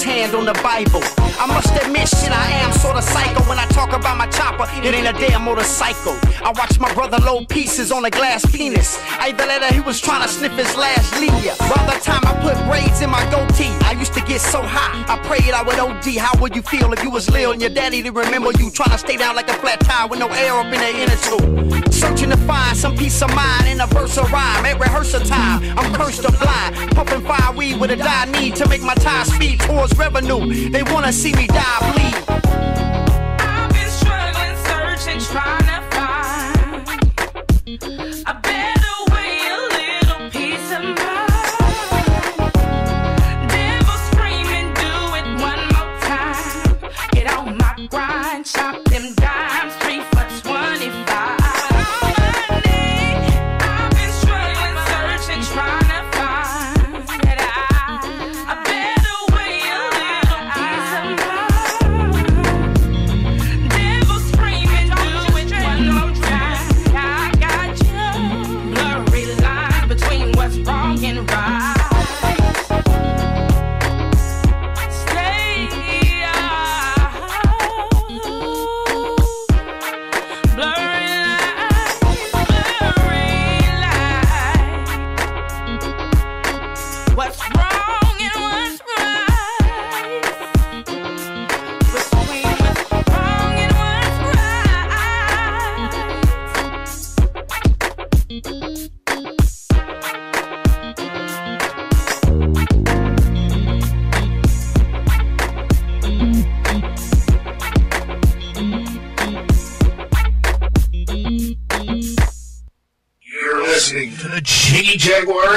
hand on the Bible. I must admit, shit, I am sorta psycho when I talk about my chopper. It ain't a damn motorcycle. I watch my brother load pieces on a glass penis. Either the or he was trying to sniff his last leader. By the time I put braids in my goatee, I used to get so high. I prayed I would OD. How would you feel if you was Lil and your daddy didn't remember you? Trying to stay down like a flat tire with no air up in the inner tube searching to find some peace of mind in a verse or rhyme. At rehearsal time, I'm cursed to fly. Puffing fire weed with a die need to make my ties speed towards revenue. They wanna see me die, bleed.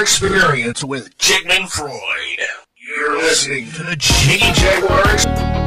experience with Jigman Freud. You're listening to the Jiggy Jaguars.